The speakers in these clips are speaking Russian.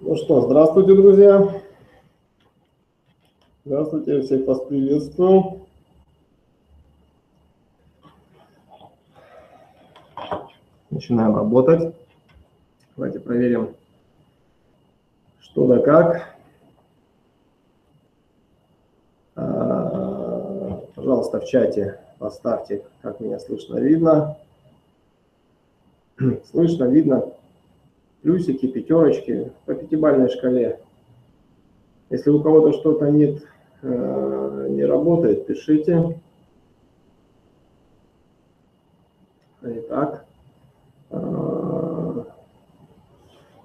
Ну что, здравствуйте, друзья. Здравствуйте, всех вас приветствую. Начинаем работать. Давайте проверим, что да как. А, пожалуйста, в чате поставьте, как меня слышно, видно. Слышно, видно плюсики, пятерочки по пятибалльной шкале. Если у кого-то что-то нет, э, не работает, пишите. Итак, э,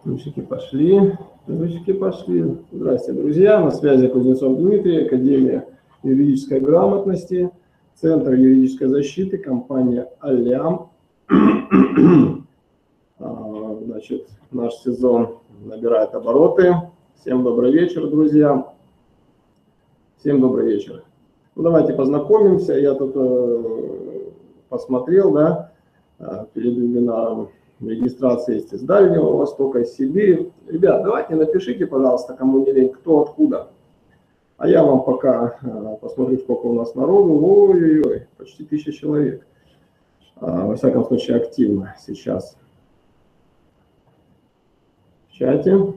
плюсики пошли, плюсики пошли. Здравствуйте, друзья, на связи Кузнецов Дмитрий, Академия юридической грамотности, Центр юридической защиты, компания Алям. Значит, наш сезон набирает обороты. Всем добрый вечер, друзья. Всем добрый вечер. Ну, давайте познакомимся. Я тут э, посмотрел, да, э, перед вебинаром регистрация есть из Дальнего Востока, из Сибири. Ребят, давайте напишите, пожалуйста, кому не лень, кто откуда. А я вам пока э, посмотрю, сколько у нас народу. Ой-ой-ой, почти тысяча человек. Во всяком случае, активно сейчас чате.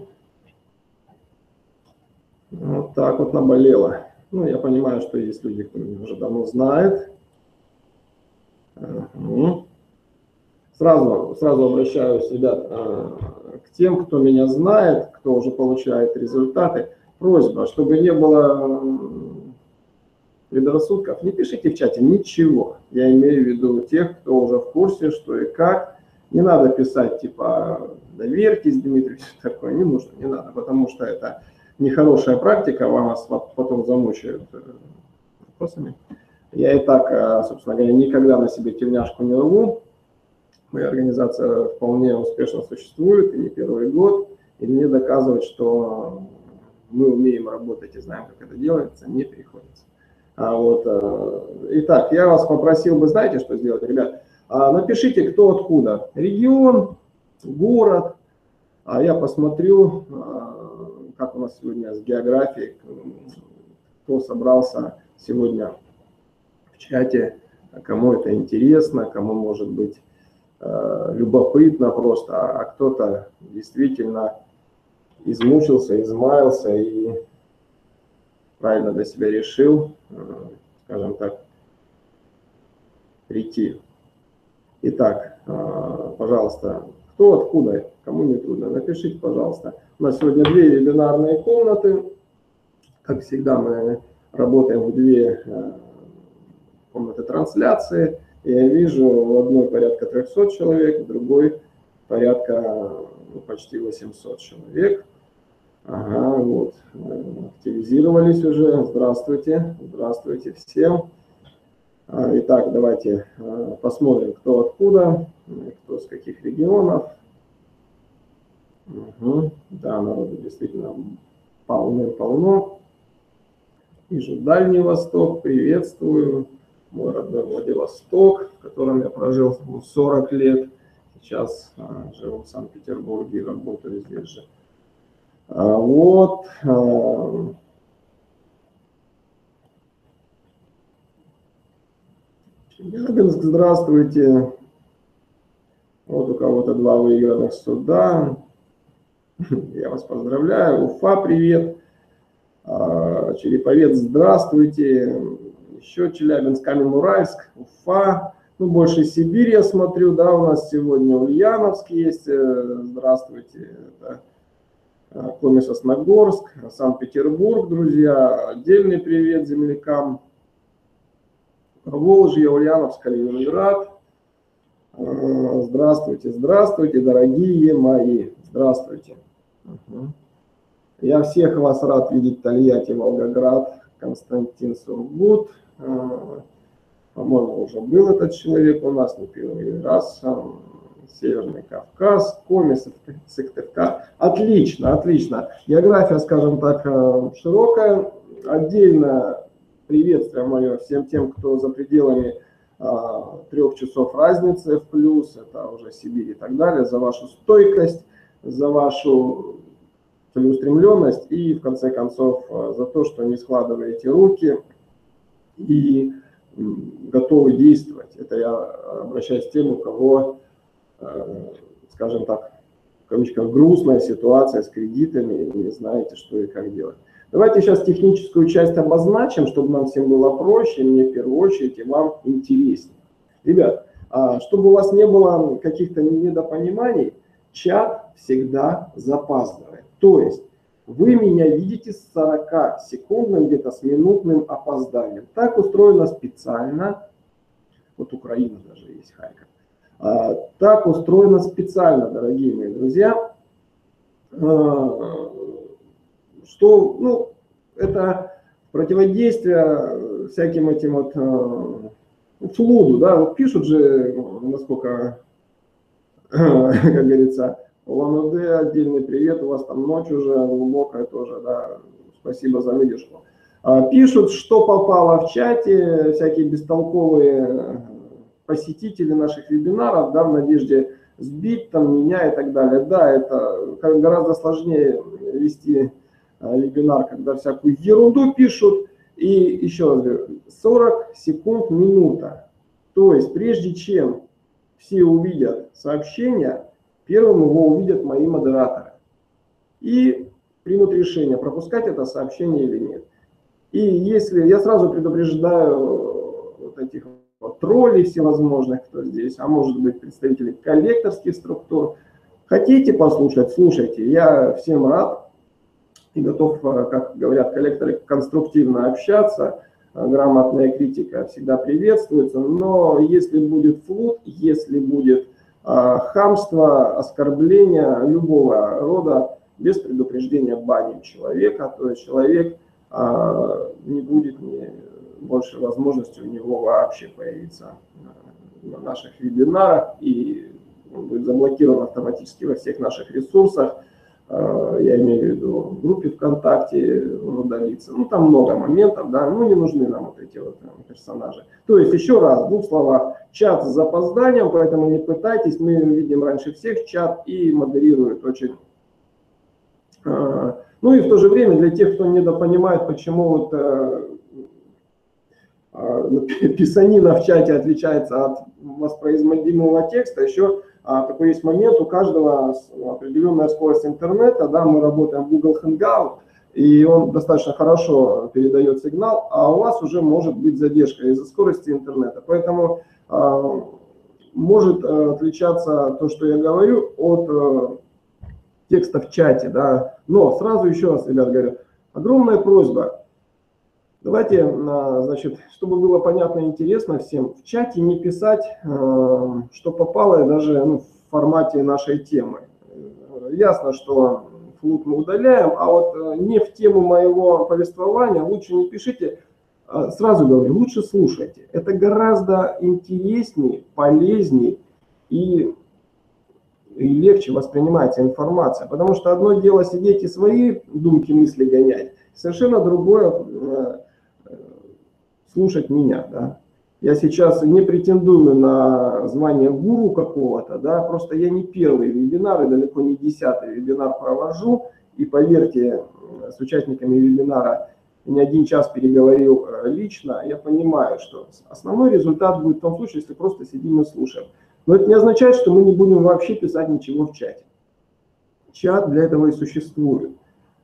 Вот так вот наболело. Ну, я понимаю, что есть люди, кто меня уже давно знает. Сразу, сразу обращаюсь, ребят, а, к тем, кто меня знает, кто уже получает результаты. Просьба, чтобы не было предрассудков, не пишите в чате ничего. Я имею в виду тех, кто уже в курсе, что и как. Не надо писать, типа, доверьтесь, Дмитрий, все такое, не нужно, не надо, потому что это нехорошая практика, вас потом замучают э, вопросами. Я и так, э, собственно говоря, никогда на себе тельняшку не рву. Моя организация вполне успешно существует, и не первый год, и мне доказывать, что мы умеем работать и знаем, как это делается, не приходится. А вот, э, итак, я вас попросил бы, знаете, что сделать, ребят? А, напишите, кто откуда. Регион, город. А я посмотрю, а, как у нас сегодня с географией, кто собрался сегодня в чате, кому это интересно, кому может быть а, любопытно просто, а кто-то действительно измучился, измаялся и правильно для себя решил, скажем так, прийти Итак, а, пожалуйста, кто откуда, кому не трудно, напишите, пожалуйста. У нас сегодня две вебинарные комнаты. Как всегда, мы работаем в две а, комнаты трансляции. Я вижу в одной порядка 300 человек, в другой порядка ну, почти 800 человек. Ага, вот, активизировались уже. Здравствуйте, здравствуйте всем. А, итак, давайте а, посмотрим, кто откуда, кто с каких регионов. Угу. Да, народу действительно полно-полно. Вижу Дальний Восток, приветствую. Мой родной Владивосток, в котором я прожил 40 лет. Сейчас а, живу в Санкт-Петербурге и работаю здесь же. А, вот. А, Челябинск, здравствуйте. Вот у кого-то два выигранных суда. Я вас поздравляю. Уфа, привет. А, Череповец, здравствуйте. Еще Челябинск, Камень-Уральск, Уфа. Ну, больше Сибирь я смотрю, да, у нас сегодня Ульяновск есть. Э, здравствуйте. Это Коми Сосногорск, Санкт-Петербург, друзья. Отдельный привет землякам. Волжье, Ульяновск, Калининград. Э, здравствуйте, здравствуйте, дорогие мои. Здравствуйте. Я всех вас рад видеть Тольятти, Волгоград, Константин Сургут. Э, по-моему, уже был этот человек у нас не первый раз. Э, Северный Кавказ, Коми, Сыктывкар. Отлично, отлично. География, скажем так, широкая. Отдельно приветствие мое всем тем, кто за пределами трех часов разницы в плюс, это уже Сибирь и так далее, за вашу стойкость, за вашу целеустремленность и, в конце концов, за то, что не складываете руки и готовы действовать. Это я обращаюсь к тем, у кого, скажем так, в кавычках, грустная ситуация с кредитами, не знаете, что и как делать. Давайте сейчас техническую часть обозначим, чтобы нам всем было проще, мне в первую очередь и вам интереснее. Ребят, а, чтобы у вас не было каких-то недопониманий, чат всегда запаздывает. То есть вы меня видите с 40 секундным, где-то с минутным опозданием. Так устроено специально, вот Украина даже есть, Харьков. А, так устроено специально, дорогие мои друзья, а, что ну, это противодействие всяким этим вот а, флуду, да, вот пишут же, насколько, как говорится, улан отдельный привет, у вас там ночь уже глубокая тоже, да, спасибо за выдержку. Пишут, что попало в чате, всякие бестолковые посетители наших вебинаров, да, в надежде сбить там меня и так далее. Да, это гораздо сложнее вести а, вебинар, когда всякую ерунду пишут. И еще раз говорю, 40 секунд минута. То есть прежде чем все увидят сообщение, первым его увидят мои модераторы. И примут решение, пропускать это сообщение или нет. И если я сразу предупреждаю вот этих троллей всевозможных, кто здесь, а может быть представители коллекторских структур. Хотите послушать, слушайте. Я всем рад и готов, э, как говорят коллекторы, конструктивно общаться. Э, грамотная критика всегда приветствуется, но если будет флут, если будет э, хамство, оскорбление любого рода, без предупреждения баним человека, то есть человек не будет ни больше возможностей у него вообще появиться на наших вебинарах, и он будет заблокирован автоматически во всех наших ресурсах. А, я имею в виду в группе ВКонтакте он удалится. Ну, там много моментов, да, ну, не нужны нам вот эти вот там, персонажи. То есть, еще раз, в двух словах, чат с запозданием, поэтому не пытайтесь, мы видим раньше всех чат и модерирует очень а, ну и в то же время для тех, кто недопонимает, почему вот э, писанина в чате отличается от воспроизводимого текста, еще а, такой есть момент, у каждого определенная скорость интернета, да, мы работаем в Google Hangout, и он достаточно хорошо передает сигнал, а у вас уже может быть задержка из-за скорости интернета. Поэтому а, может э, отличаться то, что я говорю, от э, текста в чате. Да. Но сразу еще раз, ребят, говорю, огромная просьба, Давайте, а, значит, чтобы было понятно и интересно всем, в чате не писать, а, что попало, даже ну, в формате нашей темы. Ясно, что флут мы удаляем, а вот э, не в тему моего повествования лучше не пишите. А, сразу говорю, лучше слушайте. Это гораздо интереснее, полезнее и, и легче воспринимается информация. Потому что одно дело сидеть и свои думки, мысли гонять, совершенно другое слушать меня, да. Я сейчас не претендую на звание гуру какого-то, да, просто я не первый вебинар и далеко не десятый вебинар провожу, и поверьте, с участниками вебинара не один час переговорил э, лично, я понимаю, что основной результат будет в том случае, если просто сидим и слушаем. Но это не означает, что мы не будем вообще писать ничего в чате. Чат для этого и существует.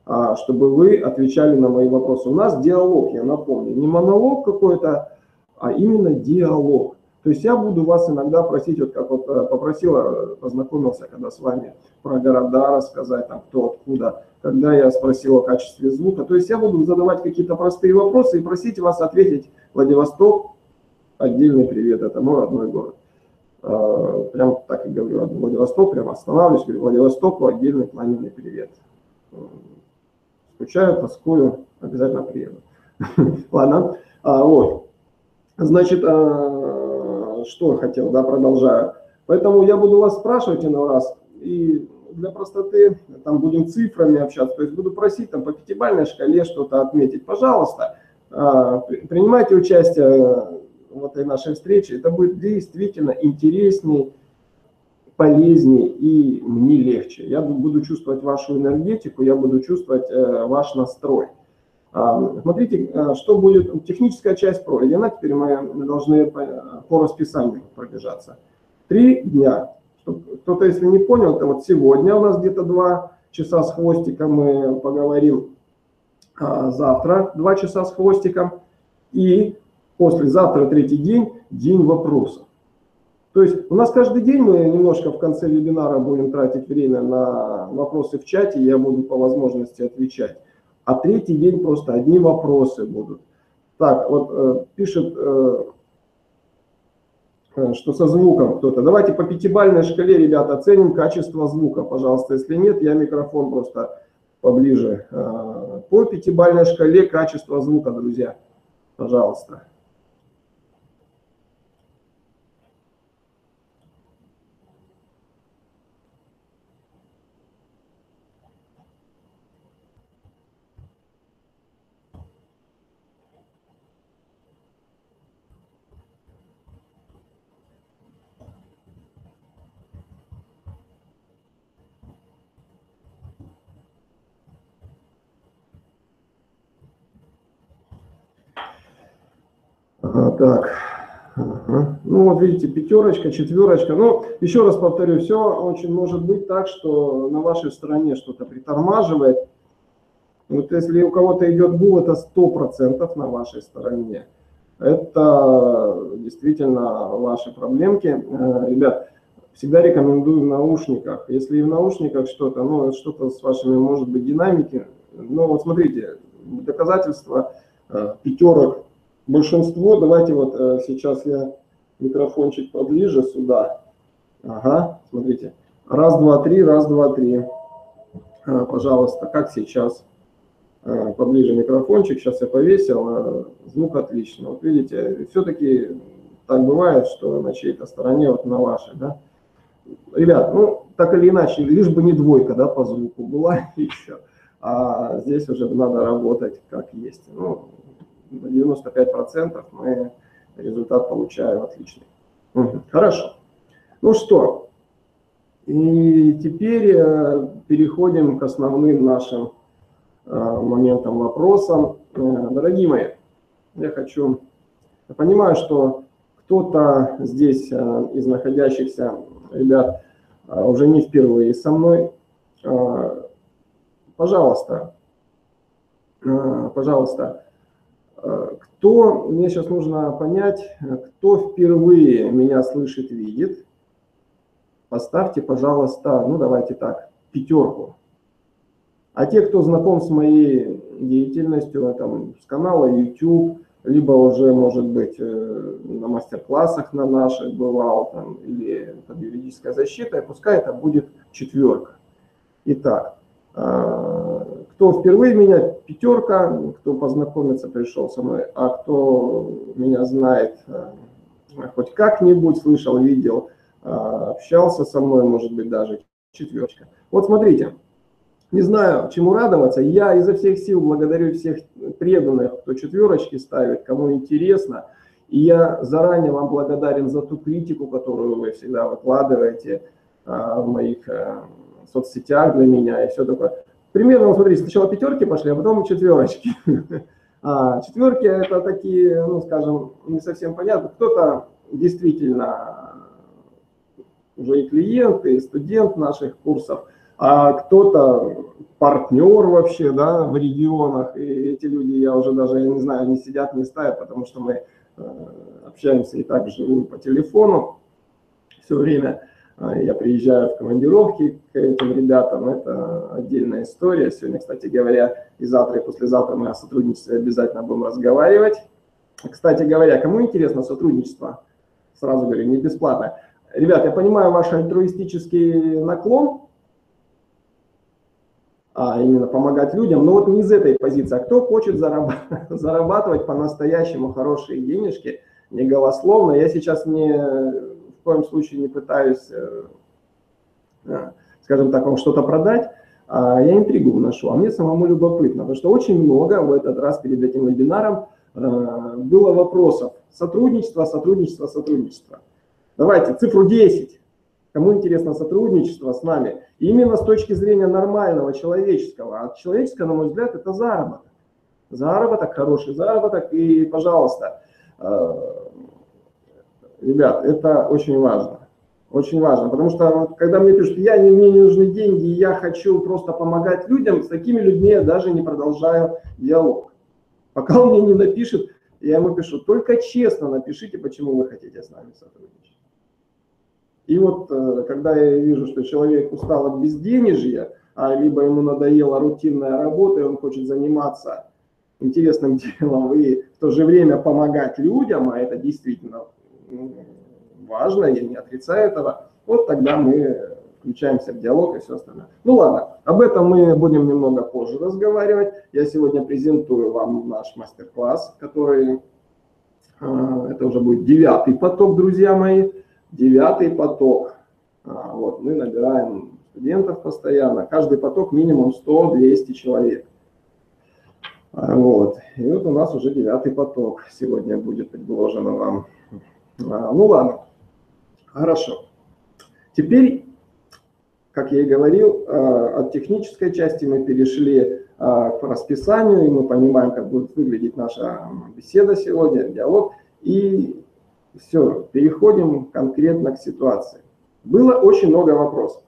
А, чтобы вы отвечали на мои вопросы. У нас диалог, я напомню, не монолог какой-то, а именно диалог. То есть я буду вас иногда просить, вот как вот э, попросила, э, познакомился, когда с вами про города рассказать, там кто откуда, когда я спросил о качестве звука. То есть я буду задавать какие-то простые вопросы и просить вас ответить Владивосток, отдельный привет, это мой родной город. А, прям так и говорю, Владивосток, прям останавливаюсь, говорю, Владивостоку отдельный пламенный привет скучаю, тоскую, обязательно приеду. Ладно, а, вот. Значит, а, что хотел, да, продолжаю. Поэтому я буду вас спрашивать иной раз, и для простоты там будем цифрами общаться, то есть буду просить там по пятибалльной шкале что-то отметить. Пожалуйста, а, принимайте участие в этой нашей встрече, это будет действительно интереснее, полезнее и мне легче. Я буду чувствовать вашу энергетику, я буду чувствовать э, ваш настрой. А, смотрите, э, что будет. Техническая часть пройдена, теперь мы должны по, расписанию пробежаться. Три дня. Кто-то, если не понял, это вот сегодня у нас где-то два часа с хвостиком мы поговорим. А завтра два часа с хвостиком. И послезавтра, третий день, день вопросов. То есть у нас каждый день мы немножко в конце вебинара будем тратить время на вопросы в чате, я буду по возможности отвечать. А третий день просто одни вопросы будут. Так, вот э, пишет, э, э что со звуком кто-то. Давайте по пятибалльной шкале, ребята, оценим качество звука, пожалуйста. Если нет, я микрофон просто поближе. Э, по пятибалльной шкале качество звука, друзья, пожалуйста. Так, ну вот видите, пятерочка, четверочка. Ну, еще раз повторю, все очень может быть так, что на вашей стороне что-то притормаживает. Вот если у кого-то идет гул, это 100% на вашей стороне. Это действительно ваши проблемки. Э, ребят, всегда рекомендую в наушниках. Если и в наушниках что-то, ну, что-то с вашими, может быть, динамики. Ну, вот смотрите, доказательства э, пятерок большинство, давайте вот э, сейчас я микрофончик поближе сюда. Ага, смотрите. Раз, два, три, раз, два, три. А, пожалуйста, как сейчас? А, поближе микрофончик, сейчас я повесил, звук отлично. Вот видите, все-таки так бывает, что на чьей-то стороне, вот на вашей, да. Ребят, ну, так или иначе, лишь бы не двойка, да, по звуку была и все. А здесь уже надо работать как есть. Ну, на 95% мы результат получаем отличный. Угу. Хорошо. Ну что, и теперь э, переходим к основным нашим э, моментам, вопросам. Э, дорогие мои, я хочу, я понимаю, что кто-то здесь из находящихся ребят уже не впервые со мной. Пожалуйста, пожалуйста, кто, мне сейчас нужно понять, кто впервые меня слышит, видит, поставьте, пожалуйста, ну давайте так, пятерку. А те, кто знаком с моей деятельностью, там, с канала YouTube, либо уже, может быть, э, на мастер-классах на наших бывал, там, или там, юридическая защита, пускай это будет четверка. Итак, а, кто впервые меня, пятерка, кто познакомиться пришел со мной, а кто меня знает а, хоть как-нибудь, слышал, видел, а, общался со мной, может быть, даже четверочка. Вот смотрите, не знаю, чему радоваться, я изо всех сил благодарю всех преданных, кто четверочки ставит, кому интересно, и я заранее вам благодарен за ту критику, которую вы всегда выкладываете в моих соцсетях для меня и все такое. Примерно, смотрите, сначала пятерки пошли, а потом четверочки. А, четверки это такие, ну, скажем, не совсем понятно. Кто-то действительно уже и клиент, и студент наших курсов, а кто-то партнер вообще, да, в регионах. И эти люди, я уже даже, я не знаю, не сидят, не ставят, потому что мы э, общаемся и так вживую по телефону все время. А, я приезжаю в командировки к этим ребятам, это отдельная история. Сегодня, кстати говоря, и завтра, и послезавтра мы о сотрудничестве обязательно будем разговаривать. Кстати говоря, кому интересно сотрудничество, сразу говорю, не бесплатно. Ребят, я понимаю ваш альтруистический наклон, а именно помогать людям, но вот не из этой позиции, а кто хочет зарабатывать по-настоящему хорошие денежки, не голословно. Я сейчас не коем случае не пытаюсь, э, э, скажем так, вам что-то продать, а я интригу вношу, а мне самому любопытно, потому что очень много в этот раз перед этим вебинаром было вопросов. Сотрудничество, сотрудничество, сотрудничество. Давайте цифру 10. Кому интересно сотрудничество с нами? Именно с точки зрения нормального, человеческого. А человеческое, на мой взгляд, это заработок. Заработок, хороший заработок. И, пожалуйста, э, ребят, это очень важно. Очень важно, потому что когда мне пишут, я, мне не нужны деньги, я хочу просто помогать людям, с такими людьми я даже не продолжаю диалог. Пока он мне не напишет, я ему пишу, только честно напишите, почему вы хотите с нами сотрудничать. И вот э, когда я вижу, что человек устал от безденежья, а либо ему надоела рутинная работа, и он хочет заниматься интересным делом и в то же время помогать людям, а это действительно важно, я не отрицаю этого, вот тогда мы включаемся в диалог и все остальное. Ну ладно, об этом мы будем немного позже разговаривать. Я сегодня презентую вам наш мастер-класс, который, э, это уже будет девятый поток, друзья мои. Девятый поток. А, вот, мы набираем студентов постоянно. Каждый поток минимум 100-200 человек. А, вот. И вот у нас уже девятый поток сегодня будет предложено вам. А, ну ладно, хорошо. Теперь, как я и говорил, от технической части мы перешли к расписанию, и мы понимаем, как будет выглядеть наша беседа сегодня, диалог. И все, переходим конкретно к ситуации. Было очень много вопросов.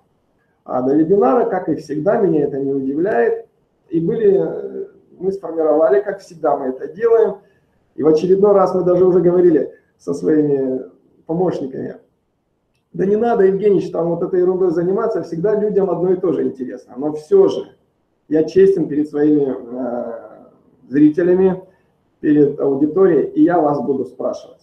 А до вебинара, как и всегда, меня это не удивляет. И были, э, мы сформировали, как всегда мы это делаем. И в очередной раз мы даже уже говорили со своими помощниками. Да не надо, Евгений, там вот этой ерундой заниматься, всегда людям одно и то же интересно. Но все же я честен перед своими э, зрителями, перед аудиторией, и я вас буду спрашивать.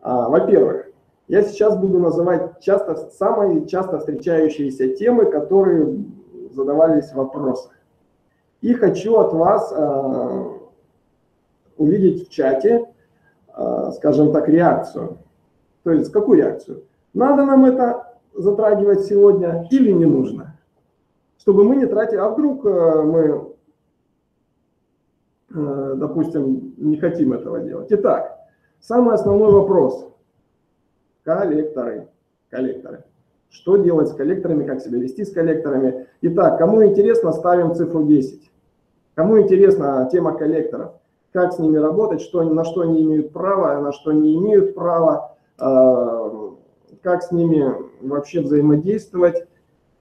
А, во-первых, я сейчас буду называть часто, самые часто встречающиеся темы, которые задавались в вопросах. И хочу от вас э, увидеть в чате, скажем так, реакцию. То есть какую реакцию? Надо нам это затрагивать сегодня или не нужно? Чтобы мы не тратили, а вдруг э, мы, э, допустим, не хотим этого делать. Итак, Самый основной вопрос. Коллекторы. Коллекторы. Что делать с коллекторами, как себя вести с коллекторами. Итак, кому интересно, ставим цифру 10. Кому интересна тема коллекторов, как с ними работать, что, на что они имеют право, на что не имеют права, э, как с ними вообще взаимодействовать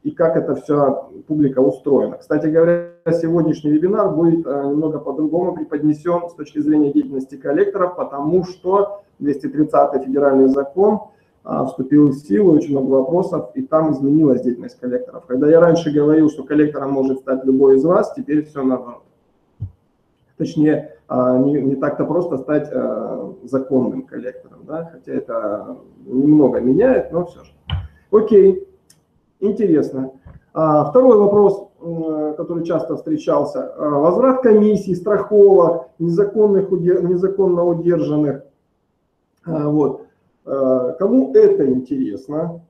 и как это все публика устроена. Кстати говоря, сегодняшний вебинар будет э, немного по-другому преподнесен с точки зрения деятельности коллекторов, потому что 230 федеральный закон вступил в силу, очень много вопросов, и там изменилась деятельность коллекторов. Когда я раньше говорил, что коллектором может стать любой из вас, теперь все наоборот. Точнее, э, не, не так-то просто стать законным коллектором, да? хотя это немного меняет, но все же. Окей. Интересно. А, второй вопрос, который часто встречался. А, возврат комиссий, страховок, незаконных, незаконно удержанных. А, вот. Кому это интересно?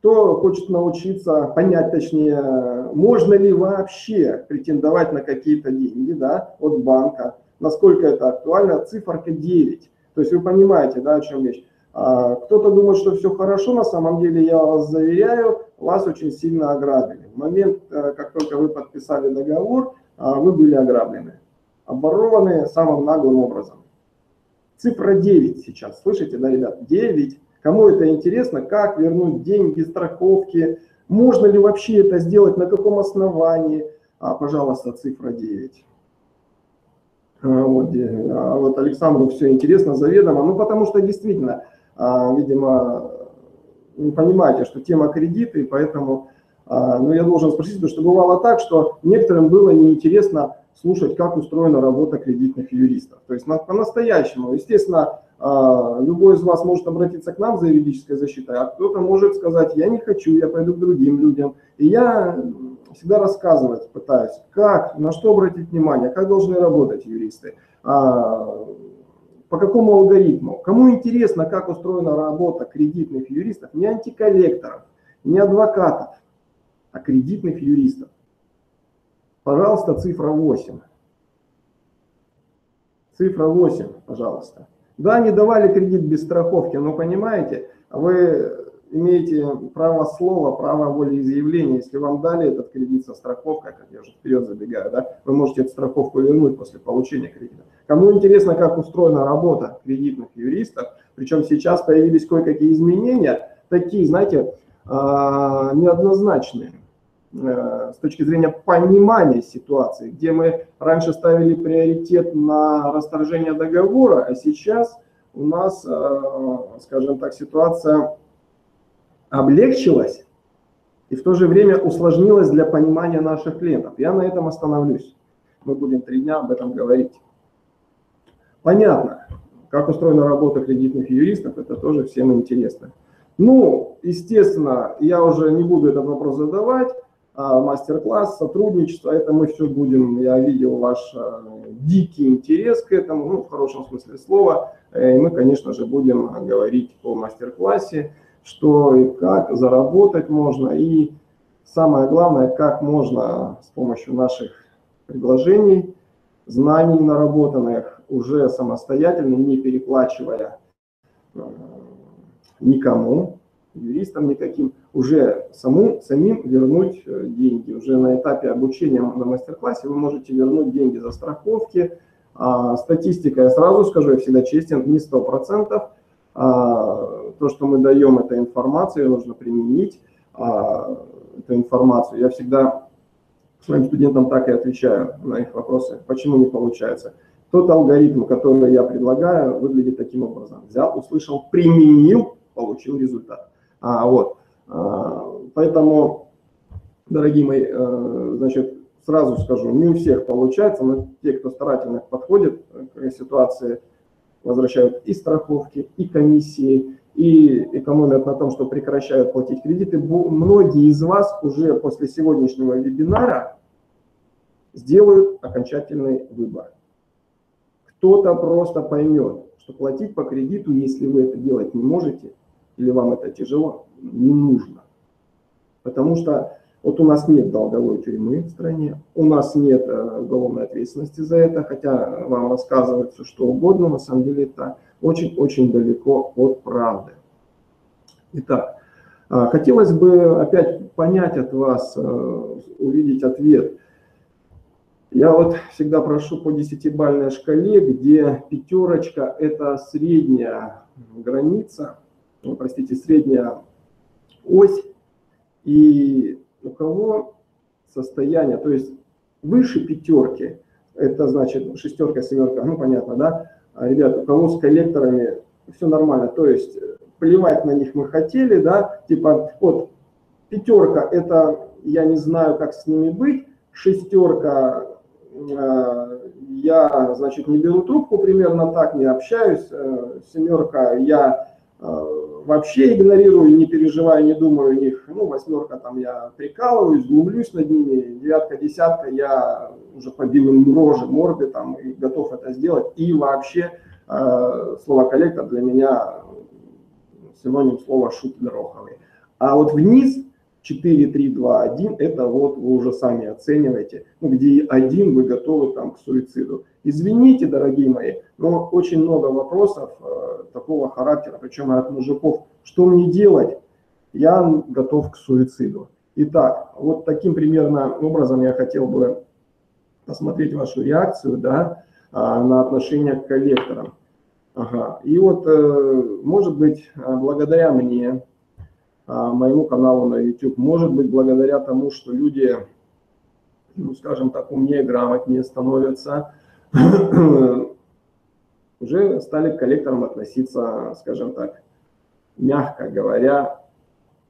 Кто хочет научиться, понять точнее, можно ли вообще претендовать на какие-то деньги да, от банка, насколько это актуально, циферка 9. То есть вы понимаете, да, о чем речь. Кто-то думает, что все хорошо, на самом деле я вас заверяю, вас очень сильно ограбили. В момент, э, как только вы подписали договор, а, вы были ограблены, оборованы самым наглым образом. Цифра 9 сейчас, слышите, да, ребят? 9. Кому это интересно, как вернуть деньги, страховки, можно ли вообще это сделать, на каком основании? А, пожалуйста, цифра 9. А, вот, а вот Александру все интересно, заведомо. Ну, потому что действительно, а, видимо, вы понимаете, что тема кредиты, и поэтому а, ну, я должен спросить, потому что бывало так, что некоторым было неинтересно слушать, как устроена работа кредитных юристов. То есть по-настоящему, естественно, любой из вас может обратиться к нам за юридической защитой, а кто-то может сказать, я не хочу, я пойду к другим людям. И я всегда рассказывать пытаюсь, как, на что обратить внимание, как должны работать юристы, а, по какому алгоритму. Кому интересно, как устроена работа кредитных юристов, не антиколлекторов, не адвокатов, а кредитных юристов. Пожалуйста, цифра 8. Цифра 8, пожалуйста. Да, не давали кредит без страховки, но понимаете, вы имеете право слова, право волеизъявления. Если вам дали этот кредит со страховкой, как я уже вперед забегаю, да, вы можете эту страховку вернуть после получения кредита. Кому интересно, как устроена работа кредитных юристов, причем сейчас появились кое-какие изменения, такие, знаете, а, неоднозначные с точки зрения понимания ситуации, где мы раньше ставили приоритет на расторжение договора, а сейчас у нас, э, скажем так, ситуация облегчилась и в то же время усложнилась для понимания наших клиентов. Я на этом остановлюсь. Мы будем три дня об этом говорить. Понятно, как устроена работа кредитных юристов, это тоже всем интересно. Ну, естественно, я уже не буду этот вопрос задавать. А мастер-класс, сотрудничество, это мы все будем, я видел ваш э, дикий интерес к этому, ну, в хорошем смысле слова. Э, и мы, конечно же, будем говорить по мастер-классе что и как заработать можно, и самое главное, как можно с помощью наших предложений, знаний наработанных, уже самостоятельно, не переплачивая э, никому, юристам никаким, уже саму, самим вернуть э, деньги. Уже на этапе обучения на мастер-классе вы можете вернуть деньги за страховки. А статистика, я сразу скажу, я всегда честен, не 100%, а, то, что мы даем, это информация, нужно применить а, эту информацию. Я всегда своим студентам так и отвечаю на их вопросы, почему не получается. Тот алгоритм, который я предлагаю, выглядит таким образом. Взял, услышал, применил, получил результат. А, вот. А, поэтому, дорогие мои, а, значит, сразу скажу, не у всех получается, но те, кто старательно подходит к ситуации, возвращают и страховки, и комиссии, и экономят на том, что прекращают платить кредиты. Многие из вас уже после сегодняшнего вебинара сделают окончательный выбор. Кто-то просто поймет, что платить по кредиту, если вы это делать не можете, или вам это тяжело, не нужно. Потому что вот у нас нет долговой тюрьмы в стране, у нас нет э, уголовной ответственности за это, хотя вам рассказывают все что угодно, на самом деле это очень-очень далеко от правды. Итак, э, хотелось бы опять понять от вас, э, увидеть ответ. Я вот всегда прошу по десятибальной шкале, где пятерочка – это средняя граница, ну, простите, средняя ось, и у кого состояние, то есть выше пятерки, это значит шестерка, семерка, ну понятно, да, а, ребят, у кого с коллекторами все нормально, то есть плевать на них мы хотели, да, типа вот пятерка это я не знаю, как с ними быть, шестерка э, я, значит, не беру трубку, примерно так, не общаюсь, э, семерка я э, вообще игнорирую, не переживаю, не думаю о них. Ну, восьмерка там я прикалываюсь, глумлюсь над ними, девятка, десятка я уже побил им рожи, морды там и готов это сделать. И вообще э, слово коллектор для меня синоним слова шут гороховый. А вот вниз 4, 3, 2, 1, это вот вы уже сами оцениваете, ну, где один вы готовы там к суициду. Извините, дорогие мои, но очень много вопросов э, такого характера, причем от мужиков. Что мне делать? Я готов к суициду. Итак, вот таким примерно образом я хотел бы посмотреть вашу реакцию да, а, на отношение к коллекторам. Ага. И вот, э, может быть, благодаря мне, а, моему каналу на YouTube. Может быть, благодаря тому, что люди, ну, скажем так, умнее, грамотнее становятся, уже стали к коллекторам относиться, скажем так, мягко говоря,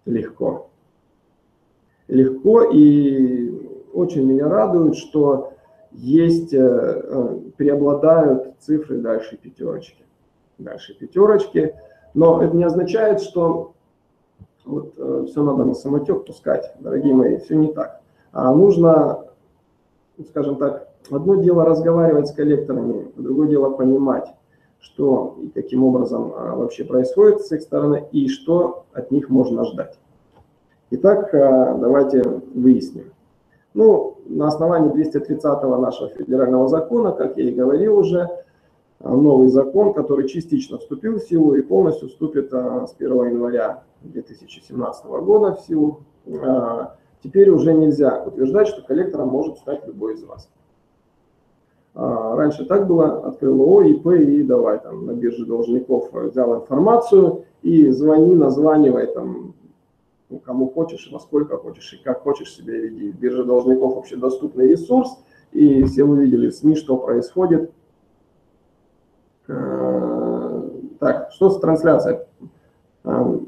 легко. Легко и очень меня радует, что есть, э, преобладают цифры дальше пятерочки. Дальше пятерочки. Но это не означает, что вот э, все надо на самотек пускать, дорогие мои, все не так. А нужно, скажем так, одно дело разговаривать с коллекторами, другое дело понимать, что и каким образом а, вообще происходит с их стороны и что от них можно ждать. Итак, а, давайте выясним. Ну, на основании 230 нашего федерального закона, как я и говорил уже, новый закон, который частично вступил в силу и полностью вступит с 1 января 2017 года в силу. Теперь уже нельзя утверждать, что коллектором может стать любой из вас. Раньше так было, открыл ООО, ИП и давай там на бирже должников взял информацию и звони, названивай там ну, кому хочешь, во сколько хочешь и как хочешь себя веди. Биржа должников вообще доступный ресурс, и все вы видели в СМИ, что происходит. Э, так, что с трансляцией? Э,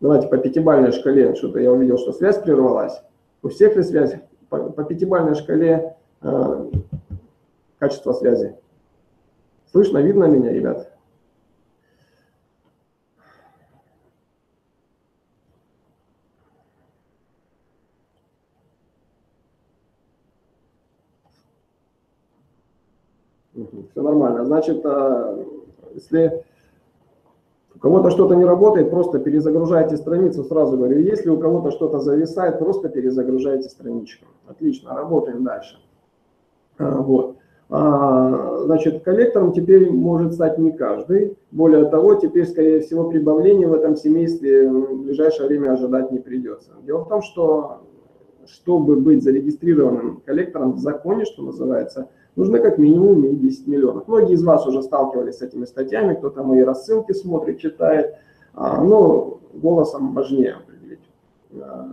давайте по пятибалльной шкале, что-то я увидел, что связь прервалась. У всех ли связь? По, по пятибалльной шкале э, качество связи. Слышно, видно меня, ребят? Все нормально. Значит, а, если у кого-то что-то не работает, просто перезагружайте страницу. Сразу говорю, если у кого-то что-то зависает, просто перезагружайте страничку. Отлично, работаем дальше. А, вот. А, значит, коллектором теперь может стать не каждый. Более того, теперь, скорее всего, прибавление в этом семействе в ближайшее время ожидать не придется. Дело в том, что чтобы быть зарегистрированным коллектором в законе, что называется, нужно как минимум иметь 10 миллионов. Многие из вас уже сталкивались с этими статьями, кто-то мои рассылки смотрит, читает, а, но голосом важнее определить.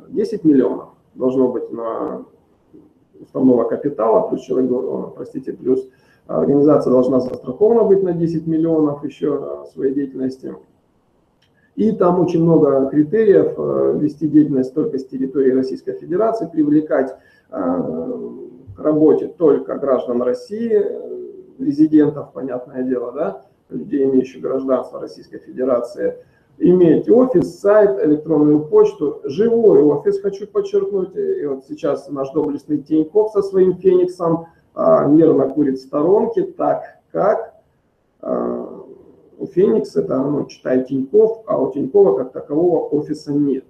10 а, миллионов должно быть на уставного капитала, плюс человек, простите, плюс организация должна застрахована быть на 10 миллионов еще своей деятельности. И там очень много критериев э, вести деятельность только с территории Российской Федерации, привлекать э, к работе только граждан России, э, резидентов, понятное дело, да, людей, имеющих гражданство Российской Федерации, иметь офис, сайт, электронную почту, живой офис, хочу подчеркнуть, и вот сейчас наш доблестный Тиньков со своим Фениксом а, нервно курит в сторонке, так как а, у Феникс это, ну, читай Тиньков, а у Тинькова как такового офиса нет.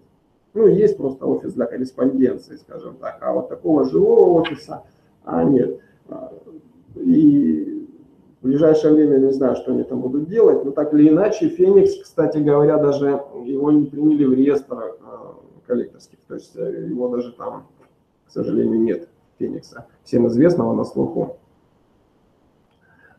Ну, есть просто офис для корреспонденции, скажем так, а вот такого живого офиса а, нет. А, и в ближайшее время не знаю, что они там будут делать, но так или иначе, Феникс, кстати говоря, даже его не приняли в реестр а, коллекторских, то есть э, его даже там, к сожалению, нет, Феникса, всем известного на слуху.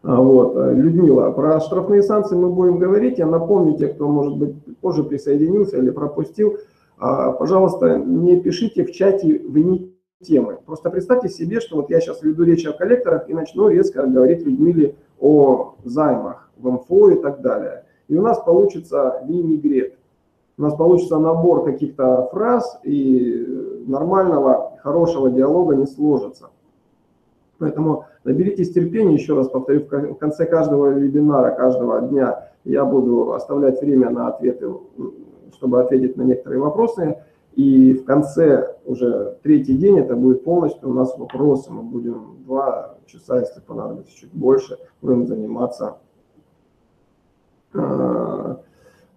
А, вот. Э, Людмила, про штрафные санкции мы будем говорить. Я напомню, те, кто, может быть, позже присоединился или пропустил, а, пожалуйста, не пишите в чате вне темы. Просто представьте себе, что вот я сейчас веду речь о коллекторах и начну резко говорить Людмиле о займах в МФО и так далее. И у нас получится винегрет. У нас получится набор каких-то фраз, и нормального, хорошего диалога не сложится. Поэтому наберитесь терпения, еще раз повторю, в конце каждого вебинара, каждого дня я буду оставлять время на ответы, чтобы ответить на некоторые вопросы. И в конце, уже третий день, это будет полностью у нас вопросы. Мы будем два часа, если понадобится чуть больше, будем заниматься э,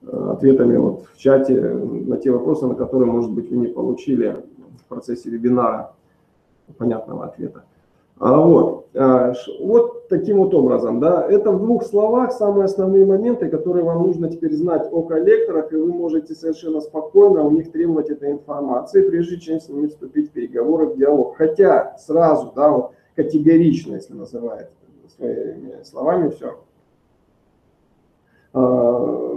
ответами вот в чате на те вопросы, на которые, может быть, вы не получили в процессе вебинара понятного ответа. А вот, а, вот таким вот образом, да, это в двух словах самые основные моменты, которые вам нужно теперь знать о коллекторах, и вы можете совершенно спокойно у них требовать этой информации, прежде чем с ними вступить в переговоры, в диалог. Хотя сразу, да, вот категорично, если называть своими словами все, а,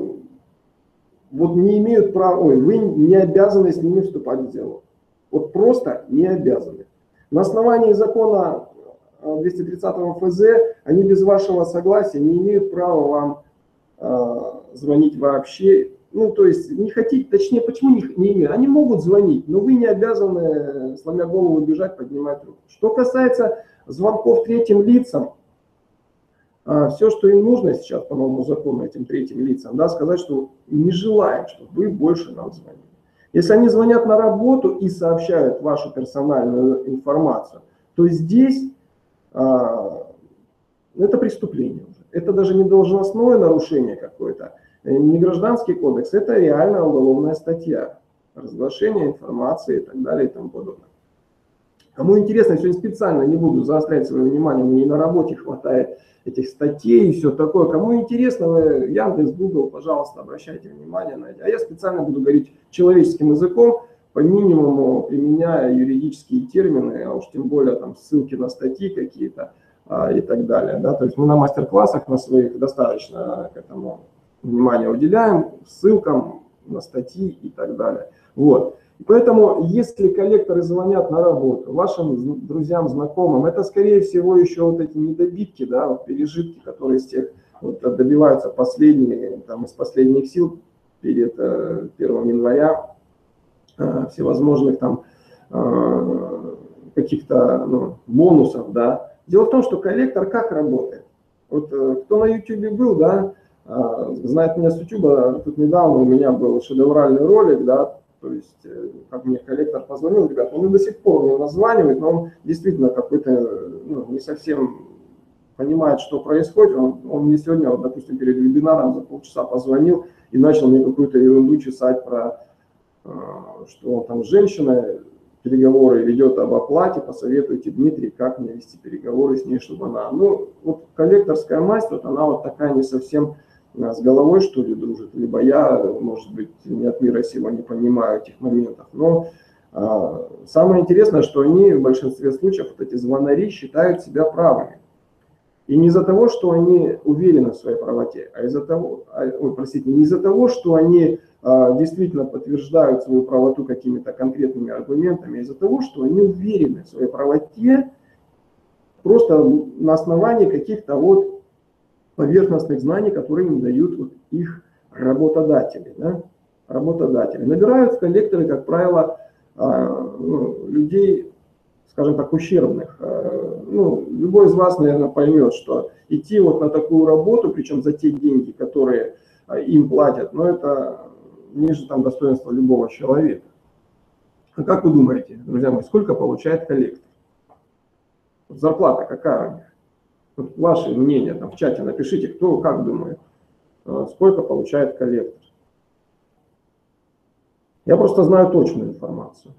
вот не имеют права, ой, вы не обязаны с ними вступать в диалог. Вот просто не обязаны. На основании закона 230 э, ФЗ они без вашего согласия не имеют права вам э, звонить вообще. Ну, то есть не хотите, точнее, почему не, не имеют? Они могут звонить, но вы не обязаны, сломя голову, бежать, поднимать руку. Что касается звонков третьим лицам, э, все, что им нужно сейчас по новому закону этим третьим лицам, да, сказать, что не желаем, чтобы вы больше нам звонили. Если они звонят на работу и сообщают вашу персональную информацию, то здесь а, это преступление. Это даже не должностное нарушение какое-то, не гражданский кодекс, это реально уголовная статья. Разглашение информации и так далее и тому подобное. Кому интересно, сегодня специально не буду заострять свое внимание, мне на работе хватает этих статей и все такое. Кому интересно, вы Яндекс, Google, пожалуйста, обращайте внимание на это. А я специально буду говорить человеческим языком, по минимуму применяя юридические термины, а уж тем более там ссылки на статьи какие-то а, и так далее. Да? То есть мы на мастер-классах на своих достаточно к этому внимания уделяем, ссылкам на статьи и так далее. Вот. Поэтому, если коллекторы звонят на работу вашим друзьям, знакомым, это, скорее всего, еще вот эти недобитки, да, вот пережитки, которые из тех вот, добиваются последние, там, из последних сил перед э, 1 января э, всевозможных там э, каких-то ну, бонусов, да. Дело в том, что коллектор как работает? Вот э, кто на YouTube был, да, э, знает меня с YouTube, тут недавно у меня был шедевральный ролик, да, то есть, э, как мне коллектор позвонил, ребят, он до сих пор мне названивает, но он действительно какой-то ну, не совсем понимает, что происходит. Он, он мне сегодня, вот, допустим, перед вебинаром за полчаса позвонил и начал мне какую-то ерунду чесать про, э, что он там женщина, переговоры ведет об оплате, посоветуйте, Дмитрий, как мне вести переговоры с ней, чтобы она... Ну, вот коллекторская масть, вот она вот такая не совсем с головой, что ли, дружит, либо я, может быть, не от мира сего не понимаю этих моментов. Но а, самое интересное, что они в большинстве случаев, вот эти звонари, считают себя правыми. И не из-за того, что они уверены в своей правоте, а из-за того, а, ой, простите, не из-за того, что они а, действительно подтверждают свою правоту какими-то конкретными аргументами, а из-за того, что они уверены в своей правоте просто на основании каких-то вот поверхностных знаний, которые им дают вот их работодатели. Да? Работодатели. Набирают коллекторы, как правило, а, ну, людей, скажем так, ущербных. А, ну, любой из вас, наверное, поймет, что идти вот на такую работу, причем за те деньги, которые а, им платят, ну, это ниже там достоинства любого человека. А как вы думаете, друзья мои, сколько получает коллектор? Зарплата какая у них? Вот ваше мнение там в чате напишите, кто как думает, э, сколько получает коллектор. Я просто знаю точную информацию.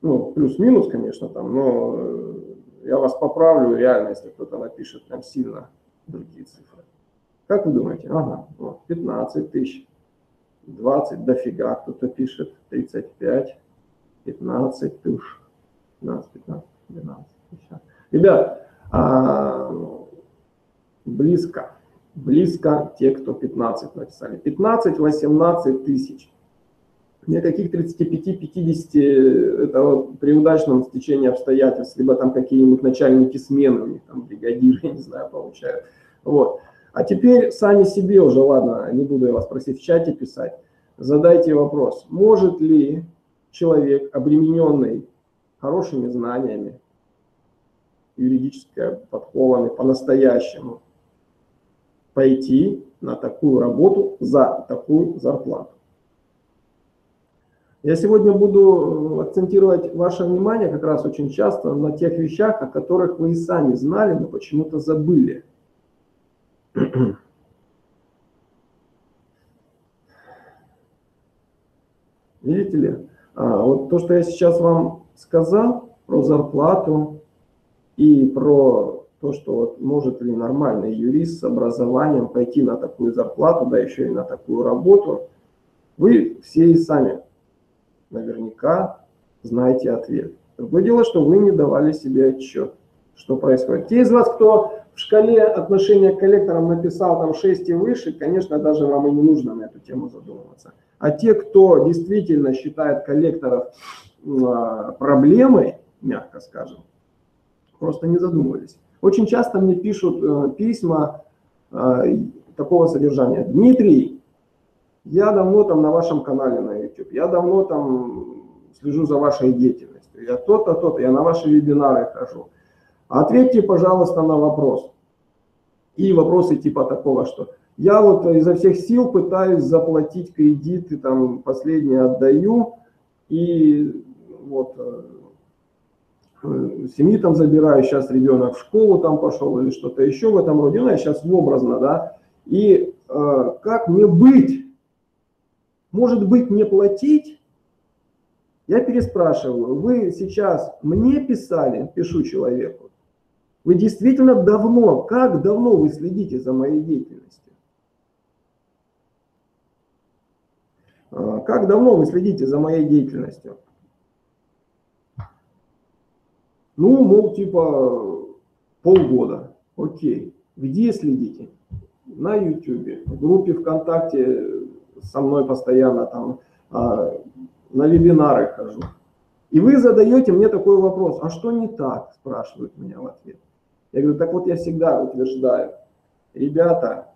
Ну, плюс-минус, конечно, там, но э, я вас поправлю реально, если кто-то напишет прям сильно другие цифры. Как вы думаете? Ага, вот, 15 тысяч, 20, дофига, кто-то пишет, 35, 15 тысяч, 15, 15, 12. Ребят, а, близко. Близко те, кто 15 написали. 15-18 тысяч. Никаких 35-50, это вот при удачном стечении обстоятельств, либо там какие-нибудь начальники смены, у них там бригадиры, я не знаю, получают. Вот. А теперь сами себе уже, ладно, не буду я вас просить в чате писать, задайте вопрос, может ли человек, обремененный хорошими знаниями, юридическими подковами по-настоящему, пойти на такую работу за такую зарплату. Я сегодня буду э, акцентировать ваше внимание как раз очень часто на тех вещах, о которых вы и сами знали, но почему-то забыли. Видите ли, а, вот то, что я сейчас вам сказал про зарплату и про то, что вот может ли нормальный юрист с образованием пойти на такую зарплату, да еще и на такую работу, вы все и сами наверняка знаете ответ. Другое дело, что вы не давали себе отчет, что происходит. Те из вас, кто в шкале отношения к коллекторам написал там 6 и выше, конечно, даже вам и не нужно на эту тему задумываться. А те, кто действительно считает коллекторов а, проблемой, мягко скажем, просто не задумывались. Очень часто мне пишут э, письма э, такого содержания. Дмитрий, я давно там на вашем канале на YouTube, я давно там слежу за вашей деятельностью, я то-то, то-то, я на ваши вебинары хожу. Ответьте, пожалуйста, на вопрос. И вопросы типа такого, что я вот изо всех сил пытаюсь заплатить кредиты, там последние отдаю, и вот э, семьи там забираю, сейчас ребенок в школу там пошел или что-то еще в этом роде, ну я сейчас образно, да, и э, как мне быть? Может быть не платить? Я переспрашиваю, вы сейчас мне писали, пишу человеку, Вы действительно давно, как давно вы следите за моей деятельностью? А, как давно вы следите за моей деятельностью? Ну, мол, типа полгода. Окей. Где следите? На YouTube, в группе ВКонтакте со мной постоянно там, а, на вебинары хожу. И вы задаете мне такой вопрос, а что не так, спрашивают меня в ответ. Я говорю, так вот я всегда утверждаю, ребята,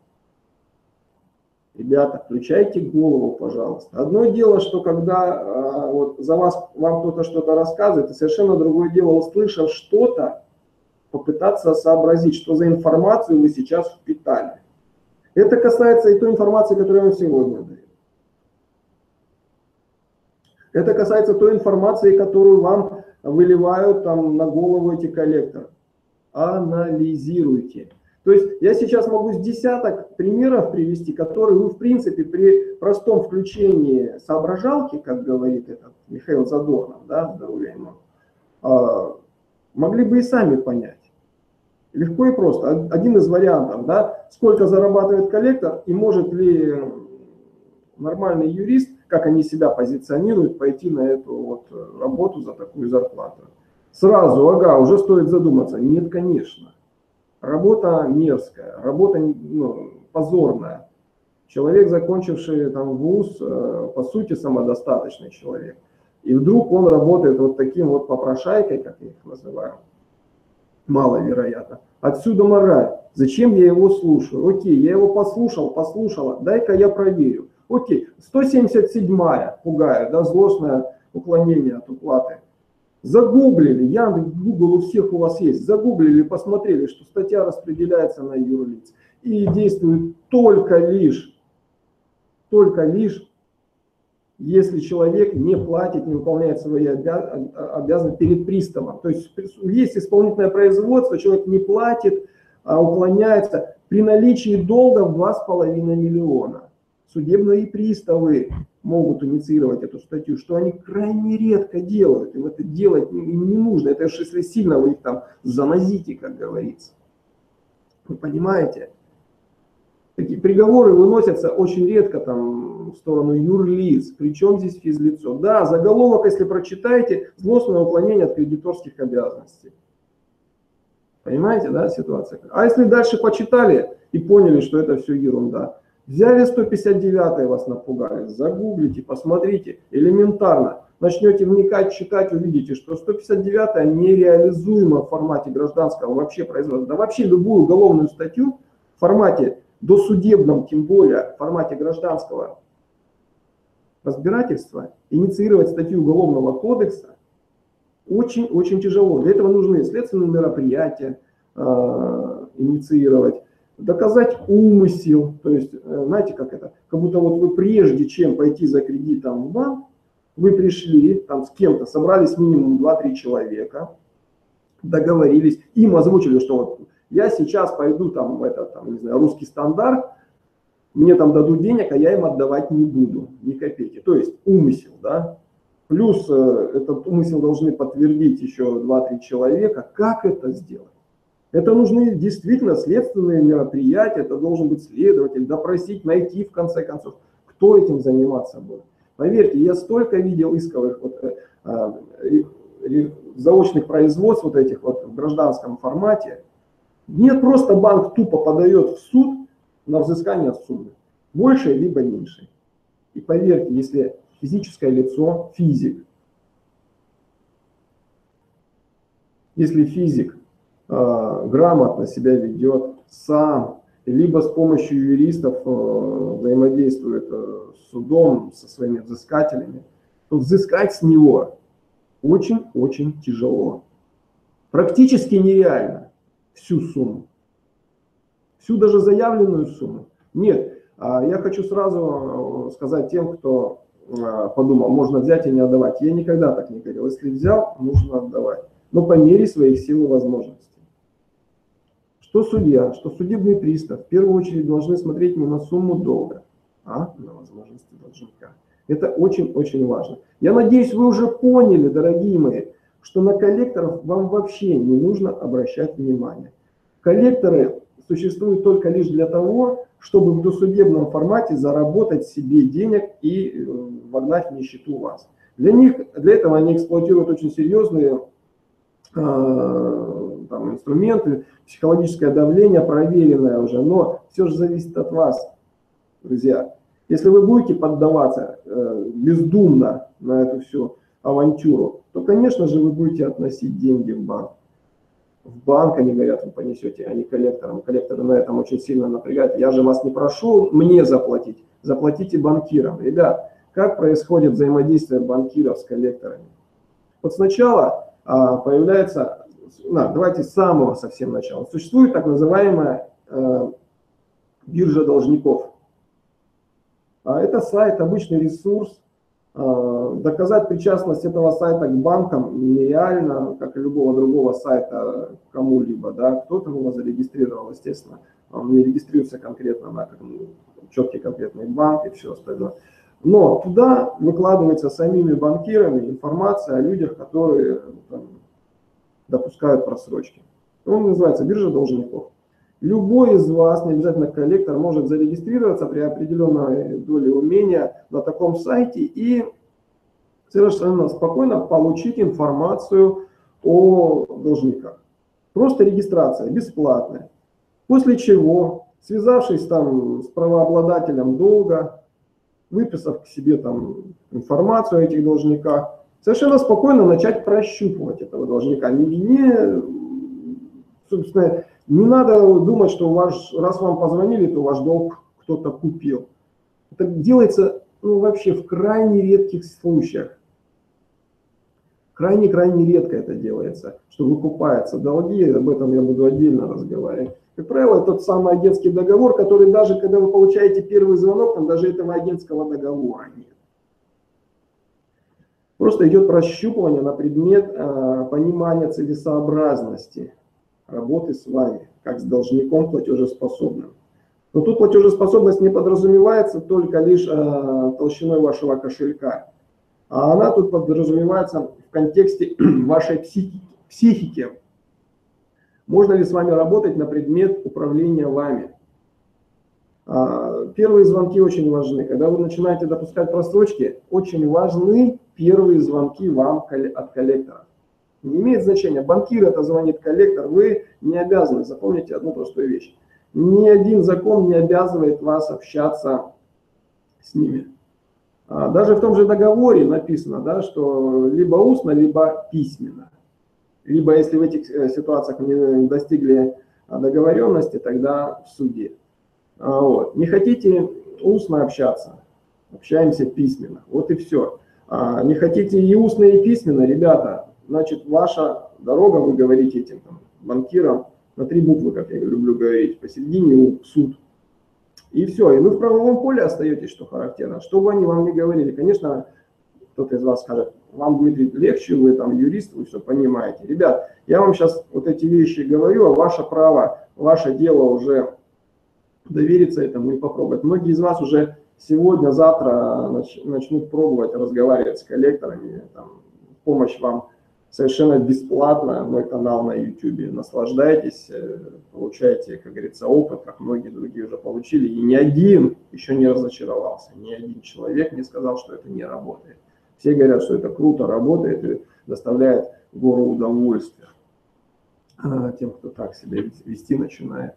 ребята, включайте голову, пожалуйста. Одно дело, что когда а, вот за вас, вам кто-то что-то рассказывает, и совершенно другое дело, услышав что-то, попытаться сообразить, что за информацию вы сейчас впитали. Это касается и той информации, которую я вам сегодня даю. Это касается той информации, которую вам выливают там на голову эти коллекторы. Анализируйте. То есть я сейчас могу с десяток примеров привести, которые вы, в принципе, при простом включении соображалки, как говорит этот Михаил Задорнов, да, здоровья ему, а, могли бы и сами понять. Легко и просто. Один из вариантов, да, сколько зарабатывает коллектор и может ли нормальный юрист как они себя позиционируют, пойти на эту вот работу за такую зарплату. Сразу, ага, уже стоит задуматься. Нет, конечно. Работа мерзкая, работа ну, позорная. Человек, закончивший там вуз, э, по сути самодостаточный человек. И вдруг он работает вот таким вот попрошайкой, как я их называю, маловероятно. Отсюда мораль. Зачем я его слушаю? Окей, я его послушал, послушала, дай-ка я проверю. Окей, 177-я, пугает, да, злостное уклонение от уплаты. Загуглили, Яндекс, Google у всех у вас есть, загуглили, посмотрели, что статья распределяется на юрлиц. И действует только лишь, только лишь, если человек не платит, не выполняет свои обязанности перед приставом. То есть есть исполнительное производство, человек не платит, а уклоняется при наличии долга в 2,5 миллиона судебные приставы могут инициировать эту статью, что они крайне редко делают. Им это делать им не нужно. Это уж если сильно вы их там занозите, как говорится. Вы понимаете? Такие приговоры выносятся очень редко там в сторону юрлиц. Причем здесь физлицо? Да, заголовок, если прочитаете, злостное уклонение от кредиторских обязанностей. Понимаете, да, ситуация? А если дальше почитали и поняли, что это все ерунда, Взяли 159 вас напугали, загуглите, посмотрите, элементарно. Начнете вникать, читать, увидите, что 159 нереализуема в формате гражданского вообще производства. Да вообще любую уголовную статью в формате досудебном, тем более в формате гражданского разбирательства, инициировать статью Уголовного кодекса очень-очень тяжело. Для этого нужны следственные мероприятия э, инициировать, доказать умысел, то есть, э, знаете, как это, как будто вот вы прежде чем пойти за кредитом в банк, вы пришли там с кем-то, собрались минимум 2-3 человека, договорились, им озвучили, что вот я сейчас пойду там в этот, там, не знаю, русский стандарт, мне там дадут денег, а я им отдавать не буду, ни копейки. То есть умысел, да. Плюс э, этот умысел должны подтвердить еще 2-3 человека. Как это сделать? Это нужны действительно следственные мероприятия, это должен быть следователь, допросить, найти в конце концов, кто этим заниматься будет. Поверьте, я столько видел исковых вот, э, э, заочных производств вот этих вот в гражданском формате. Нет, просто банк тупо подает в суд на взыскание суммы. Больше либо меньше. И поверьте, если физическое лицо, физик, если физик грамотно себя ведет сам, либо с помощью юристов э, взаимодействует э, с судом, со своими взыскателями, то взыскать с него очень-очень тяжело. Практически нереально всю сумму. Всю даже заявленную сумму. Нет, а я хочу сразу сказать тем, кто подумал, можно взять и не отдавать. Я никогда так не говорил. Если взял, нужно отдавать. Но по мере своих сил и возможностей. Что судья, что судебный пристав в первую очередь должны смотреть не на сумму долга, а на возможности должника. Это очень-очень важно. Я надеюсь, вы уже поняли, дорогие мои, что на коллекторов вам вообще не нужно обращать внимание. Коллекторы существуют только лишь для того, чтобы в досудебном формате заработать себе денег и э, вогнать в нищету вас. Для них, для этого они эксплуатируют очень серьезные там, инструменты, психологическое давление проверенное уже, но все же зависит от вас, друзья. Если вы будете поддаваться э, бездумно на эту всю авантюру, то, конечно же, вы будете относить деньги в банк. В банк они говорят, вы понесете, а не коллекторам. Коллекторы на этом очень сильно напрягают. Я же вас не прошу мне заплатить, заплатите банкирам. Ребят, как происходит взаимодействие банкиров с коллекторами? Вот сначала появляется, на, давайте с самого совсем начала. Существует так называемая э, биржа должников. А это сайт, обычный ресурс. А, доказать причастность этого сайта к банкам нереально, как и любого другого сайта кому-либо. Да? Кто-то его зарегистрировал, естественно. Он не регистрируется конкретно на четкий конкретный банк и все остальное. Но туда выкладывается самими банкирами информация о людях, которые там, допускают просрочки. Он называется биржа должников. Любой из вас, не обязательно коллектор, может зарегистрироваться при определенной доле умения на таком сайте и совершенно спокойно получить информацию о должниках. Просто регистрация, бесплатная. После чего, связавшись там с правообладателем долга, выписав к себе там информацию о этих должниках, совершенно спокойно начать прощупывать этого должника. Не, не собственно, не надо думать, что ваш, раз вам позвонили, то ваш долг кто-то купил. Это делается ну, вообще в крайне редких случаях. Крайне-крайне редко это делается, что выкупаются долги, об этом я буду отдельно разговаривать. Как правило, тот самый агентский договор, который даже когда вы получаете первый звонок, там даже этого агентского договора нет. Просто идет прощупывание на предмет э, понимания целесообразности работы с вами, как с должником платежеспособным. Но тут платежеспособность не подразумевается только лишь э, толщиной вашего кошелька, а она тут подразумевается в контексте вашей психики. психики. Можно ли с вами работать на предмет управления вами? А, первые звонки очень важны. Когда вы начинаете допускать просрочки, очень важны первые звонки вам от коллектора. Не имеет значения, банкир это звонит коллектор, вы не обязаны, запомните одну простую вещь. Ни один закон не обязывает вас общаться с ними. А даже в том же договоре написано, да, что либо устно, либо письменно. Либо если в этих э, ситуациях не достигли договоренности, тогда в суде. А вот. Не хотите устно общаться, общаемся письменно. Вот и все. А не хотите и устно, и письменно, ребята, значит, ваша дорога, вы говорите этим там, банкирам, на три буквы, как я люблю говорить, посередине суд. И все, и вы в правовом поле остаетесь, что характерно. Что бы они вам ни говорили, конечно, кто-то из вас скажет, вам, Дмитрий, легче, вы там юрист, вы все понимаете. Ребят, я вам сейчас вот эти вещи говорю, а ваше право, ваше дело уже довериться этому и попробовать. Многие из вас уже сегодня, завтра начнут пробовать разговаривать с коллекторами, там, помощь вам совершенно бесплатно мой канал на YouTube. Наслаждайтесь, э, получайте, как говорится, опыт, как многие другие уже получили. И ни один еще не разочаровался, ни один человек не сказал, что это не работает. Все говорят, что это круто работает и доставляет гору удовольствия а, тем, кто так себя вести начинает.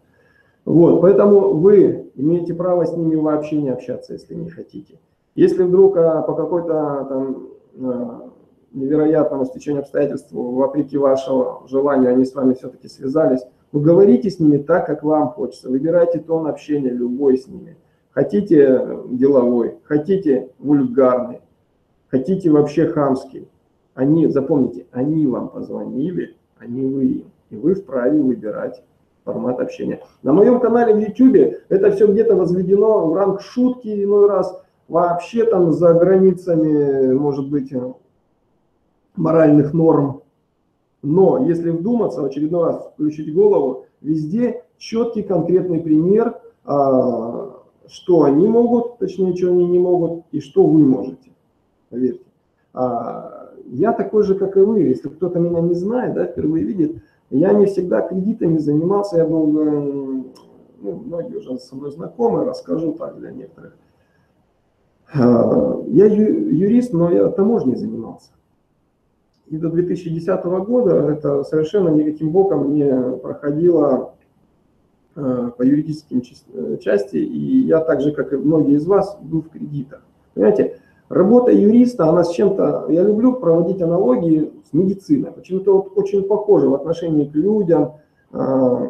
Вот, поэтому вы имеете право с ними вообще не общаться, если не хотите. Если вдруг а, по какой-то там а, невероятному стечению обстоятельств, вопреки вашего желания, они с вами все-таки связались, вы говорите с ними так, как вам хочется, выбирайте тон общения любой с ними. Хотите деловой, хотите вульгарный, хотите вообще хамский. Они, запомните, они вам позвонили, они вы им. И вы вправе выбирать формат общения. На моем канале в YouTube это все где-то возведено в ранг шутки иной раз. Вообще там за границами, может быть, моральных норм. Но если вдуматься, в очередной раз включить голову, везде четкий конкретный пример, а, что они могут, точнее, что они не могут, и что вы можете. Поверьте. А, я такой же, как и вы. Если кто-то меня не знает, да, впервые видит, я не всегда кредитами занимался, я был, э, ну, многие уже со мной знакомы, расскажу так для некоторых. А, я юрист, но я таможней занимался. И до 2010 года это совершенно никаким боком не проходило э, по юридическим э, части, и я так же, как и многие из вас, был в кредитах. Понимаете, работа юриста, она с чем-то, я люблю проводить аналогии с медициной, почему-то вот очень похоже в отношении к людям, э,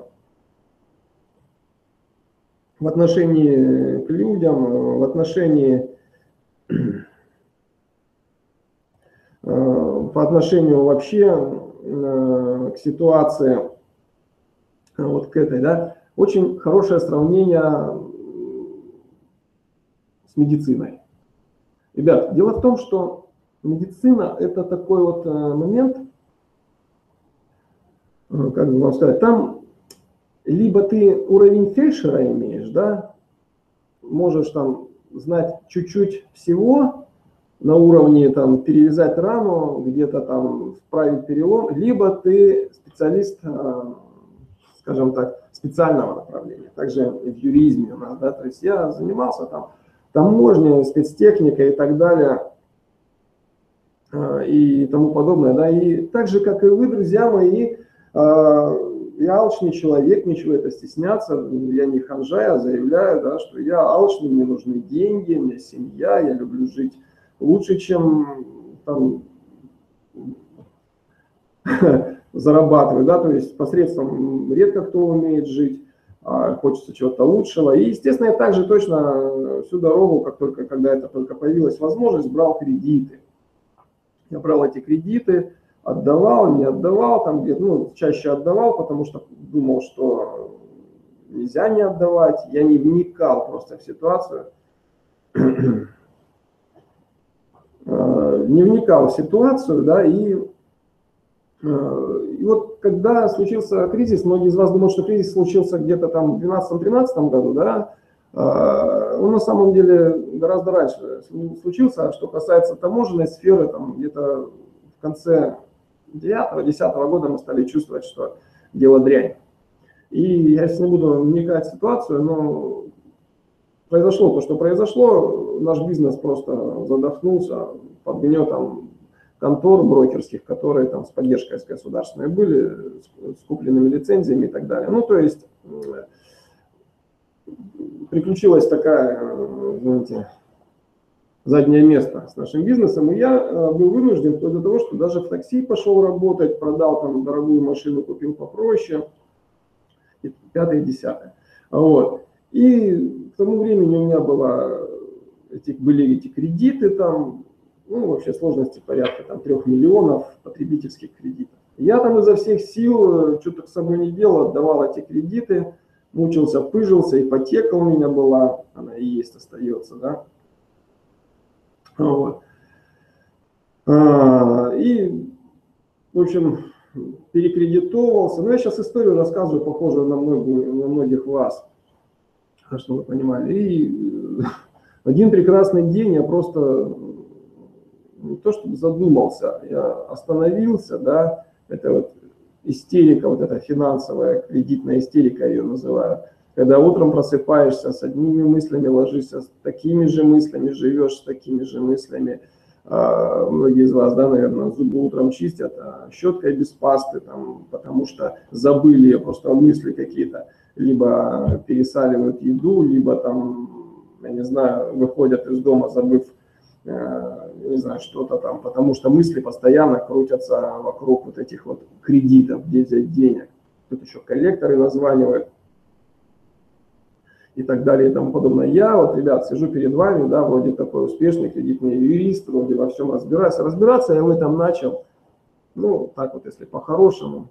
в отношении к людям, в отношении по отношению вообще к ситуации вот к этой, да, очень хорошее сравнение с медициной. Ребят, дело в том, что медицина это такой вот э, момент, э, как бы вам сказать, там либо ты уровень фельдшера имеешь, да, можешь там знать чуть-чуть всего на уровне там перевязать рану, где-то там вправить перелом, либо ты специалист, э, скажем так, специального направления. Также в юризме у нас, да, то есть я занимался там таможней, спецтехникой и так далее э, и тому подобное, да, и так же, как и вы, друзья мои, э, я алчный человек, ничего это стесняться, я не ханжа, я заявляю, да, что я алчный, мне нужны деньги, у меня семья, я люблю жить лучше, чем там зарабатывать, да, то есть посредством редко кто умеет жить, а хочется чего-то лучшего. И, естественно, я также точно всю дорогу, как только, когда это только появилась возможность, брал кредиты. Я брал эти кредиты, отдавал, не отдавал, там где ну, чаще отдавал, потому что думал, что нельзя не отдавать. Я не вникал просто в ситуацию. Э, не вникал в ситуацию, да, и, э, когда случился кризис, многие из вас думают, что кризис случился где-то там в 2012-2013 году, да, он на самом деле гораздо раньше случился, а что касается таможенной сферы, там где-то в конце 9-10 года мы стали чувствовать, что дело дрянь. И я сейчас не буду вникать в ситуацию, но произошло то, что произошло, наш бизнес просто задохнулся под гнетом контор брокерских, которые там с поддержкой государственной были, с купленными лицензиями и так далее. Ну, то есть приключилась такая, знаете, заднее место с нашим бизнесом, и я э, был вынужден вплоть до того, что даже в такси пошел работать, продал там дорогую машину, купил попроще, и пятое, десятое. Вот. И к тому времени у меня было, эти, были эти кредиты там, ну, вообще сложности порядка там трех миллионов потребительских кредитов. Я там изо всех сил э, что-то с собой не делал, отдавал эти кредиты, мучился, пыжился, ипотека у меня была, она и есть, остается, да. Вот. А, и, в общем, перекредитовался. Ну, я сейчас историю рассказываю, похожую на, многие, на многих вас, чтобы вы понимали. И один прекрасный день я просто не то чтобы задумался, я остановился, да, это вот истерика, вот эта финансовая, кредитная истерика ее называю, когда утром просыпаешься с одними мыслями, ложишься с такими же мыслями, живешь с такими же мыслями, а, многие из вас, да, наверное, зубы утром чистят, а щеткой без пасты, там, потому что забыли просто мысли какие-то, либо пересаливают еду, либо там, я не знаю, выходят из дома, забыв Э, не знаю, что-то там, потому что мысли постоянно крутятся вокруг вот этих вот кредитов, где взять денег. Тут еще коллекторы названивают и так далее и тому подобное. Я вот, ребят, сижу перед вами, да, вроде такой успешный кредитный юрист, вроде во всем разбираюсь. Разбираться я в этом начал, ну, так вот, если по-хорошему,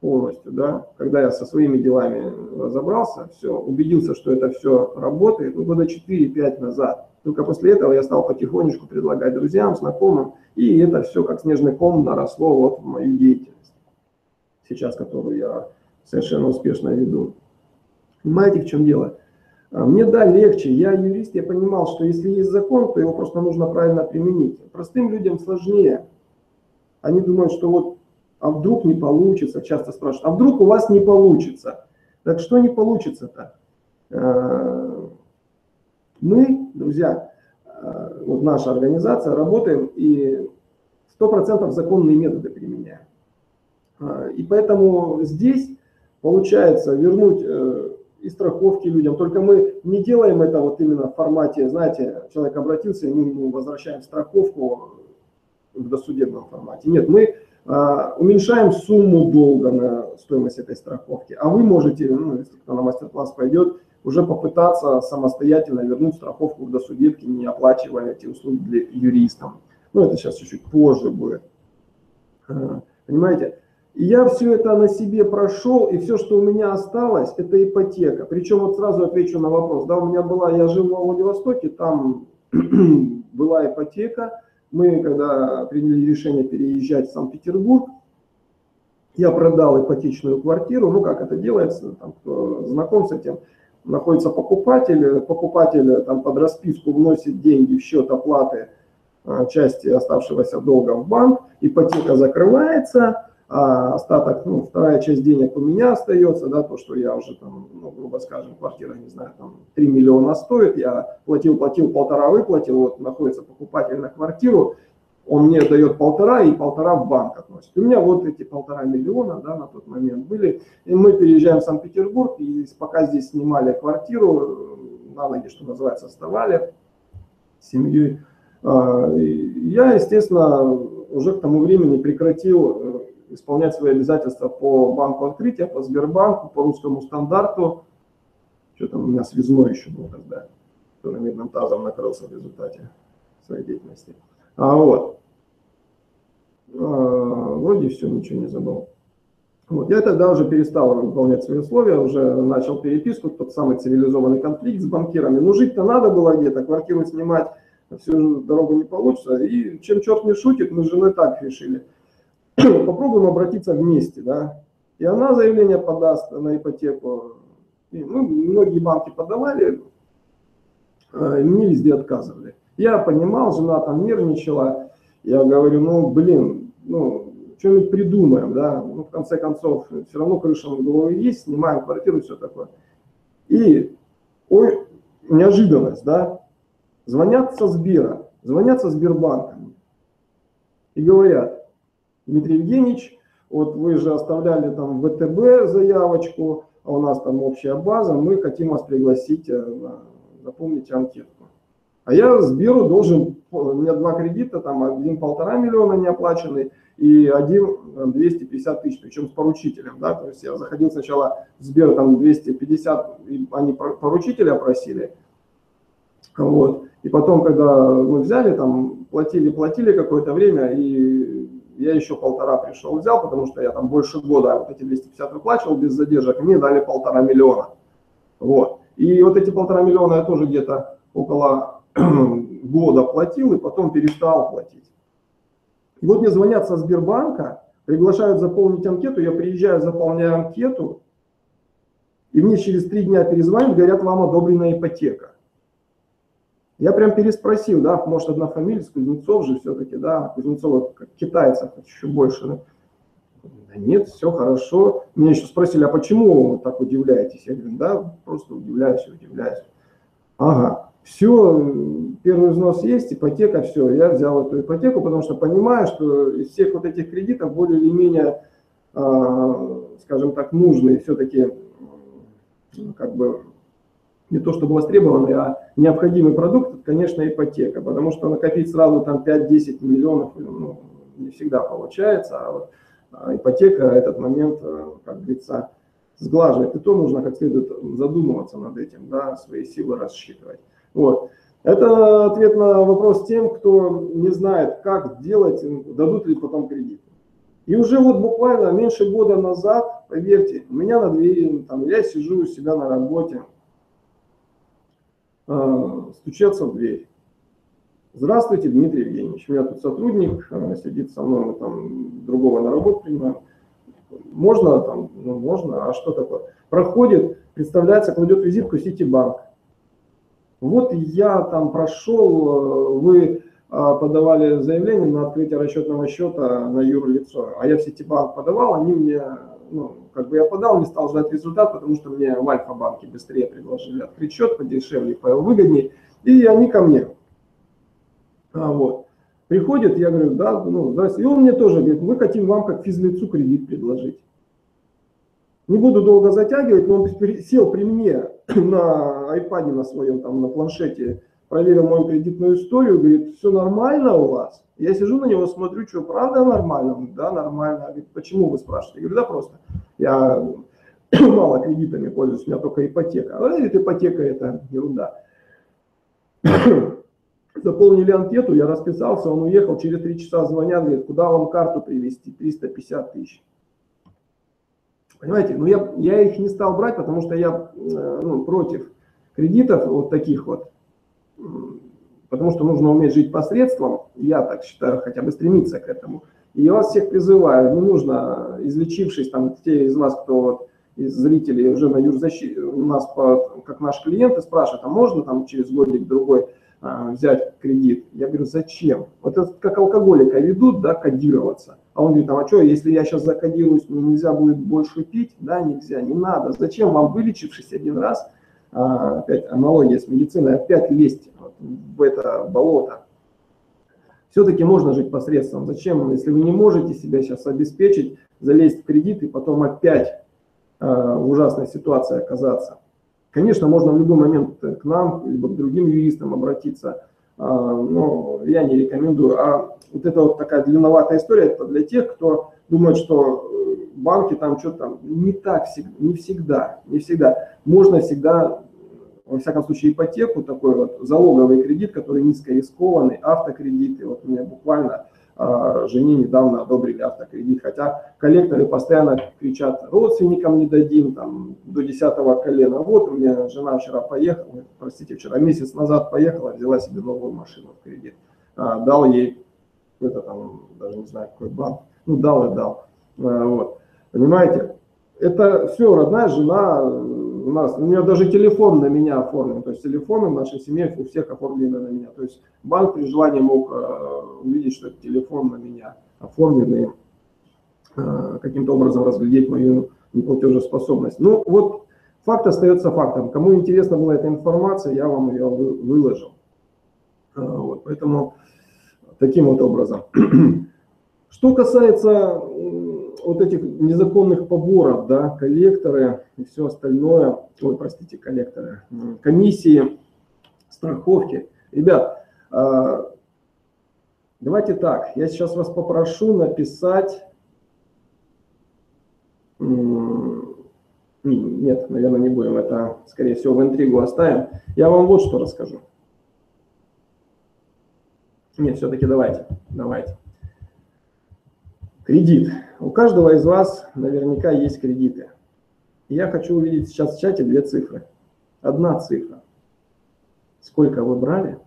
полностью, да, когда я со своими делами разобрался, все, убедился, что это все работает, ну, года 4-5 назад, только после этого я стал потихонечку предлагать друзьям, знакомым, и это все как снежный ком наросло вот в мою деятельность, сейчас которую я совершенно успешно веду. Понимаете, в чем дело? А, мне, да, легче. Я юрист, я понимал, что если есть закон, то его просто нужно правильно применить. Простым людям сложнее. Они думают, что вот, а вдруг не получится, часто спрашивают, а вдруг у вас не получится? Так что не получится-то? Мы, друзья, а, вот наша организация, работаем и 100% законные методы применяем. И поэтому здесь получается вернуть э, и страховки людям. Только мы не делаем это вот именно в формате, знаете, человек обратился, и мы ему возвращаем страховку в досудебном формате. Нет, мы уменьшаем сумму долга на стоимость этой страховки, а вы можете, ну, если кто на мастер-класс пойдет, уже попытаться самостоятельно вернуть страховку в досудебке, не оплачивая эти услуги для юристам. Ну, это сейчас чуть-чуть позже будет. А, понимаете? И я все это на себе прошел, и все, что у меня осталось, это ипотека. Причем вот сразу отвечу на вопрос. Да, у меня была, я жил во Владивостоке, там была ипотека. Мы, когда приняли решение переезжать в Санкт-Петербург, я продал ипотечную квартиру. Ну, как это делается, там, кто знаком с этим, находится покупатель, покупатель там под расписку вносит деньги в счет оплаты а, части оставшегося долга в банк, ипотека закрывается, а остаток, ну, вторая часть денег у меня остается, да, то, что я уже там, ну, грубо скажем, квартира, не знаю, там 3 миллиона стоит, я платил, платил, полтора выплатил, вот находится покупатель на квартиру, он мне дает полтора и полтора в банк относит. У меня вот эти полтора миллиона, да, на тот момент были, и мы переезжаем в Санкт-Петербург, и пока здесь снимали квартиру, на ноги, что называется, вставали с семьей, а, я, естественно, уже к тому времени прекратил э, исполнять свои обязательства по банку открытия, по Сбербанку, по русскому стандарту. Что там у меня связной еще был тогда, который медным тазом накрылся в результате своей деятельности. А вот. А, вроде все, ничего не забыл. Вот. Я тогда уже перестал выполнять свои условия, уже начал переписку, тот самый цивилизованный конфликт с банкирами. Ну, жить-то надо было где-то, квартиру снимать всю дорогу не получится. И чем черт не шутит, мы с женой так решили – попробуем обратиться вместе, да. И она заявление подаст на ипотеку. И, ну, многие банки подавали, а, и мне везде отказывали. Я понимал, жена там нервничала. Я говорю, ну, блин, ну, что-нибудь придумаем, да. Ну, в конце концов, все равно крыша над головой есть, снимаем квартиру все такое. И, ой, неожиданность, да. Звонят со Сбера, звонят со Сбербанком и говорят, Дмитрий Евгеньевич, вот вы же оставляли там ВТБ заявочку, а у нас там общая база, мы хотим вас пригласить, э, заполнить анкетку. А я Сберу должен, у меня два кредита, там один полтора миллиона неоплаченный и один 250 тысяч, причем с поручителем, да, то есть я заходил сначала в Сбер, там 250, они поручителя просили, вот, и потом, когда мы взяли, там платили, платили какое-то время, и я еще полтора пришел, взял, потому что я там больше года вот эти 250 выплачивал без задержек, мне дали полтора миллиона. Вот. И вот эти полтора миллиона я тоже где-то около года платил и потом перестал платить. И вот мне звонят со Сбербанка, приглашают заполнить анкету, я приезжаю, заполняю анкету, и мне через три дня перезвонят, говорят, вам одобрена ипотека. Я прям переспросил, да, может, одна фамилия, Кузнецов же все-таки, да, Кузнецова как китайцев еще больше, да. Да нет, все хорошо. Меня еще спросили, а почему вы так удивляетесь? Я говорю, да, просто удивляюсь, удивляюсь. Ага, все, первый взнос есть, ипотека, все, я взял эту ипотеку, потому что понимаю, что из всех вот этих кредитов более или менее, э, скажем так, нужные все-таки как бы не то чтобы востребованный, а необходимый продукт, это, конечно, ипотека, потому что накопить сразу там 5-10 миллионов ну, не всегда получается, а вот а ипотека этот момент, э, как говорится, сглаживает. И то нужно как следует задумываться над этим, да, свои силы рассчитывать. Вот. Это ответ на вопрос тем, кто не знает, как делать, дадут ли потом кредит. И уже вот буквально меньше года назад, поверьте, у меня на двери, там, я сижу у себя на работе, стучаться в дверь. Здравствуйте, Дмитрий Евгеньевич. У меня тут сотрудник э, сидит со мной, мы там другого на работу принимаем. Можно там? Ну, можно. А что такое? Проходит, представляется, кладет визитку Ситибанк. Вот я там прошел, э, вы а, подавали заявление на открытие расчетного счета на юрлицо, а я в Ситибанк подавал, они мне, ну, как бы я подал, не стал ждать результат, потому что мне в Альфа-банке быстрее предложили открыть счет, подешевле, выгоднее, и они ко мне. А, вот. Приходит, я говорю, да, ну, здрасте. И он мне тоже говорит, мы хотим вам как физлицу кредит предложить. Не буду долго затягивать, но он сел при мне на iPad на своем, там, на планшете, проверил мою кредитную историю, говорит, все нормально у вас? Я сижу на него, смотрю, что, правда нормально? Он, да, нормально. Говорит, почему вы спрашиваете? Я говорю, да просто. Я мало кредитами пользуюсь, у меня только ипотека. А говорит, ипотека это ерунда. Заполнили анкету, я расписался, он уехал, через три часа звонят, говорит, куда вам карту привезти? 350 тысяч. Понимаете, ну я, я их не стал брать, потому что я э, ну, против кредитов вот таких вот, потому что нужно уметь жить посредством, я так считаю, хотя бы стремиться к этому. И я вас всех призываю, не нужно, излечившись, там, те из вас, кто вот, из зрителей уже на юрзащите, у нас, по, как наши клиенты спрашивают, а можно там через годик-другой а, взять кредит? Я говорю, зачем? Вот это как алкоголика ведут, да, кодироваться. А он говорит, а что, если я сейчас закодируюсь, мне нельзя будет больше пить? Да, нельзя, не надо. Зачем вам, вылечившись один раз, опять аналогия с медициной, опять лезть в это болото. Все-таки можно жить посредством. Зачем, если вы не можете себя сейчас обеспечить, залезть в кредит и потом опять э, в ужасной ситуации оказаться. Конечно, можно в любой момент к нам, либо к другим юристам обратиться, э, но я не рекомендую. А вот эта вот такая длинноватая история, это для тех, кто думает, что банки там что-то там не так, не всегда, не всегда. Можно всегда во всяком случае, ипотеку, такой вот залоговый кредит, который низкорискованный, автокредиты. Вот у меня буквально э, жене недавно одобрили автокредит, хотя коллекторы постоянно кричат, родственникам не дадим, там, до десятого колена. Вот у меня жена вчера поехала, простите, вчера месяц назад поехала, взяла себе новую машину в кредит. А, дал ей, это там, даже не знаю, какой банк, ну, дал и дал. А, вот. Понимаете, это все родная жена, у нас, у нее даже телефон на меня оформлен, то есть телефоны в нашей семье у всех оформлены на меня. То есть банк при желании мог э, увидеть, что это телефон на меня оформленный, э, каким-то образом разглядеть мою неплатежеспособность. Ну вот факт остается фактом. Кому интересна была эта информация, я вам ее выложил. Э, вот, поэтому таким вот образом. Что касается вот этих незаконных поборов, да, коллекторы и все остальное, ой, простите, коллекторы, комиссии, страховки. Ребят, а, давайте так, я сейчас вас попрошу написать, нет, наверное, не будем, это, скорее всего, в интригу оставим. Я вам вот что расскажу. Нет, все-таки давайте, давайте. Кредит. У каждого из вас наверняка есть кредиты. Я хочу увидеть сейчас в чате две цифры. Одна цифра. Сколько вы брали?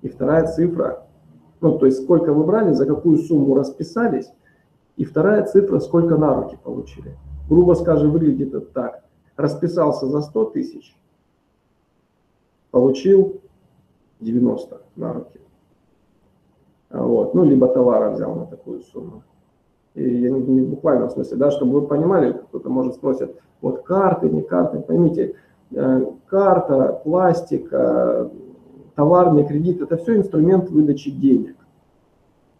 И вторая цифра, ну, то есть сколько вы брали, за какую сумму расписались. И вторая цифра, сколько на руки получили. Грубо скажем, выглядит это так. Расписался за 100 тысяч, получил 90 на руки. Вот. Ну, либо товара взял на такую сумму. И я не, не в буквальном смысле, да, чтобы вы понимали, кто-то может спросить, вот карты, не карты, поймите, э, карта, пластик, э, товарный кредит, это все инструмент выдачи денег.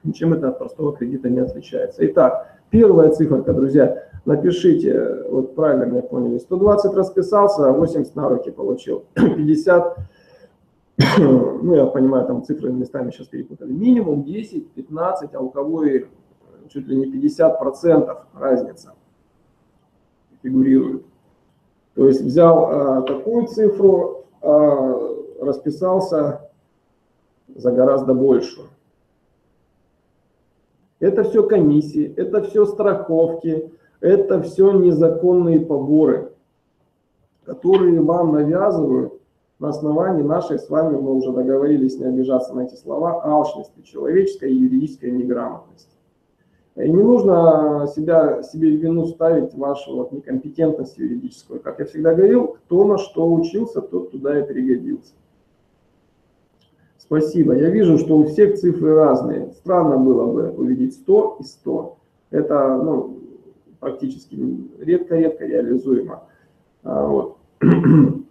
Ничем это от простого кредита не отличается. Итак, первая циферка, друзья, напишите, вот правильно меня поняли, 120 расписался, 80 на руки получил, 50 ну, я понимаю, там цифры местами сейчас перепутали, минимум 10, 15, а у кого и чуть ли не 50 процентов разница фигурирует. То есть взял а, такую цифру, а, расписался за гораздо большую. Это все комиссии, это все страховки, это все незаконные поборы, которые вам навязывают на основании нашей с вами, мы уже договорились не обижаться на эти слова, алчности, человеческой и юридической неграмотности. И не нужно себя, себе вину ставить вашу вот некомпетентность юридическую. Как я всегда говорил, кто на что учился, тот туда и пригодился. Спасибо. Я вижу, что у всех цифры разные. Странно было бы увидеть 100 и 100. Это ну, практически редко-редко реализуемо. А, вот.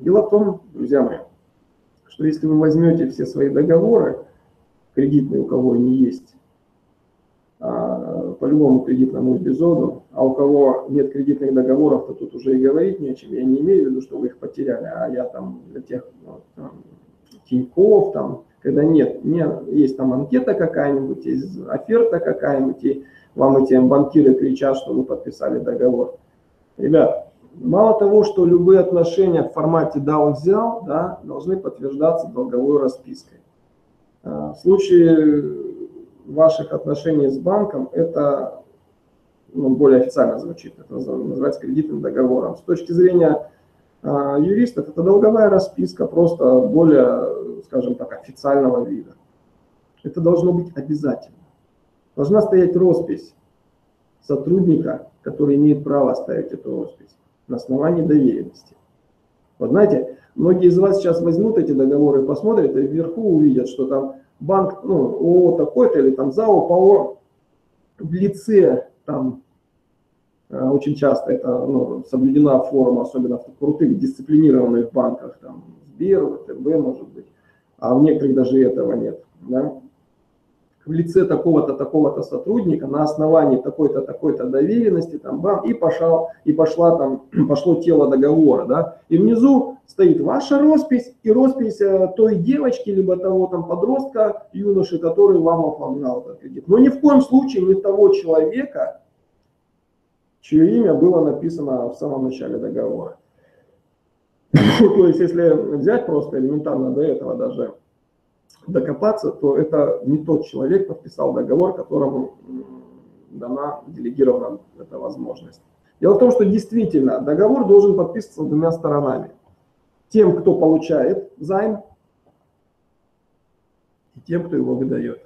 Дело в том, друзья мои, что если вы возьмете все свои договоры, кредитные у кого они есть, а, по любому кредитному эпизоду, а у кого нет кредитных договоров, то тут уже и говорить не о чем. Я не имею в виду, что вы их потеряли, а я там для тех вот, там, Тиньков, там, когда нет, нет, есть там анкета какая-нибудь, есть оферта какая-нибудь, и вам эти банкиры кричат, что вы подписали договор. Ребят, мало того, что любые отношения в формате дал-взял да, должны подтверждаться долговой распиской. А, в случае ваших отношений с банком это ну, более официально звучит, это называется кредитным договором. С точки зрения э, юристов это долговая расписка, просто более, скажем так, официального вида. Это должно быть обязательно. Должна стоять роспись сотрудника, который имеет право ставить эту роспись на основании доверенности. Вот знаете, многие из вас сейчас возьмут эти договоры, посмотрят и вверху увидят, что там банк, ну, ООО такой-то или там ЗАО, ПАО в лице там э, очень часто это ну, соблюдена форма, особенно в крутых дисциплинированных банках, там Сбер, ВТБ может быть, а в некоторых даже этого нет. Да? В лице такого-то, такого-то сотрудника на основании такой-то, такой-то доверенности, там, бам, и, пошел, и пошла там, пошло тело договора, да, и внизу стоит ваша роспись и роспись э, той девочки, либо того там подростка, юноши, который вам оформлял этот кредит. Но ни в коем случае не того человека, чье имя было написано в самом начале договора. То есть, если взять просто элементарно до этого даже докопаться, то это не тот человек подписал договор, которому дана делегирована эта возможность. Дело в том, что действительно договор должен подписываться двумя сторонами. Тем, кто получает займ, и тем, кто его выдает.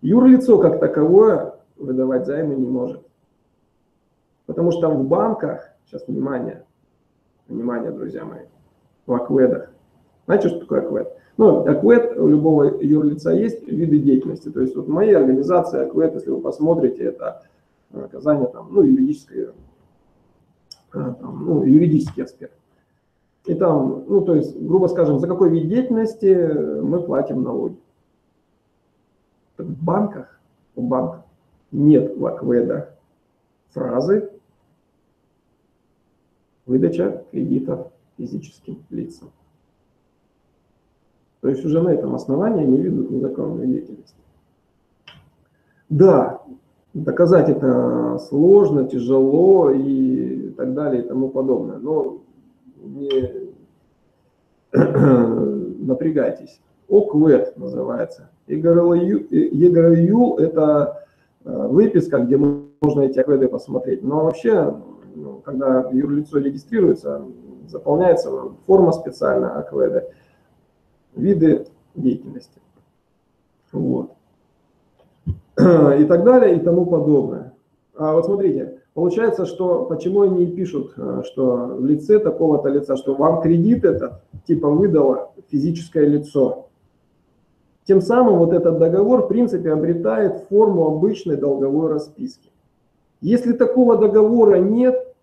Юрлицо как таковое выдавать займы не может. Потому что в банках, сейчас внимание, внимание, друзья мои, в акведах. Знаете, что такое аквед? Ну, АКВЭД у любого юрлица есть виды деятельности. То есть вот моей организации АКВЭД, если вы посмотрите, это наказание там, ну, юридическое, э, там, ну, юридический аспект. И там, ну, то есть, грубо скажем, за какой вид деятельности мы платим налоги. В банках, в банках нет в АКВЭДах фразы выдача кредитов физическим лицам. То есть уже на этом основании они ведут незаконную деятельность. Да, доказать это сложно, тяжело и так далее и тому подобное. Но не напрягайтесь. ОКВЭД называется. ЕГРЮЛ – это э, выписка, где можно эти ОКВЭДы посмотреть. Но вообще, ну, когда юрлицо регистрируется, заполняется форма специальная ОКВЭДа виды деятельности. Вот. И так далее, и тому подобное. А вот смотрите, получается, что почему они пишут, э, что в лице такого-то лица, что вам кредит этот типа выдало физическое лицо. Тем самым вот этот договор в принципе обретает форму обычной долговой расписки. Если такого договора нет,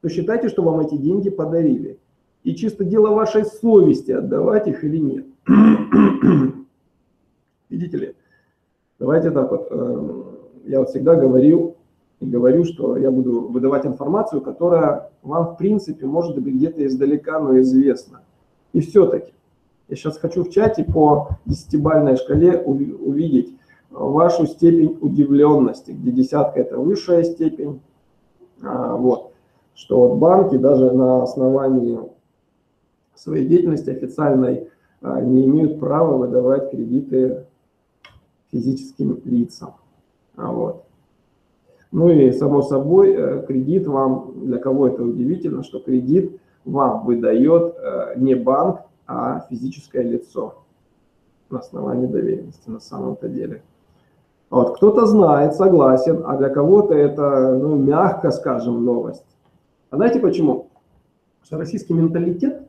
то считайте, что вам эти деньги подарили. И чисто дело вашей совести, отдавать их или нет. Видите ли, давайте так вот, эм, я вот всегда говорил и говорю, что я буду выдавать информацию, которая вам в принципе может быть где-то издалека, но известна. И все-таки, я сейчас хочу в чате по десятибальной шкале увидеть вашу степень удивленности, где десятка это высшая степень, а, вот, что вот банки даже на основании своей деятельности официальной не имеют права выдавать кредиты физическим лицам. А вот. Ну и, само собой, э, кредит вам, для кого это удивительно, что кредит вам выдает э, не банк, а физическое лицо на основании доверенности на самом-то деле. Вот, кто-то знает, согласен, а для кого-то это, ну, мягко скажем, новость. А знаете почему? Потому что российский менталитет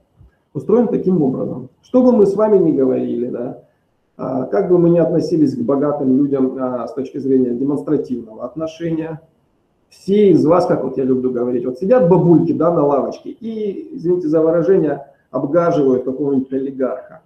устроен таким образом. Что бы мы с вами ни говорили, да, а, как бы мы ни относились к богатым людям а, с точки зрения демонстративного отношения, все из вас, как вот я люблю говорить, вот сидят бабульки да, на лавочке и, извините за выражение, обгаживают какого-нибудь олигарха.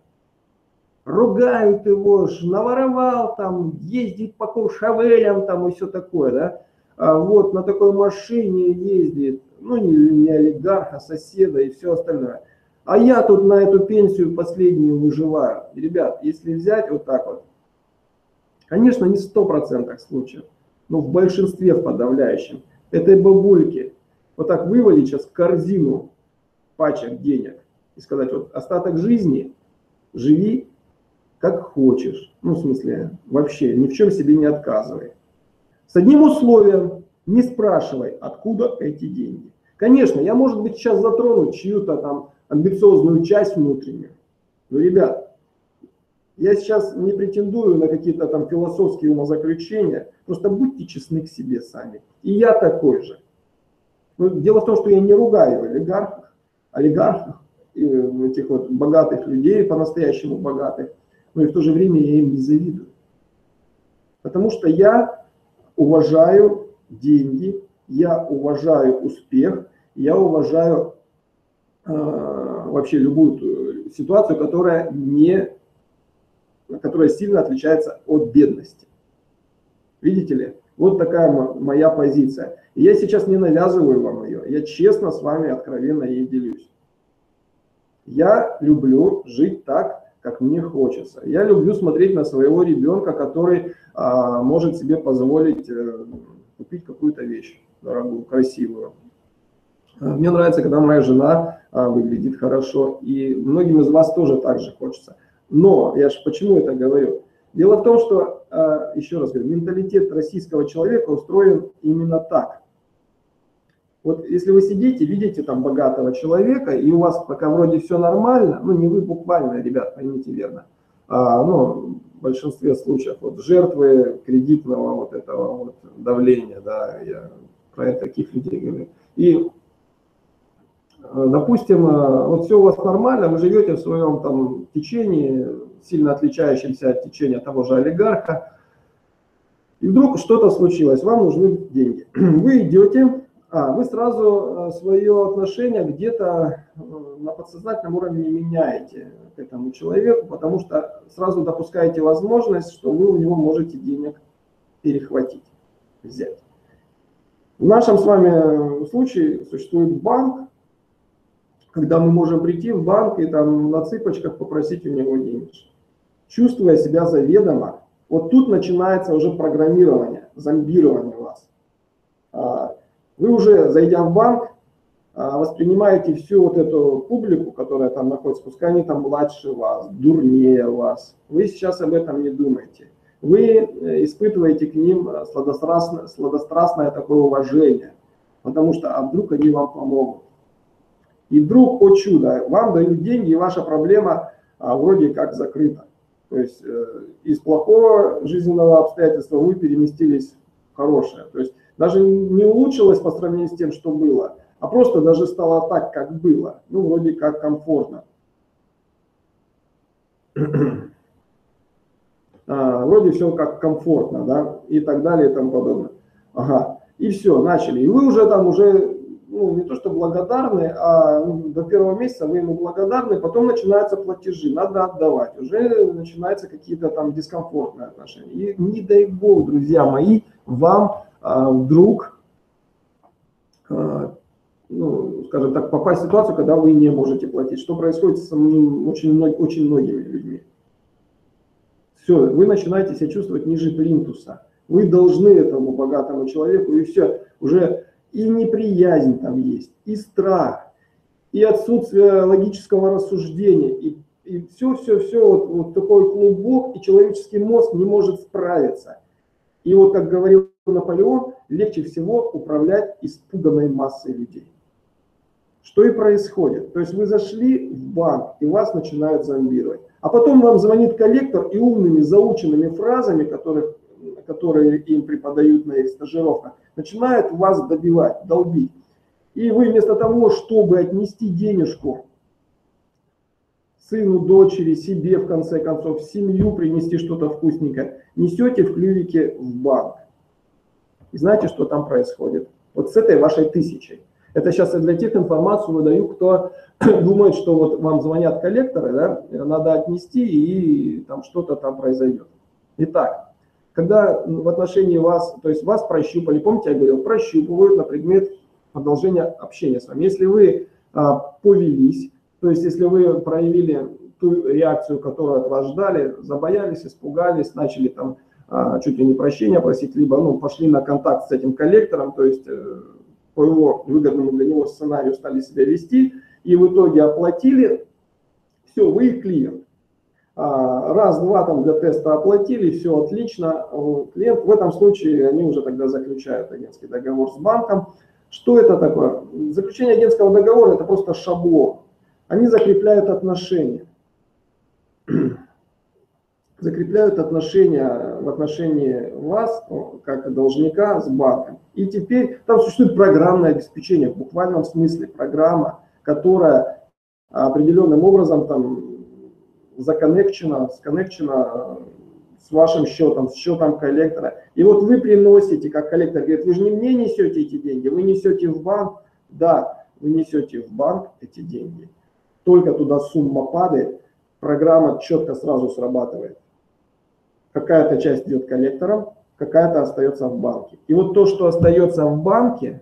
Ругают его, наворовал там, ездит по куршавелям там и все такое, да. А вот на такой машине ездит, ну не, не олигарха, соседа и все остальное. А я тут на эту пенсию последнюю выживаю. Ребят, если взять вот так вот, конечно, не в 100% случаев, но в большинстве, в подавляющем, этой бабульки вот так вывалить сейчас корзину пачек денег и сказать, вот остаток жизни живи как хочешь. Ну, в смысле, вообще ни в чем себе не отказывай. С одним условием, не спрашивай, откуда эти деньги. Конечно, я, может быть, сейчас затрону чью-то там амбициозную часть внутреннюю. Но, ребят, я сейчас не претендую на какие-то там философские умозаключения, просто будьте честны к себе сами. И я такой же. Но дело в том, что я не ругаю олигархов, олигархов, этих вот богатых людей, по-настоящему богатых, но и в то же время я им не завидую. Потому что я уважаю деньги, я уважаю успех, я уважаю э, вообще любую ситуацию, которая не которая сильно отличается от бедности. Видите ли? Вот такая моя позиция. Я сейчас не навязываю вам ее, я честно с вами откровенно ей делюсь. Я люблю жить так, как мне хочется. Я люблю смотреть на своего ребенка, который а, может себе позволить а, купить какую-то вещь дорогую, красивую. Мне нравится, когда моя жена а, выглядит хорошо, и многим из вас тоже так же хочется. Но я же почему это говорю? Дело в том, что, а, еще раз говорю, менталитет российского человека устроен именно так. Вот если вы сидите, видите там богатого человека, и у вас пока вроде все нормально, ну не вы буквально, ребят, поймите верно, а, ну, в большинстве случаев вот жертвы кредитного вот этого вот давления, да, я про таких людей говорю. И допустим, э, вот все у вас нормально, вы живете в своем там течении, сильно отличающемся от течения того же олигарха, и вдруг что-то случилось, вам нужны деньги. Вы идете, а, вы сразу э, свое отношение где-то на подсознательном уровне меняете к этому человеку, потому что сразу допускаете возможность, что вы у него можете денег перехватить, взять. В нашем с вами случае существует банк, когда мы можем прийти в банк и там на цыпочках попросить у него денежки. Чувствуя себя заведомо, вот тут начинается уже программирование, зомбирование вас. А, вы уже, зайдя в банк, а, воспринимаете всю вот эту публику, которая там находится, пускай они там младше вас, дурнее вас. Вы сейчас об этом не думаете. Вы э, испытываете к ним сладострастное, сладострастное такое уважение, потому что а вдруг они вам помогут. И вдруг, о чудо, вам дают деньги, и ваша проблема а, вроде как закрыта. То есть э, из плохого жизненного обстоятельства вы переместились в хорошее. То есть даже не улучшилось по сравнению с тем, что было, а просто даже стало так, как было. Ну, вроде как комфортно. а, вроде все как комфортно, да, и так далее и тому подобное. Ага. И все, начали. И вы уже там уже ну, не то что благодарны, а до первого месяца вы ему благодарны, потом начинаются платежи, надо отдавать, уже начинаются какие-то там дискомфортные отношения. И не дай бог, друзья мои, вам а, вдруг, а, ну, скажем так, попасть в ситуацию, когда вы не можете платить. Что происходит с очень, очень многими людьми? Все, вы начинаете себя чувствовать ниже плинтуса. Вы должны этому богатому человеку, и все, уже и неприязнь там есть, и страх, и отсутствие логического рассуждения, и, и все, все, все, вот, вот такой клубок, и человеческий мозг не может справиться. И вот, как говорил Наполеон, легче всего управлять испуганной массой людей. Что и происходит. То есть вы зашли в банк, и вас начинают зомбировать. А потом вам звонит коллектор и умными заученными фразами, которых которые им преподают на их стажировках, начинают вас добивать, долбить. И вы вместо того, чтобы отнести денежку сыну, дочери, себе, в конце концов, в семью принести что-то вкусненькое, несете в клювике в банк. И знаете, что там происходит? Вот с этой вашей тысячей. Это сейчас я для тех информацию выдаю, кто думает, что вот вам звонят коллекторы, да, надо отнести и там что-то там произойдет. Итак, когда в отношении вас, то есть вас прощупали, помните, я говорил, прощупывают на предмет продолжения общения с вами. Если вы а, повелись, то есть если вы проявили ту реакцию, которую от вас ждали, забоялись, испугались, начали там а, чуть ли не прощения просить, либо ну, пошли на контакт с этим коллектором, то есть э, по его выгодному для него сценарию стали себя вести, и в итоге оплатили, все, вы их клиент. А, раз-два там для теста оплатили, все отлично. Клиент в этом случае, они уже тогда заключают агентский договор с банком. Что это такое? Заключение агентского договора – это просто шаблон. Они закрепляют отношения. Закрепляют отношения в отношении вас, как должника, с банком. И теперь там существует программное обеспечение, в буквальном смысле программа, которая определенным образом там законнекчена, сконнекчена с вашим счетом, с счетом коллектора. И вот вы приносите, как коллектор говорит, вы же не мне несете эти деньги, вы несете в банк. Да, вы несете в банк эти деньги. Только туда сумма падает, программа четко сразу срабатывает. Какая-то часть идет коллектором, какая-то остается в банке. И вот то, что остается в банке,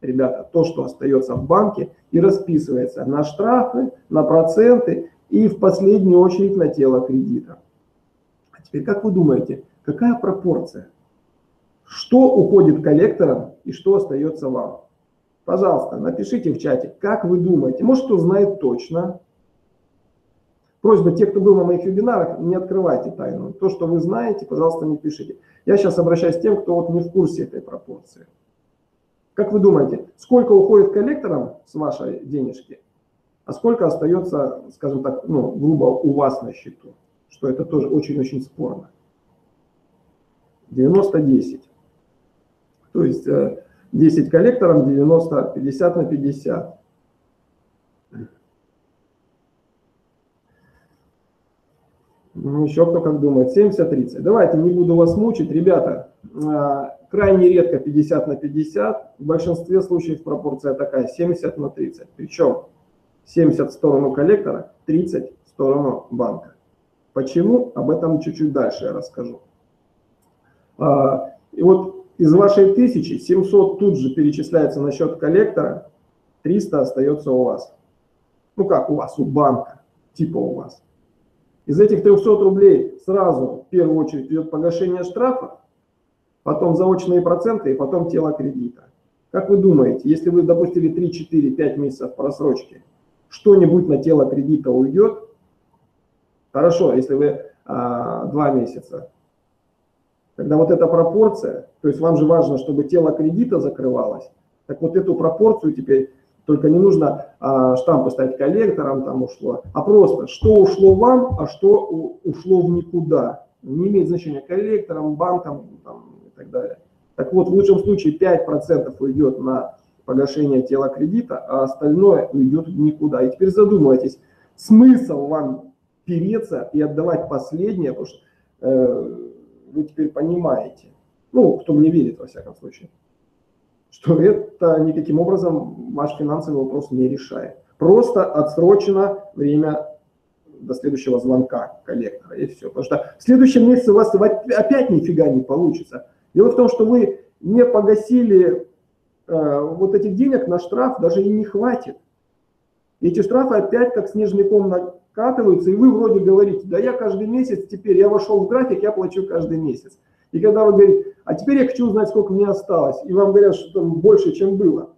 ребята, то, что остается в банке и расписывается на штрафы, на проценты и в последнюю очередь на тело кредита. А теперь как вы думаете, какая пропорция? Что уходит коллекторам и что остается вам? Пожалуйста, напишите в чате, как вы думаете. Может, кто знает точно, Просьба, те, кто был на моих вебинарах, не открывайте тайну. То, что вы знаете, пожалуйста, не пишите. Я сейчас обращаюсь к тем, кто вот не в курсе этой пропорции. Как вы думаете, сколько уходит коллекторам с вашей денежки, а сколько остается, скажем так, ну, грубо у вас на счету? Что это тоже очень-очень спорно. 90-10. То есть 10 э, коллекторам, 90, 50 на 50. Ну, еще кто как думает, 70-30. Давайте, не буду вас мучить. Ребята, а, крайне редко 50 на 50. В большинстве случаев пропорция такая 70 на 30. Причем 70 в сторону коллектора, 30 в сторону банка. Почему? Об этом чуть-чуть дальше я расскажу. А, и вот из вашей тысячи 700 тут же перечисляется на счет коллектора, 300 остается у вас. Ну как у вас, у банка, типа у вас. Из этих 300 рублей сразу в первую очередь идет погашение штрафа, потом заочные проценты и потом тело кредита. Как вы думаете, если вы допустили 3, 4, 5 месяцев просрочки, что-нибудь на тело кредита уйдет? Хорошо, если вы а, 2 месяца. Тогда вот эта пропорция, то есть вам же важно, чтобы тело кредита закрывалось, так вот эту пропорцию теперь только не нужно а, штампы ставить коллектором, там ушло, а просто что ушло вам, а что у, ушло в никуда. Не имеет значения коллектором, банком там, и так далее. Так вот, в лучшем случае 5% уйдет на погашение тела кредита, а остальное уйдет никуда. И теперь задумайтесь, смысл вам переться и отдавать последнее, потому что э, вы теперь понимаете, ну, кто мне верит, во всяком случае, что это никаким образом ваш финансовый вопрос не решает. Просто отсрочено время до следующего звонка коллектора, и все. Потому что в следующем месяце у вас опять нифига не получится. Дело в том, что вы не погасили вот этих денег на штраф, даже и не хватит. Эти штрафы опять как снежный ком накатываются, и вы вроде говорите, да я каждый месяц теперь, я вошел в график, я плачу каждый месяц. И когда вы говорите, а теперь я хочу узнать, сколько мне осталось, и вам говорят, что там больше, чем было.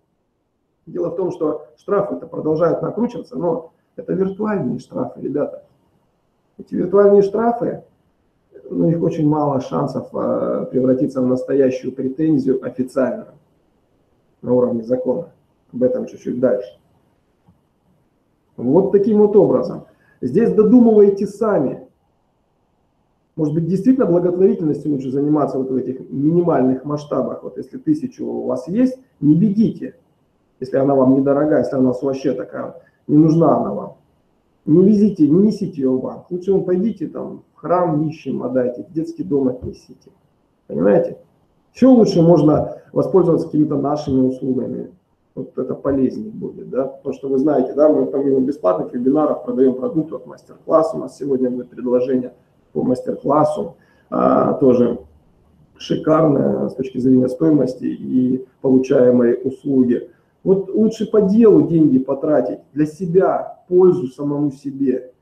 Дело в том, что штрафы-то продолжают накручиваться, но это виртуальные штрафы, ребята. Эти виртуальные штрафы, ну, их очень мало шансов а, превратиться в настоящую претензию официально на уровне закона. Об этом чуть-чуть дальше. Вот таким вот образом. Здесь додумывайте сами. Может быть, действительно благотворительностью лучше заниматься вот в этих минимальных масштабах. Вот если тысячу у вас есть, не бегите, если она вам недорога, если она у вас вообще такая, не нужна она вам. Не везите, не несите ее в банк. Лучше вы пойдите там в храм нищим отдайте, в детский дом отнесите. Понимаете? Все лучше можно воспользоваться какими-то нашими услугами. Вот это полезнее будет, да, потому что вы знаете, да, мы помимо бесплатных вебинаров продаем продукты от мастер-класса, у нас сегодня будет предложение по мастер-классу, а, тоже шикарное с точки зрения стоимости и получаемой услуги. Вот лучше по делу деньги потратить, для себя, пользу самому себе.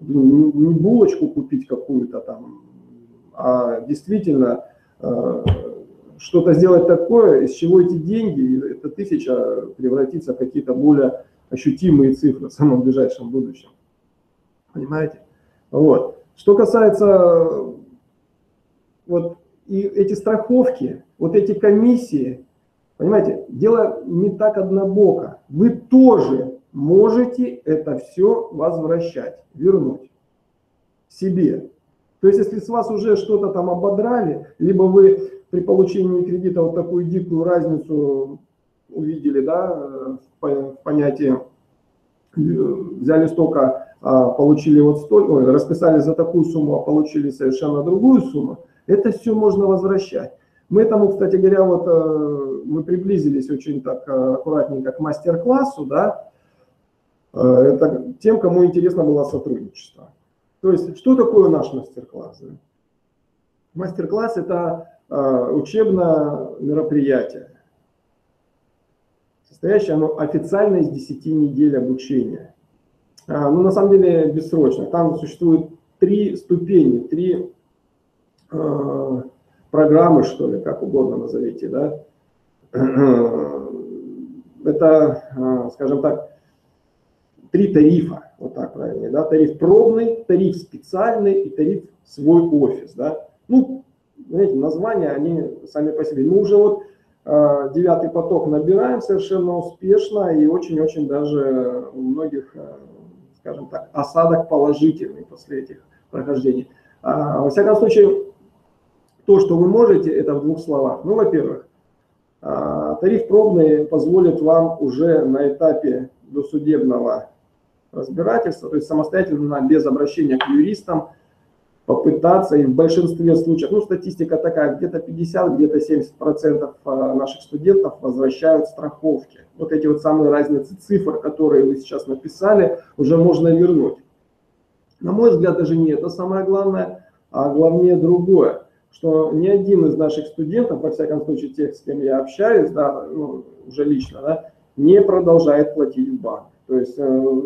Не булочку купить какую-то там, а действительно что-то сделать такое, из чего эти деньги, эта тысяча превратится в какие-то более ощутимые цифры в самом ближайшем будущем. Понимаете? Вот. Что касается вот и эти страховки, вот эти комиссии, понимаете, дело не так однобоко. Вы тоже можете это все возвращать, вернуть себе. То есть, если с вас уже что-то там ободрали, либо вы при получении кредита вот такую дикую разницу увидели, да, в понятии, взяли столько а, получили вот столько, расписали за такую сумму, а получили совершенно другую сумму, это все можно возвращать. Мы этому, кстати говоря, вот э, мы приблизились очень так э, аккуратненько к мастер-классу, да, э, это тем, кому интересно было сотрудничество. То есть, что такое наш мастер-класс? Мастер-класс – это учебное мероприятие, состоящее оно официально из 10 недель обучения. А, ну, на самом деле, бессрочно. Там существует три ступени, три э, программы, что ли, как угодно назовите, да. Это, скажем так, три тарифа, вот так правильно, да, тариф пробный, тариф специальный и тариф свой офис, да. Ну, знаете, названия, они сами по себе. Мы уже вот э, девятый поток набираем совершенно успешно и очень-очень даже у многих э, скажем так, осадок положительный после этих прохождений. А, во всяком случае, то, что вы можете, это в двух словах. Ну, во-первых, а, тариф пробный позволит вам уже на этапе досудебного разбирательства, то есть самостоятельно, без обращения к юристам, попытаться, и в большинстве случаев, ну, статистика такая, где-то 50, где-то 70 процентов а, наших студентов возвращают страховки. Вот эти вот самые разницы цифр, которые вы сейчас написали, уже можно вернуть. На мой взгляд, даже не это самое главное, а главнее другое, что ни один из наших студентов, во всяком случае тех, с кем я общаюсь, да, ну, уже лично, да, не продолжает платить в банк. То есть э,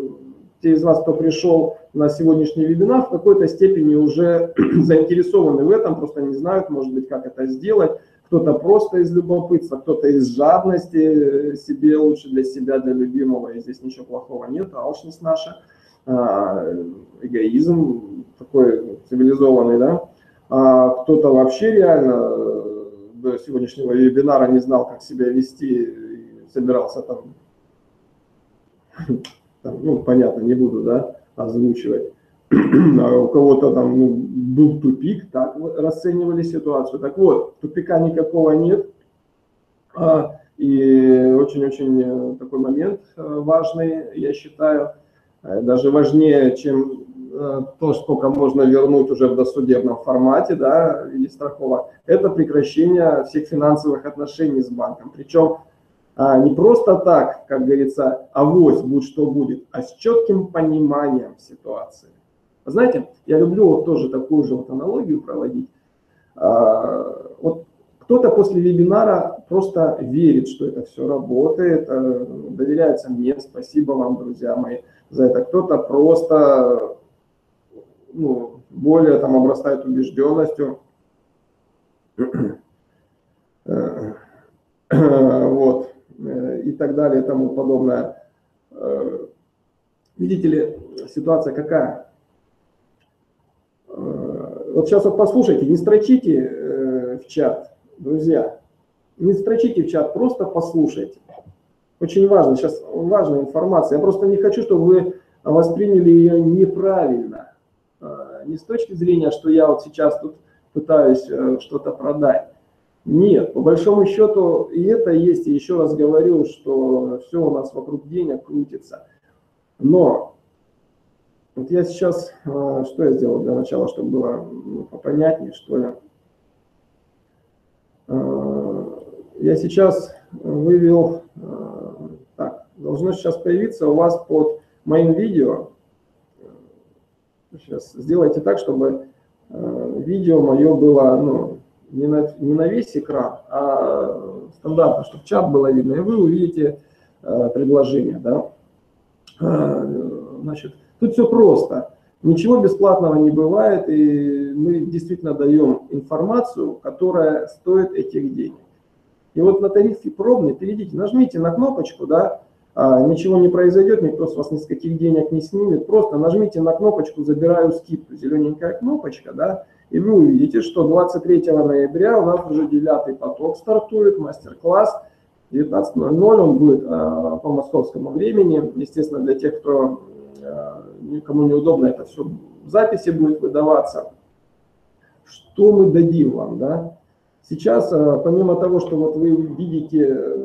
те из вас, кто пришел на сегодняшний вебинар, в какой-то степени уже заинтересованы в этом, просто не знают, может быть, как это сделать. Кто-то просто из любопытства, кто-то из жадности себе лучше для себя, для любимого, и здесь ничего плохого нет, алчность наша, а, эгоизм такой цивилизованный, да. А кто-то вообще реально э, до сегодняшнего вебинара не знал, как себя вести, собирался там там, ну, понятно, не буду, да, озвучивать. А у кого-то там ну, был тупик, так расценивали ситуацию. Так вот, тупика никакого нет. А, и очень-очень э, такой момент э, важный, я считаю, э, даже важнее, чем то, сколько можно вернуть уже в досудебном формате, да, виде страховок, это прекращение всех финансовых отношений с банком. Причем а, не просто так, как говорится, авось, будь что будет, а с четким пониманием ситуации. Знаете, я люблю вот тоже такую же вот аналогию проводить. А, вот кто-то после вебинара просто верит, что это все работает, э, доверяется мне, спасибо вам, друзья мои, за это. Кто-то просто ну, более там обрастает убежденностью. Э, вот. Э, и так далее и тому подобное. Э, видите ли, ситуация какая? Э, вот сейчас вот послушайте, не строчите в чат, друзья, не строчите в чат, просто послушайте. Очень важно, сейчас важная информация. Я просто не хочу, чтобы вы восприняли ее неправильно. Не с точки зрения, что я вот сейчас тут пытаюсь что-то продать. Нет, по большому счету и это есть, и еще раз говорю, что все у нас вокруг денег крутится. Но вот я сейчас, э, что я сделал для начала, чтобы было ну, попонятнее, что ли. Э, я сейчас вывел, так, должно сейчас появиться у вас под моим видео, сейчас сделайте так, чтобы видео мое было, ну, не на, не на весь экран, а стандартно, чтобы чат было видно, и вы увидите э, предложение. Да? Э, значит, тут все просто. Ничего бесплатного не бывает, и мы действительно даем информацию, которая стоит этих денег. И вот на тарифе пробный перейдите, нажмите на кнопочку, да, а, ничего не произойдет, никто с вас ни с каких денег не снимет, просто нажмите на кнопочку «Забираю скидку», зелененькая кнопочка, да, и вы увидите, что 23 ноября у нас уже девятый поток стартует, мастер-класс. 19.00 он будет э, по московскому времени. Естественно, для тех, кто э, никому неудобно, это все в записи будет выдаваться. Что мы дадим вам, да? Сейчас, э, помимо того, что вот вы видите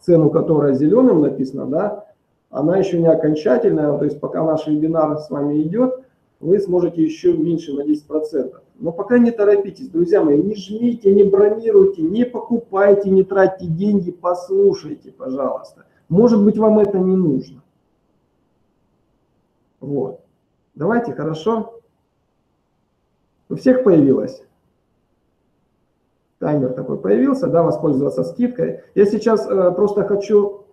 цену, которая зеленым написана, да, она еще не окончательная, то есть пока наш вебинар с вами идет, вы сможете еще меньше на 10%. Но пока не торопитесь, друзья мои, не жмите, не бронируйте, не покупайте, не тратьте деньги, послушайте, пожалуйста. Может быть, вам это не нужно. Вот. Давайте, хорошо? У всех появилось? Таймер такой появился, да, воспользоваться скидкой. Я сейчас э, просто хочу,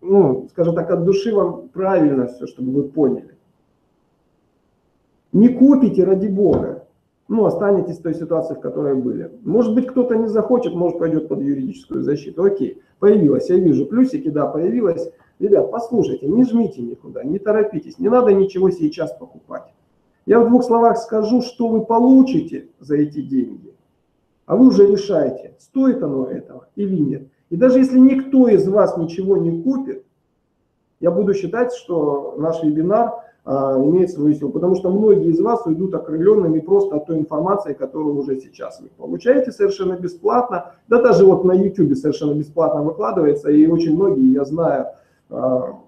ну, скажем так, от души вам правильно все, чтобы вы поняли. Не купите ради бога. Ну, останетесь в той ситуации, в которой были. Может быть, кто-то не захочет, может, пойдет под юридическую защиту. Окей, появилось, я вижу плюсики, да, появилось. Ребят, послушайте, не жмите никуда, не торопитесь, не надо ничего сейчас покупать. Я в двух словах скажу, что вы получите за эти деньги, а вы уже решаете, стоит оно этого или нет. И даже если никто из вас ничего не купит, я буду считать, что наш вебинар имеет свою силу, потому что многие из вас уйдут окрыленными просто от той информации, которую уже сейчас вы получаете совершенно бесплатно, да даже вот на YouTube совершенно бесплатно выкладывается, и очень многие, я знаю, а,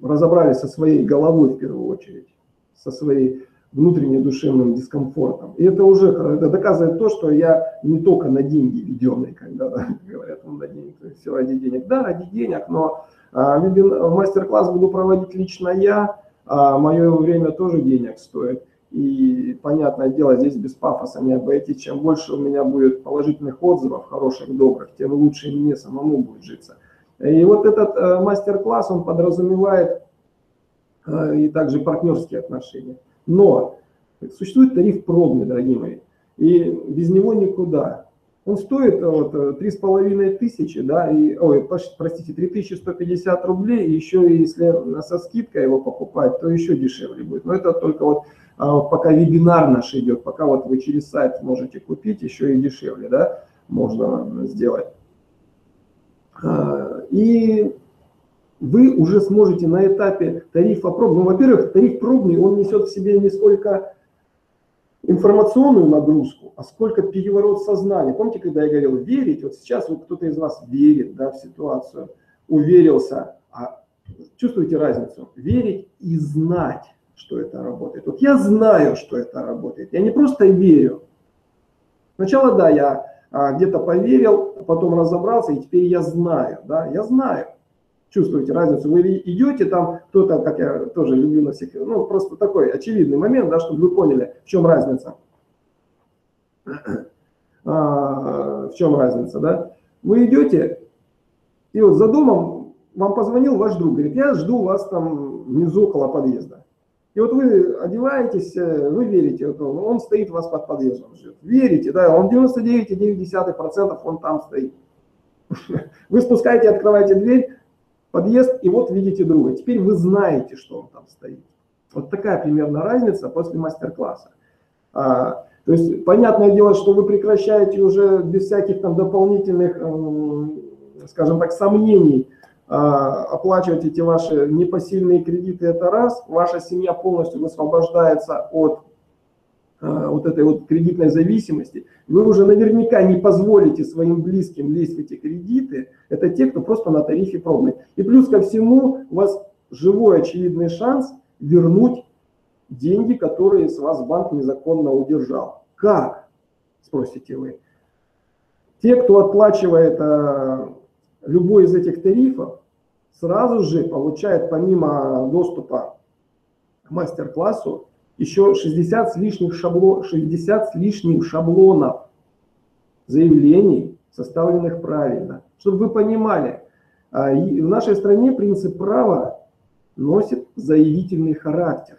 разобрались со своей головой в первую очередь, со своей внутренним душевным дискомфортом. И это уже это доказывает то, что я не только на деньги веденный, когда да, говорят, ну, на деньги, все ради денег. Да, ради денег, но а, мастер-класс буду проводить лично я, а мое время тоже денег стоит. И, понятное дело, здесь без пафоса не обойтись. Чем больше у меня будет положительных отзывов, хороших, добрых, тем лучше мне самому будет житься. И вот этот э, мастер-класс, он подразумевает э, и также партнерские отношения. Но существует тариф пробный, дорогие мои, и без него никуда. Он стоит э, вот, три с половиной тысячи, да, и, ой, простите, 3150 рублей, и еще если со скидкой его покупать, то еще дешевле будет. Но это только вот а, пока вебинар наш идет, пока вот вы через сайт можете купить, еще и дешевле, да, можно сделать. А, и вы уже сможете на этапе тарифа пробный, ну, во-первых, тариф пробный, он несет в себе не сколько информационную нагрузку, а сколько переворот сознания. Помните, когда я говорил верить, вот сейчас вот кто-то из вас верит да, в ситуацию, уверился, а чувствуете разницу? Верить и знать, что это работает. Вот я знаю, что это работает, я не просто верю. Сначала, да, я а, где-то поверил, потом разобрался, и теперь я знаю, да, я знаю чувствуете разницу. Вы идете там, кто-то, как я тоже люблю на всех, ну, просто такой очевидный момент, да, чтобы вы поняли, в чем разница. А, в чем разница, да? Вы идете, и вот за домом вам позвонил ваш друг, говорит, я жду вас там внизу около подъезда. И вот вы одеваетесь, э, вы верите, он, стоит у вас под подъездом, верите, да, он 99,9% он там стоит. Вы спускаете, открываете дверь, подъезд, и вот видите друга. Теперь вы знаете, что он там стоит. Вот такая примерно разница после мастер-класса. А, то есть, понятное дело, что вы прекращаете уже без всяких там дополнительных, скажем так, сомнений а, оплачивать эти ваши непосильные кредиты, это раз, ваша семья полностью высвобождается от вот этой вот кредитной зависимости, вы уже наверняка не позволите своим близким лезть в эти кредиты, это те, кто просто на тарифе пробный. И плюс ко всему у вас живой очевидный шанс вернуть деньги, которые с вас банк незаконно удержал. Как? Спросите вы. Те, кто отплачивает а, любой из этих тарифов, сразу же получает помимо доступа к мастер-классу еще 60 с, лишним шабло, 60 с лишним шаблонов заявлений, составленных правильно. Чтобы вы понимали, а, в нашей стране принцип права носит заявительный характер.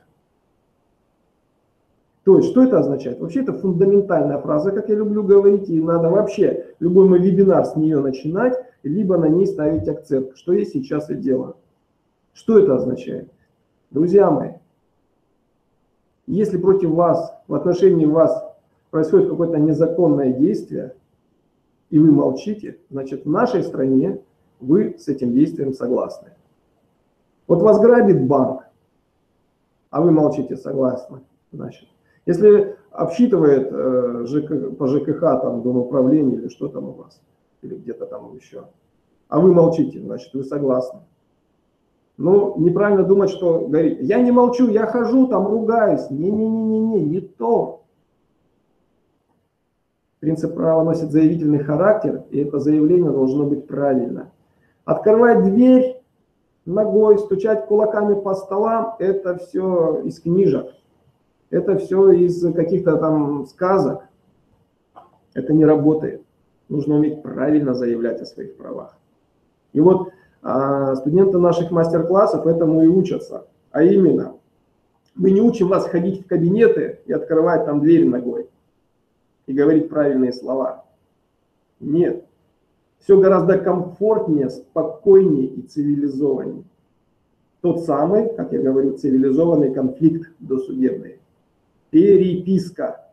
То есть, что это означает? Вообще, это фундаментальная фраза, как я люблю говорить, и надо вообще любой мой вебинар с нее начинать, либо на ней ставить акцент, что я сейчас и делаю. Что это означает? Друзья мои, если против вас, в отношении вас происходит какое-то незаконное действие, и вы молчите, значит в нашей стране вы с этим действием согласны. Вот вас грабит банк, а вы молчите, согласны, значит. Если обсчитывает э, ЖК, по ЖКХ, там, дом управления или что там у вас, или где-то там еще, а вы молчите, значит, вы согласны. Ну, неправильно думать, что говорить, я не молчу, я хожу, там ругаюсь. Не-не-не-не-не, не то. Принцип права носит заявительный характер, и это заявление должно быть правильно. Открывать дверь ногой, стучать кулаками по столам, это все из книжек. Это все из каких-то там сказок. Это не работает. Нужно уметь правильно заявлять о своих правах. И вот а студенты наших мастер-классов этому и учатся. А именно, мы не учим вас ходить в кабинеты и открывать там дверь ногой и говорить правильные слова. Нет. Все гораздо комфортнее, спокойнее и цивилизованнее. Тот самый, как я говорю, цивилизованный конфликт досудебный. Переписка.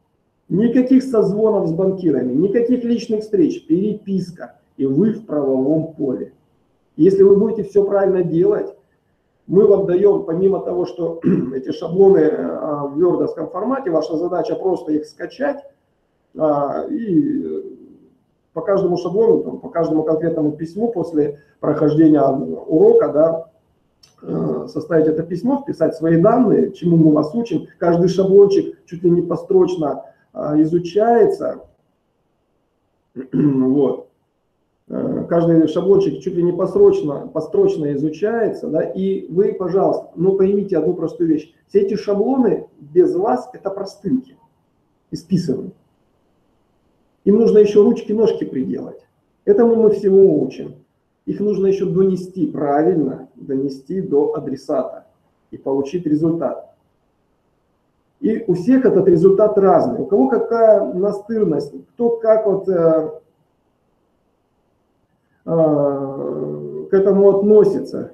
Никаких созвонов с банкирами, никаких личных встреч, переписка. И вы в правовом поле. Если вы будете все правильно делать, мы вам даем, помимо того, что эти шаблоны а, в вердовском формате, ваша задача просто их скачать а, и по каждому шаблону, по каждому конкретному письму после прохождения урока, да, э, составить это письмо, вписать свои данные, чему мы вас учим. Каждый шаблончик чуть ли не построчно а, изучается. Вот. Э, каждый шаблончик чуть ли не посрочно, построчно изучается, да, и вы, пожалуйста, ну поймите одну простую вещь. Все эти шаблоны без вас это простынки, исписаны. Им нужно еще ручки-ножки приделать. Этому мы всему учим. Их нужно еще донести правильно, донести до адресата и получить результат. И у всех этот результат разный. У кого какая настырность, кто как вот э, к этому относится.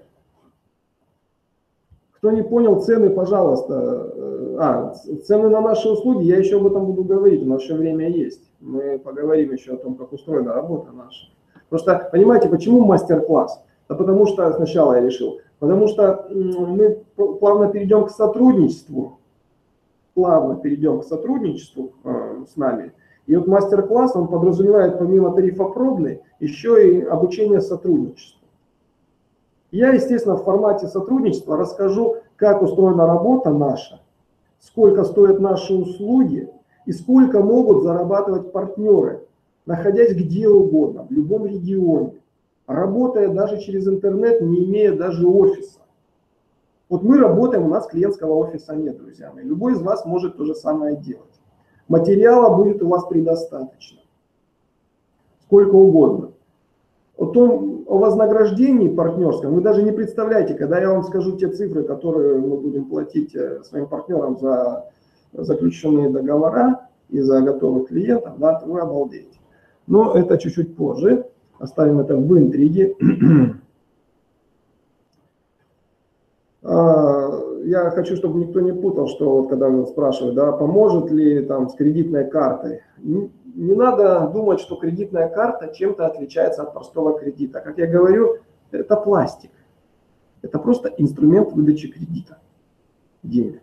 Кто не понял цены, пожалуйста. А, цены на наши услуги, я еще об этом буду говорить, у нас еще время есть. Мы поговорим еще о том, как устроена работа наша. Просто, понимаете, почему мастер-класс? Да потому что сначала я решил, потому что мы плавно перейдем к сотрудничеству, плавно перейдем к сотрудничеству э, с нами. И вот мастер-класс, он подразумевает помимо тарифа пробный, еще и обучение сотрудничеству. Я, естественно, в формате сотрудничества расскажу, как устроена работа наша, сколько стоят наши услуги и сколько могут зарабатывать партнеры, находясь где угодно, в любом регионе, работая даже через интернет, не имея даже офиса. Вот мы работаем, у нас клиентского офиса нет, друзья мои. Любой из вас может то же самое делать. Материала будет у вас предостаточно сколько угодно. О том, о вознаграждении партнерском вы даже не представляете, когда я вам скажу те цифры, которые мы будем платить э, своим партнерам за заключенные договора и за готовых клиентов, да, вы обалдеете. Но это чуть-чуть позже. Оставим это в интриге. А, я хочу, чтобы никто не путал, что вот когда спрашивают, да, поможет ли там с кредитной картой не надо думать, что кредитная карта чем-то отличается от простого кредита. Как я говорю, Это пластик. Это просто инструмент выдачи кредита. Денег.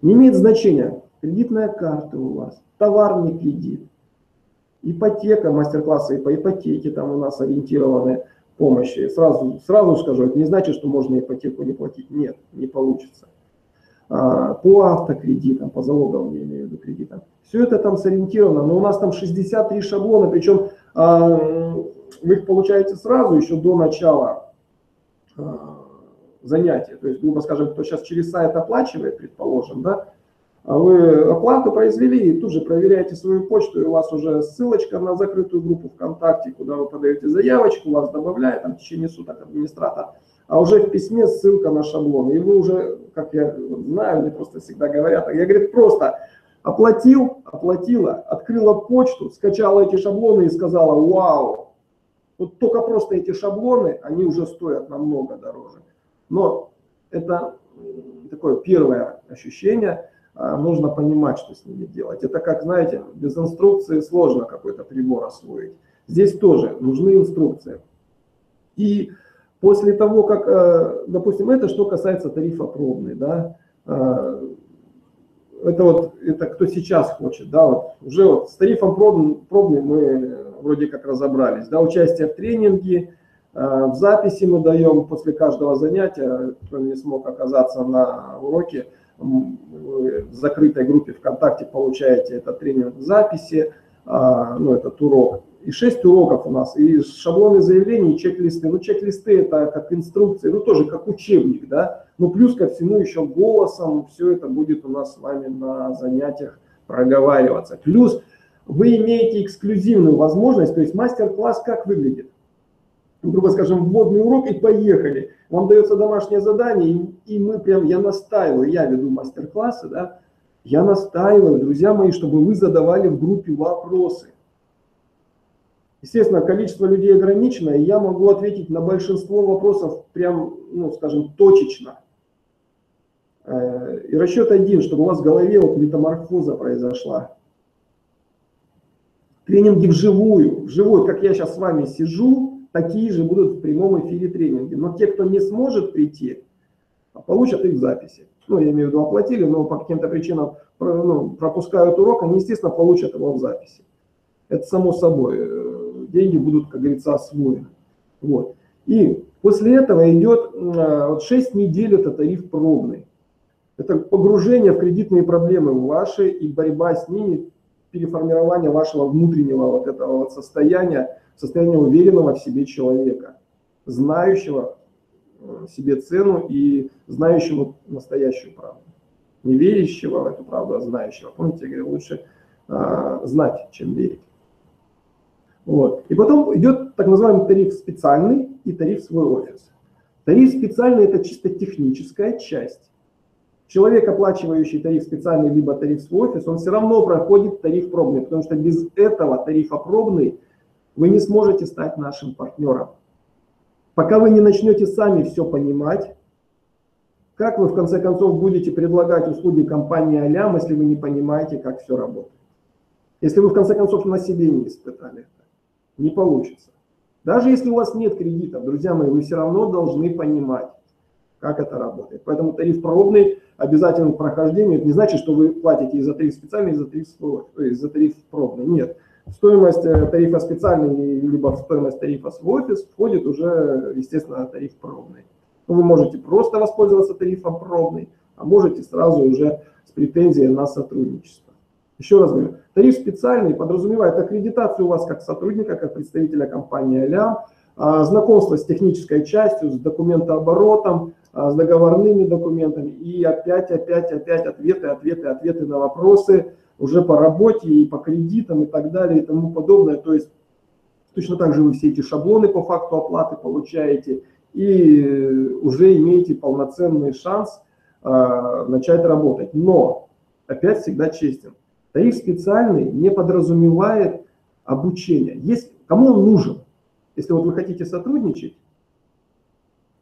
Не имеет значения, кредитная карта у вас, товарный кредит, ипотека, мастер-классы по ипотеке там у нас ориентированы помощи. Сразу, сразу скажу, это не значит, что можно ипотеку не платить. Нет, не получится. А, по автокредитам, по залоговым, я имею в виду кредитам. Все это там сориентировано, но у нас там 63 шаблона, причем а, вы их получаете сразу, еще до начала а, занятия. То есть, грубо скажем, кто сейчас через сайт оплачивает, предположим, да, вы оплату произвели и тут же проверяете свою почту, и у вас уже ссылочка на закрытую группу ВКонтакте, куда вы подаете заявочку, вас добавляет, там в течение суток администратор, а уже в письме ссылка на шаблон. И вы уже, как я знаю, мне просто всегда говорят, я, говорю, просто оплатил, оплатила, открыла почту, скачала эти шаблоны и сказала, вау, вот только просто эти шаблоны, они уже стоят намного дороже. Но это такое первое ощущение, а, нужно понимать, что с ними делать. Это как, знаете, без инструкции сложно какой-то прибор освоить. Здесь тоже нужны инструкции. И после того, как, э, допустим, это что касается тарифа пробный, да, э, это вот, это кто сейчас хочет, да, вот уже вот с тарифом пробный мы вроде как разобрались, да, участие в тренинге, э, в записи мы даем после каждого занятия, кто не смог оказаться на уроке, в закрытой группе ВКонтакте получаете этот тренинг в записи, а, ну, этот урок. И 6 уроков у нас, и шаблоны заявлений, и чек-листы. Ну, чек-листы это как инструкции, ну, тоже как учебник, да. Но плюс ко всему еще голосом все это будет у нас с вами на занятиях проговариваться. Плюс вы имеете эксклюзивную возможность, то есть мастер-класс как выглядит? Ну, грубо скажем, вводный урок и поехали. Вам дается домашнее задание, и мы прям, я настаиваю, я веду мастер-классы, да, я настаиваю, друзья мои, чтобы вы задавали в группе вопросы. Естественно, количество людей ограничено, и я могу ответить на большинство вопросов прям, ну, скажем, точечно. Э, и расчет один, чтобы у вас в голове вот метаморфоза произошла. Тренинги вживую, вживую, как я сейчас с вами сижу, такие же будут в прямом эфире тренинги. Но те, кто не сможет прийти, получат их записи. Ну, я имею в виду, оплатили, но по каким-то причинам ну, пропускают урок, они, естественно, получат его в записи. Это само собой. Э, деньги будут, как говорится, освоены. Вот. И после этого идет вот 6 недель, это тариф пробный. Это погружение в кредитные проблемы ваши и борьба с ними, переформирование вашего внутреннего вот этого вот состояния, состояние уверенного в себе человека, знающего э, себе цену и знающего настоящую правду. Не верящего в эту правду, а знающего. Помните, я говорю, лучше а, знать, чем верить. Вот. И потом идет так называемый тариф специальный и тариф свой офис. Тариф специальный – это чисто техническая часть. Человек, оплачивающий тариф специальный либо тариф свой офис, он все равно проходит тариф пробный, потому что без этого тарифа пробный вы не сможете стать нашим партнером. Пока вы не начнете сами все понимать, как вы в конце концов будете предлагать услуги компании Алям, если вы не понимаете, как все работает? Если вы в конце концов на себе не испытали это, не получится. Даже если у вас нет кредитов, друзья мои, вы все равно должны понимать, как это работает. Поэтому тариф пробный обязательно к прохождению. Это не значит, что вы платите и за тариф специальный, и за тариф, и за тариф пробный. Нет стоимость э, тарифа специальный, либо в стоимость тарифа свой офис входит уже, естественно, тариф пробный. Вы можете просто воспользоваться тарифом пробный, а можете сразу уже с претензией на сотрудничество. Еще раз говорю, тариф специальный подразумевает аккредитацию у вас как сотрудника, как представителя компании «Алям», а, знакомство с технической частью, с документооборотом, а, с договорными документами и опять, опять, опять ответы, ответы, ответы на вопросы, уже по работе и по кредитам и так далее и тому подобное. То есть точно так же вы все эти шаблоны по факту оплаты получаете и уже имеете полноценный шанс э, начать работать. Но, опять всегда честен, тариф специальный не подразумевает обучение. Есть, кому он нужен? Если вот вы хотите сотрудничать,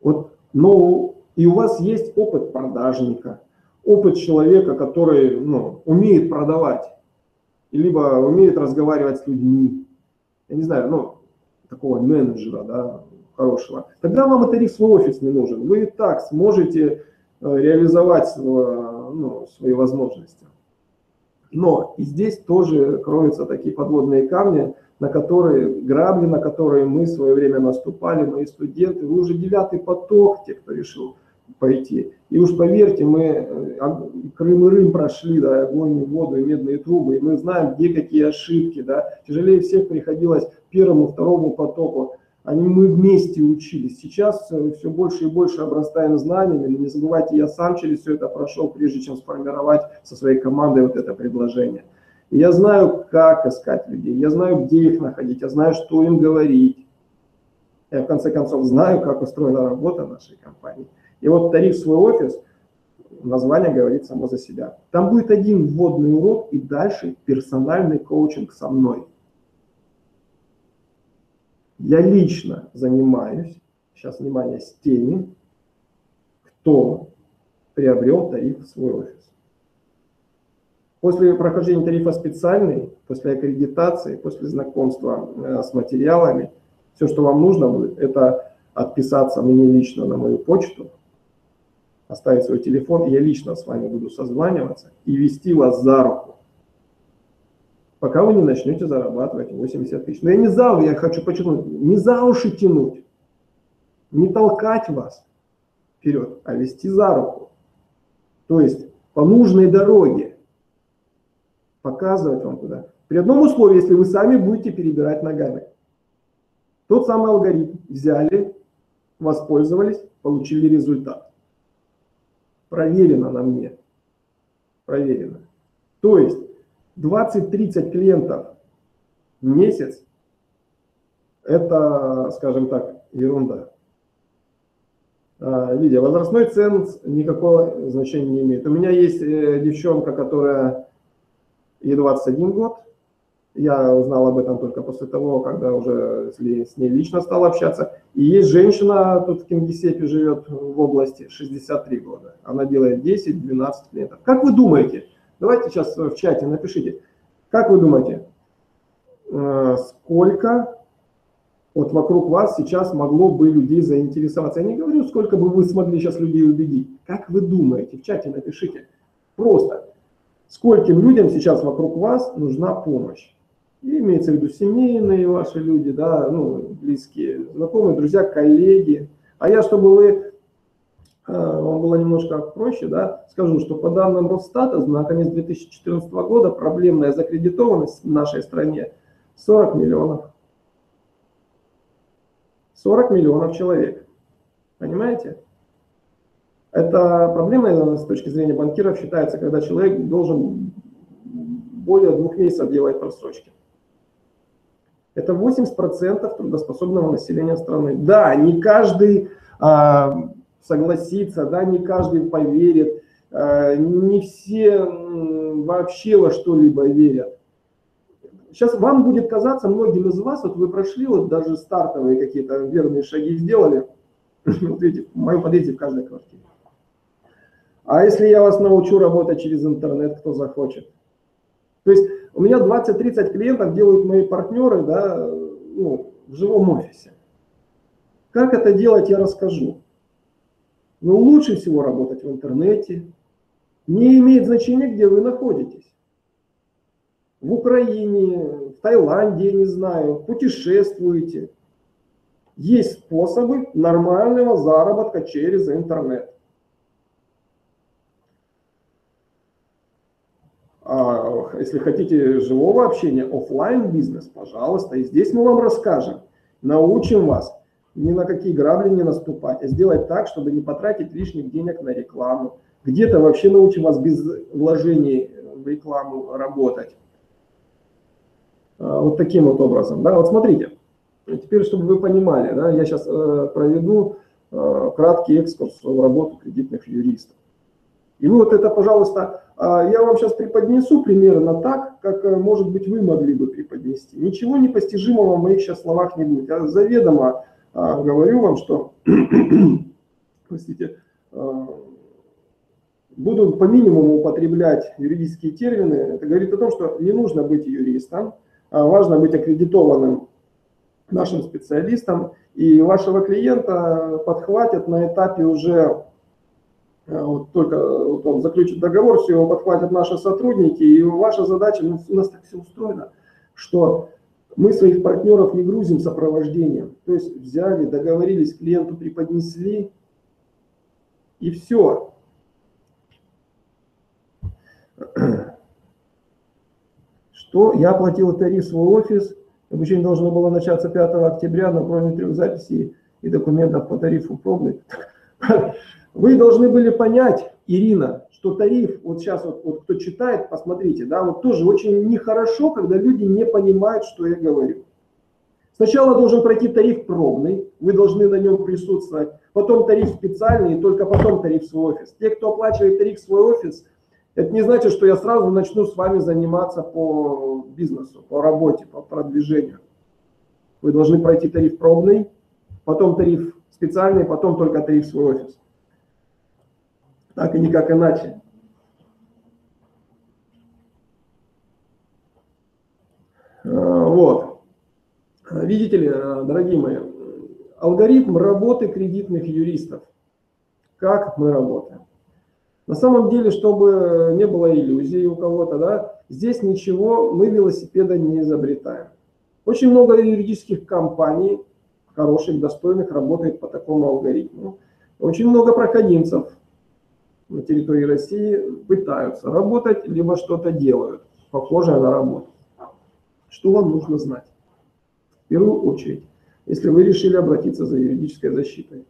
вот, но и у вас есть опыт продажника, опыт человека, который ну, умеет продавать, либо умеет разговаривать с людьми. Я не знаю, ну, такого менеджера, да, хорошего, тогда вам и тариф свой офис не нужен. Вы и так сможете э, реализовать ну, свои возможности. Но и здесь тоже кроются такие подводные камни, на которые, грабли, на которые мы в свое время наступали, мои студенты. Вы уже девятый поток, те, кто решил пойти. И уж поверьте, мы э, Крым и Рым прошли, да, огонь, воду и медные трубы, и мы знаем, где какие ошибки, да. Тяжелее всех приходилось первому, второму потоку. Они, мы вместе учились. Сейчас э, все больше и больше обрастаем знаниями. Но не забывайте, я сам через все это прошел, прежде чем сформировать со своей командой вот это предложение. И я знаю, как искать людей, я знаю, где их находить, я знаю, что им говорить. Я, в конце концов, знаю, как устроена работа нашей компании. И вот тариф свой офис, название говорит само за себя. Там будет один вводный урок и дальше персональный коучинг со мной. Я лично занимаюсь, сейчас внимание, с теми, кто приобрел тариф свой офис. После прохождения тарифа специальный, после аккредитации, после знакомства э, с материалами, все, что вам нужно будет, это отписаться мне лично на мою почту, оставить свой телефон, я лично с вами буду созваниваться и вести вас за руку, пока вы не начнете зарабатывать 80 тысяч. Но я не за, я хочу подчеркнуть, не за уши тянуть, не толкать вас вперед, а вести за руку. То есть по нужной дороге показывать вам туда. При одном условии, если вы сами будете перебирать ногами. Тот самый алгоритм взяли, воспользовались, получили результат проверено на мне. Проверено. То есть 20-30 клиентов в месяц – это, скажем так, ерунда. Лидия, возрастной ценз никакого значения не имеет. У меня есть э, девчонка, которая ей 21 год, я узнал об этом только после того, когда уже с ней лично стал общаться. И есть женщина, тут в Кингисеппе живет в области, 63 года. Она делает 10-12 клиентов. Как вы думаете, давайте сейчас в чате напишите, как вы думаете, э, сколько вот вокруг вас сейчас могло бы людей заинтересоваться? Я не говорю, сколько бы вы смогли сейчас людей убедить. Как вы думаете? В чате напишите. Просто. Скольким людям сейчас вокруг вас нужна помощь? И имеется в виду семейные ваши люди, да, ну, близкие, знакомые, друзья, коллеги. А я, чтобы вы, а, вам было немножко проще, да, скажу, что по данным Росстата на конец 2014 года проблемная закредитованность в нашей стране 40 миллионов. 40 миллионов человек. Понимаете? Это проблема с точки зрения банкиров считается, когда человек должен более двух месяцев делать просрочки. Это 80% трудоспособного населения страны. Да, не каждый а, согласится, да, не каждый поверит, а, не все вообще во что-либо верят. Сейчас вам будет казаться, многим из вас, вот вы прошли, вот даже стартовые какие-то верные шаги сделали, вот видите, в моем подъезде в каждой квартире. А если я вас научу работать через интернет, кто захочет? То есть у меня 20-30 клиентов делают мои партнеры да, ну, в живом офисе. Как это делать, я расскажу. Но лучше всего работать в интернете. Не имеет значения, где вы находитесь. В Украине, в Таиланде, я не знаю, путешествуете. Есть способы нормального заработка через интернет. Если хотите живого общения, офлайн бизнес, пожалуйста, и здесь мы вам расскажем, научим вас ни на какие грабли не наступать, а сделать так, чтобы не потратить лишних денег на рекламу. Где-то вообще научим вас без вложений в рекламу работать. А, вот таким вот образом. Да? Вот смотрите, теперь, чтобы вы понимали, да, я сейчас э, проведу э, краткий экскурс в работу кредитных юристов. И вот это, пожалуйста, а, я вам сейчас преподнесу примерно так, как, э, может быть, вы могли бы преподнести. Ничего непостижимого в моих сейчас словах не будет. Я заведомо а, говорю вам, что, простите, а, буду по минимуму употреблять юридические термины. Это говорит о том, что не нужно быть юристом, важно быть аккредитованным нашим специалистам, и вашего клиента подхватят на этапе уже, вот только вот он заключит договор, все его подхватят наши сотрудники, и ваша задача, ну, у нас так все устроено, что мы своих партнеров не грузим сопровождением. То есть взяли, договорились, клиенту преподнесли, и все. Что я оплатил тариф в свой офис, обучение должно было начаться 5 октября, но кроме трех записей и документов по тарифу пробный. Вы должны были понять, Ирина, что тариф, вот сейчас вот, вот кто читает, посмотрите, да, вот тоже очень нехорошо, когда люди не понимают, что я говорю. Сначала должен пройти тариф пробный, вы должны на нем присутствовать, потом тариф специальный, и только потом тариф в свой офис. Те, кто оплачивает тариф в свой офис, это не значит, что я сразу начну с вами заниматься по бизнесу, по работе, по продвижению. Вы должны пройти тариф пробный, потом тариф специальный, потом только тариф в свой офис. Так и никак иначе. А, вот. Видите ли, дорогие мои, алгоритм работы кредитных юристов. Как мы работаем? На самом деле, чтобы не было иллюзий у кого-то, да, здесь ничего, мы велосипеда не изобретаем. Очень много юридических компаний, хороших, достойных, работает по такому алгоритму. Очень много проходимцев на территории России пытаются работать, либо что-то делают, похожее на работу. Что вам нужно знать? В первую очередь, если вы решили обратиться за юридической защитой.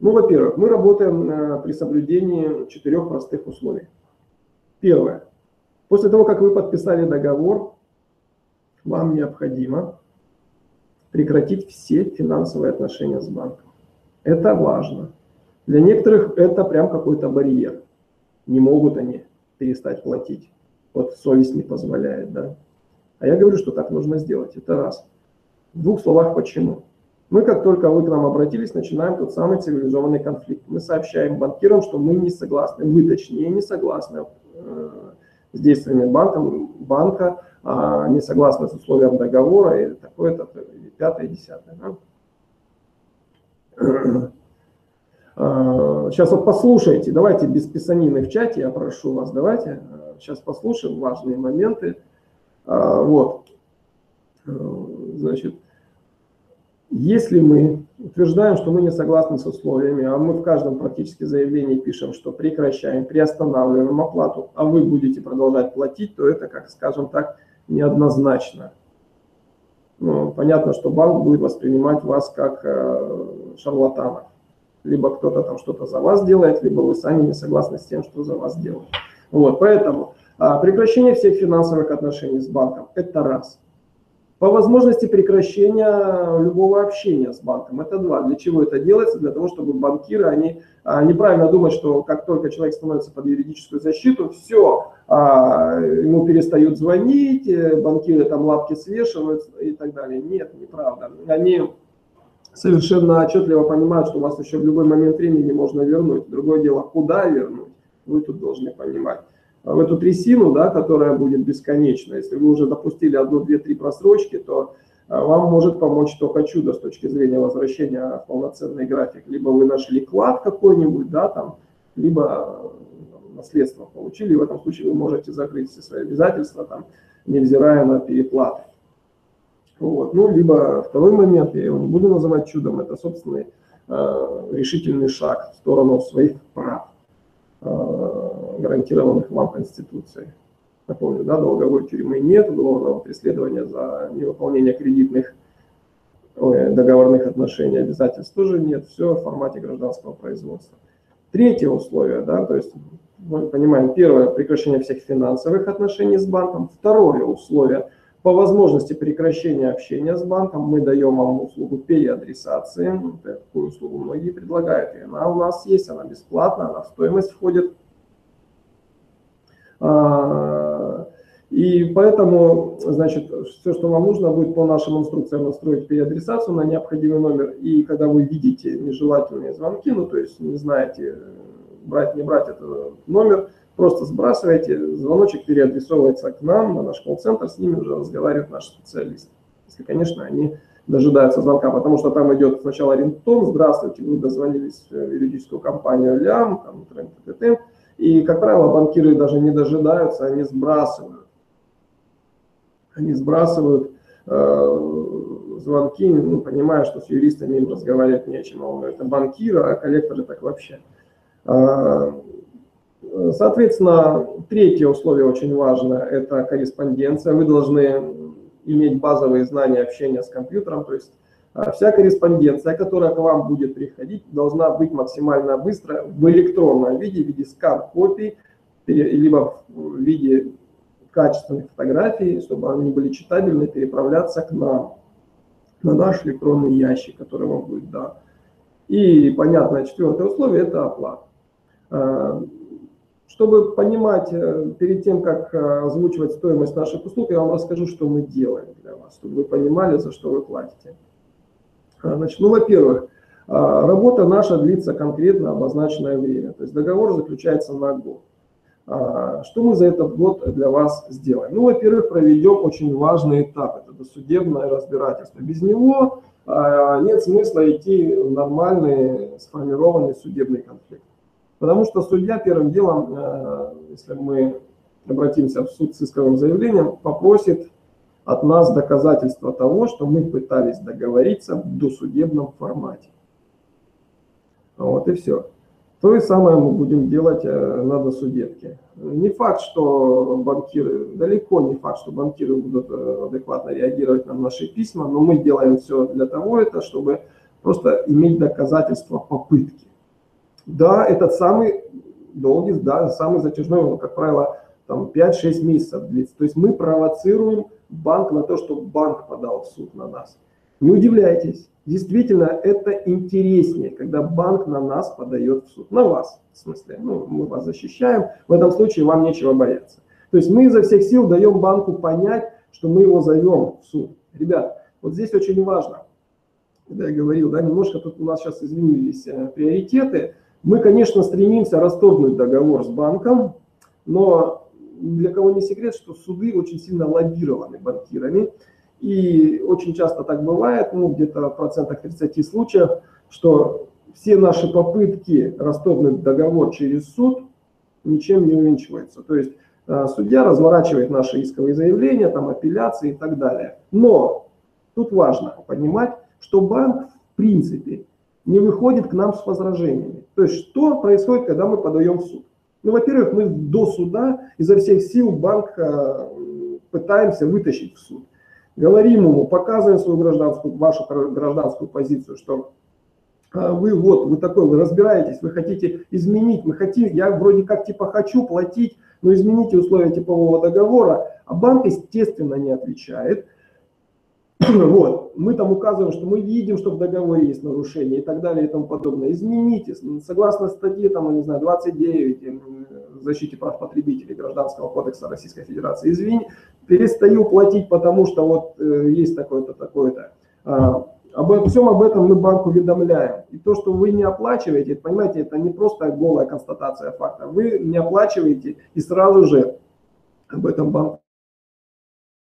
Ну, во-первых, мы работаем э, при соблюдении четырех простых условий. Первое. После того, как вы подписали договор, вам необходимо прекратить все финансовые отношения с банком. Это важно. Для некоторых это прям какой-то барьер. Не могут они перестать платить. Вот совесть не позволяет, да. А я говорю, что так нужно сделать. Это раз. В двух словах почему. Мы, как только вы к нам обратились, начинаем тот самый цивилизованный конфликт. Мы сообщаем банкирам, что мы не согласны, мы точнее не согласны э, с действиями банка, банка а не согласны с условием договора и такое-то, пятое, десятое. Да? Сейчас вот послушайте, давайте без писанины в чате, я прошу вас, давайте. Сейчас послушаем важные моменты. А, вот. Значит, если мы утверждаем, что мы не согласны с условиями, а мы в каждом практически заявлении пишем, что прекращаем, приостанавливаем оплату, а вы будете продолжать платить, то это, как скажем так, неоднозначно. Ну, понятно, что банк будет воспринимать вас как э, шарлатанов либо кто-то там что-то за вас делает, либо вы сами не согласны с тем, что за вас делают. Вот, поэтому а, прекращение всех финансовых отношений с банком – это раз. По возможности прекращения любого общения с банком. Это два. Для чего это делается? Для того, чтобы банкиры, они а, неправильно думают, что как только человек становится под юридическую защиту, все, а, ему перестают звонить, э, банкиры там лапки свешивают и так далее. Нет, неправда. Они совершенно отчетливо понимают, что вас еще в любой момент времени можно вернуть. Другое дело, куда вернуть, вы тут должны понимать. А в эту трясину, да, которая будет бесконечна, если вы уже допустили одну, две, три просрочки, то а, вам может помочь только чудо с точки зрения возвращения в полноценный график. Либо вы нашли клад какой-нибудь, да, там, либо наследство получили, и в этом случае вы можете закрыть все свои обязательства, там, невзирая на переплаты. Вот. Ну, либо второй момент, я его не буду называть чудом, это собственный э, решительный шаг в сторону своих прав, э, гарантированных вам Конституцией. Напомню, да, долговой тюрьмы нет, уголовного преследования за невыполнение кредитных ой, договорных отношений, обязательств тоже нет, все в формате гражданского производства. Третье условие, да, то есть мы понимаем, первое, прекращение всех финансовых отношений с банком. Второе условие – по возможности прекращения общения с банком мы даем вам услугу переадресации. Такую услугу многие предлагают. И она у нас есть, она бесплатна, она в стоимость входит. А, и поэтому, значит, все, что вам нужно, будет по нашим инструкциям настроить переадресацию на необходимый номер. И когда вы видите нежелательные звонки, ну то есть не знаете, брать, не брать этот номер, Просто сбрасываете, звоночек переадресовывается к нам, на наш колл-центр, с ними уже разговаривают наши специалисты. Если, конечно, они дожидаются звонка, потому что там идет сначала рингтон, здравствуйте, вы дозвонились в юридическую компанию Лям, там, т -т и, как правило, банкиры даже не дожидаются, они сбрасывают. Они сбрасывают э, звонки, ну, понимая, что с юристами им разговаривать нечем. А это банкиры, а коллекторы так вообще. А, соответственно, третье условие очень важно – это корреспонденция. Вы должны иметь базовые знания общения с компьютером, то есть а, вся корреспонденция, которая к вам будет приходить, должна быть максимально быстро в электронном виде, в виде скан-копий, либо в виде качественных фотографий, чтобы они были читабельны, переправляться к нам на наш электронный ящик, который вам будет дан. И, понятное четвертое условие – это оплата. Чтобы понимать, э, перед тем, как э, озвучивать стоимость наших услуг, я вам расскажу, что мы делаем для вас, чтобы вы понимали, за что вы платите. А, значит, ну, во-первых, а, работа наша длится конкретно обозначенное время. То есть договор заключается на год. А, что мы за этот год для вас сделаем? Ну, во-первых, проведем очень важный этап, это досудебное разбирательство. Без него нет смысла идти в нормальный сформированный судебный конфликт. Потому что судья первым делом, э, если мы обратимся в суд с исковым заявлением, попросит от нас доказательства того, что мы пытались договориться в досудебном формате. Вот и все. То же самое мы будем делать э, на досудебке. Не факт, что банкиры, далеко не факт, что банкиры будут э, адекватно реагировать на наши письма, но мы делаем все для того, это, чтобы просто иметь доказательства попытки. Да, этот самый долгий, да, самый затяжной, он, как правило, там 5-6 месяцев длится. То есть мы провоцируем банк на то, чтобы банк подал в суд на нас. Не удивляйтесь, действительно это интереснее, когда банк на нас подает в суд. На вас, в смысле, ну, мы вас защищаем, в этом случае вам нечего бояться. То есть мы изо всех сил даем банку понять, что мы его зовем в суд. Ребят, вот здесь очень важно, когда я говорил, да, немножко тут у нас сейчас изменились э, приоритеты, мы, конечно, стремимся расторгнуть договор с банком, но для кого не секрет, что суды очень сильно лоббированы банкирами. И очень часто так бывает, ну где-то в процентах 30 случаев, что все наши попытки расторгнуть договор через суд ничем не увенчиваются. То есть э, судья разворачивает наши исковые заявления, там апелляции и так далее. Но тут важно понимать, что банк в принципе не выходит к нам с возражениями. То есть что происходит, когда мы подаем в суд? Ну, во-первых, мы до суда изо всех сил банк э, пытаемся вытащить в суд. Говорим ему, показываем свою гражданскую, вашу гражданскую позицию, что э, вы вот, вы такой, вы разбираетесь, вы хотите изменить, мы хотим, я вроде как типа хочу платить, но измените условия типового договора, а банк, естественно, не отвечает. Вот. Мы там указываем, что мы видим, что в договоре есть нарушение и так далее и тому подобное. Измените. Согласно статье там, не знаю, 29 защите прав потребителей Гражданского кодекса Российской Федерации. Извини, перестаю платить, потому что вот э, есть такое-то, такое-то. А, обо всем об этом мы банку уведомляем. И то, что вы не оплачиваете, понимаете, это не просто голая констатация факта. Вы не оплачиваете и сразу же об этом банк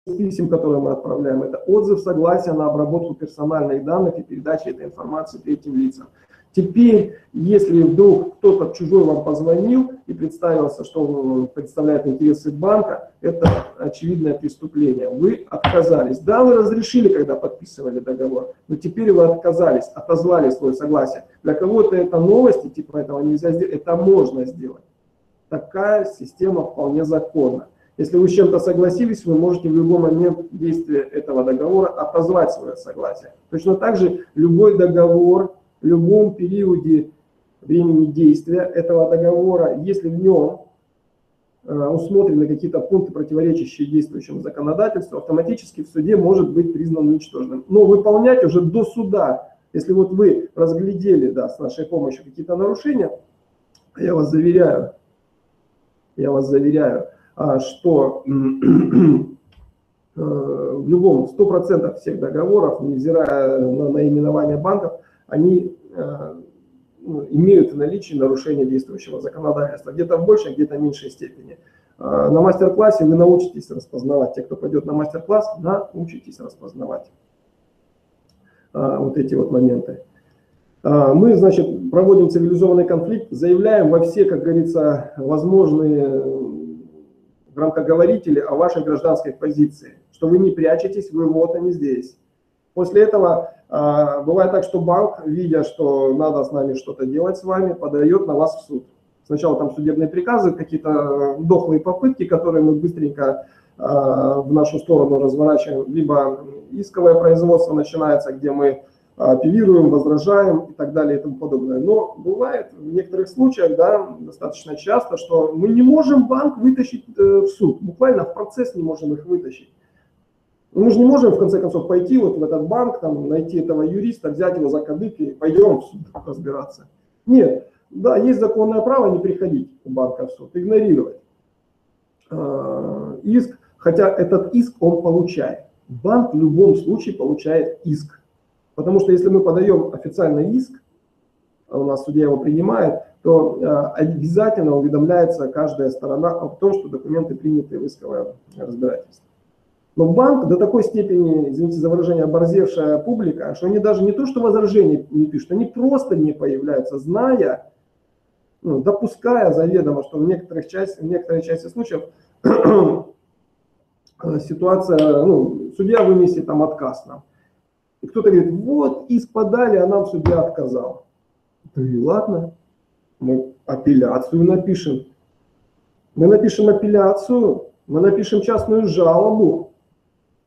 писем, которые мы отправляем, это отзыв согласия на обработку персональных данных и передачу этой информации третьим лицам. Теперь, если вдруг кто-то чужой вам позвонил и представился, что он представляет интересы банка, это очевидное преступление. Вы отказались. Да, вы разрешили, когда подписывали договор, но теперь вы отказались, отозвали свое согласие. Для кого-то это новости, типа этого нельзя сделать, это можно сделать. Такая система вполне законна. Если вы с чем-то согласились, вы можете в любой момент действия этого договора отозвать свое согласие. Точно так же любой договор в любом периоде времени действия этого договора, если в нем э, усмотрены какие-то пункты, противоречащие действующему законодательству, автоматически в суде может быть признан ничтожным. Но выполнять уже до суда, если вот вы разглядели да, с нашей помощью какие-то нарушения, я вас заверяю, я вас заверяю, что э, в любом 100% всех договоров, невзирая на наименование банков, они э, ну, имеют наличие нарушения действующего законодательства, где-то в большей, где-то в меньшей степени. А, на мастер-классе вы научитесь распознавать. Те, кто пойдет на мастер-класс, научитесь распознавать. вот эти вот моменты. Мы, значит, проводим цивилизованный конфликт, заявляем во все, как говорится, возможные громкоговорители о вашей гражданской позиции, что вы не прячетесь, вы вот они здесь. После этого э, бывает так, что банк, видя, что надо с нами что-то делать с вами, подает на вас в суд. Сначала там судебные приказы, какие-то дохлые попытки, которые мы быстренько э, в нашу сторону разворачиваем, либо исковое производство начинается, где мы апеллируем, возражаем и так далее и тому подобное. Но бывает в некоторых случаях, да, достаточно часто, что мы не можем банк вытащить э, в суд, буквально в процесс не можем их вытащить. Мы же не можем, в конце концов, пойти вот в этот банк, там, найти этого юриста, взять его за кадык и пойдем в суд разбираться. Нет, да, есть законное право не приходить у банка в суд, игнорировать э, иск, хотя этот иск он получает. Банк в любом случае получает иск. Потому что если мы подаем официальный иск, а у нас судья его принимает, то э, обязательно уведомляется каждая сторона о том, что документы приняты в исковое разбирательство. Но банк до такой степени, извините за выражение, оборзевшая публика, что они даже не то, что возражения не пишут, они просто не появляются, зная, ну, допуская заведомо, что в некоторых части, в некоторой части случаев ситуация, ну, судья вынесет там отказ нам. И кто-то говорит, вот иск подали, а нам судья отказал. И ладно, мы апелляцию напишем. Мы напишем апелляцию, мы напишем частную жалобу.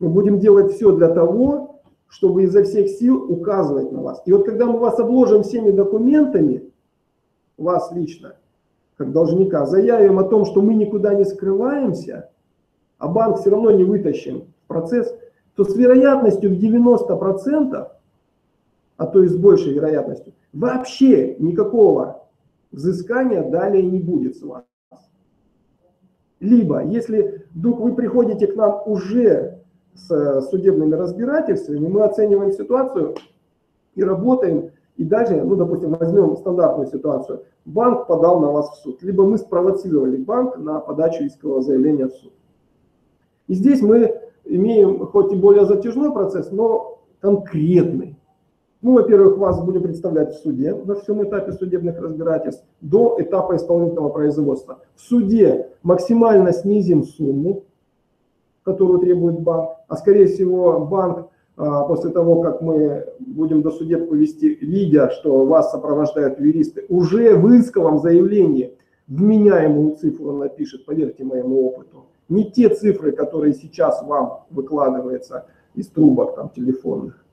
Мы будем делать все для того, чтобы изо всех сил указывать на вас. И вот когда мы вас обложим всеми документами, вас лично, как должника, заявим о том, что мы никуда не скрываемся, а банк все равно не вытащим в процесс, то с вероятностью в 90%, а то и с большей вероятностью, вообще никакого взыскания далее не будет с вас. Либо, если вдруг вы приходите к нам уже с судебными разбирательствами, мы оцениваем ситуацию и работаем, и дальше, ну, допустим, возьмем стандартную ситуацию, банк подал на вас в суд, либо мы спровоцировали банк на подачу искового заявления в суд. И здесь мы имеем хоть и более затяжной процесс, но конкретный. Мы, во-первых, вас будем представлять в суде на всем этапе судебных разбирательств до этапа исполнительного производства. В суде максимально снизим сумму, которую требует банк, а скорее всего банк а, после того, как мы будем до судебку вести, видя, что вас сопровождают юристы, уже в исковом заявлении вменяемую цифру напишет, поверьте моему опыту, не те цифры, которые сейчас вам выкладываются из трубок там, телефонных,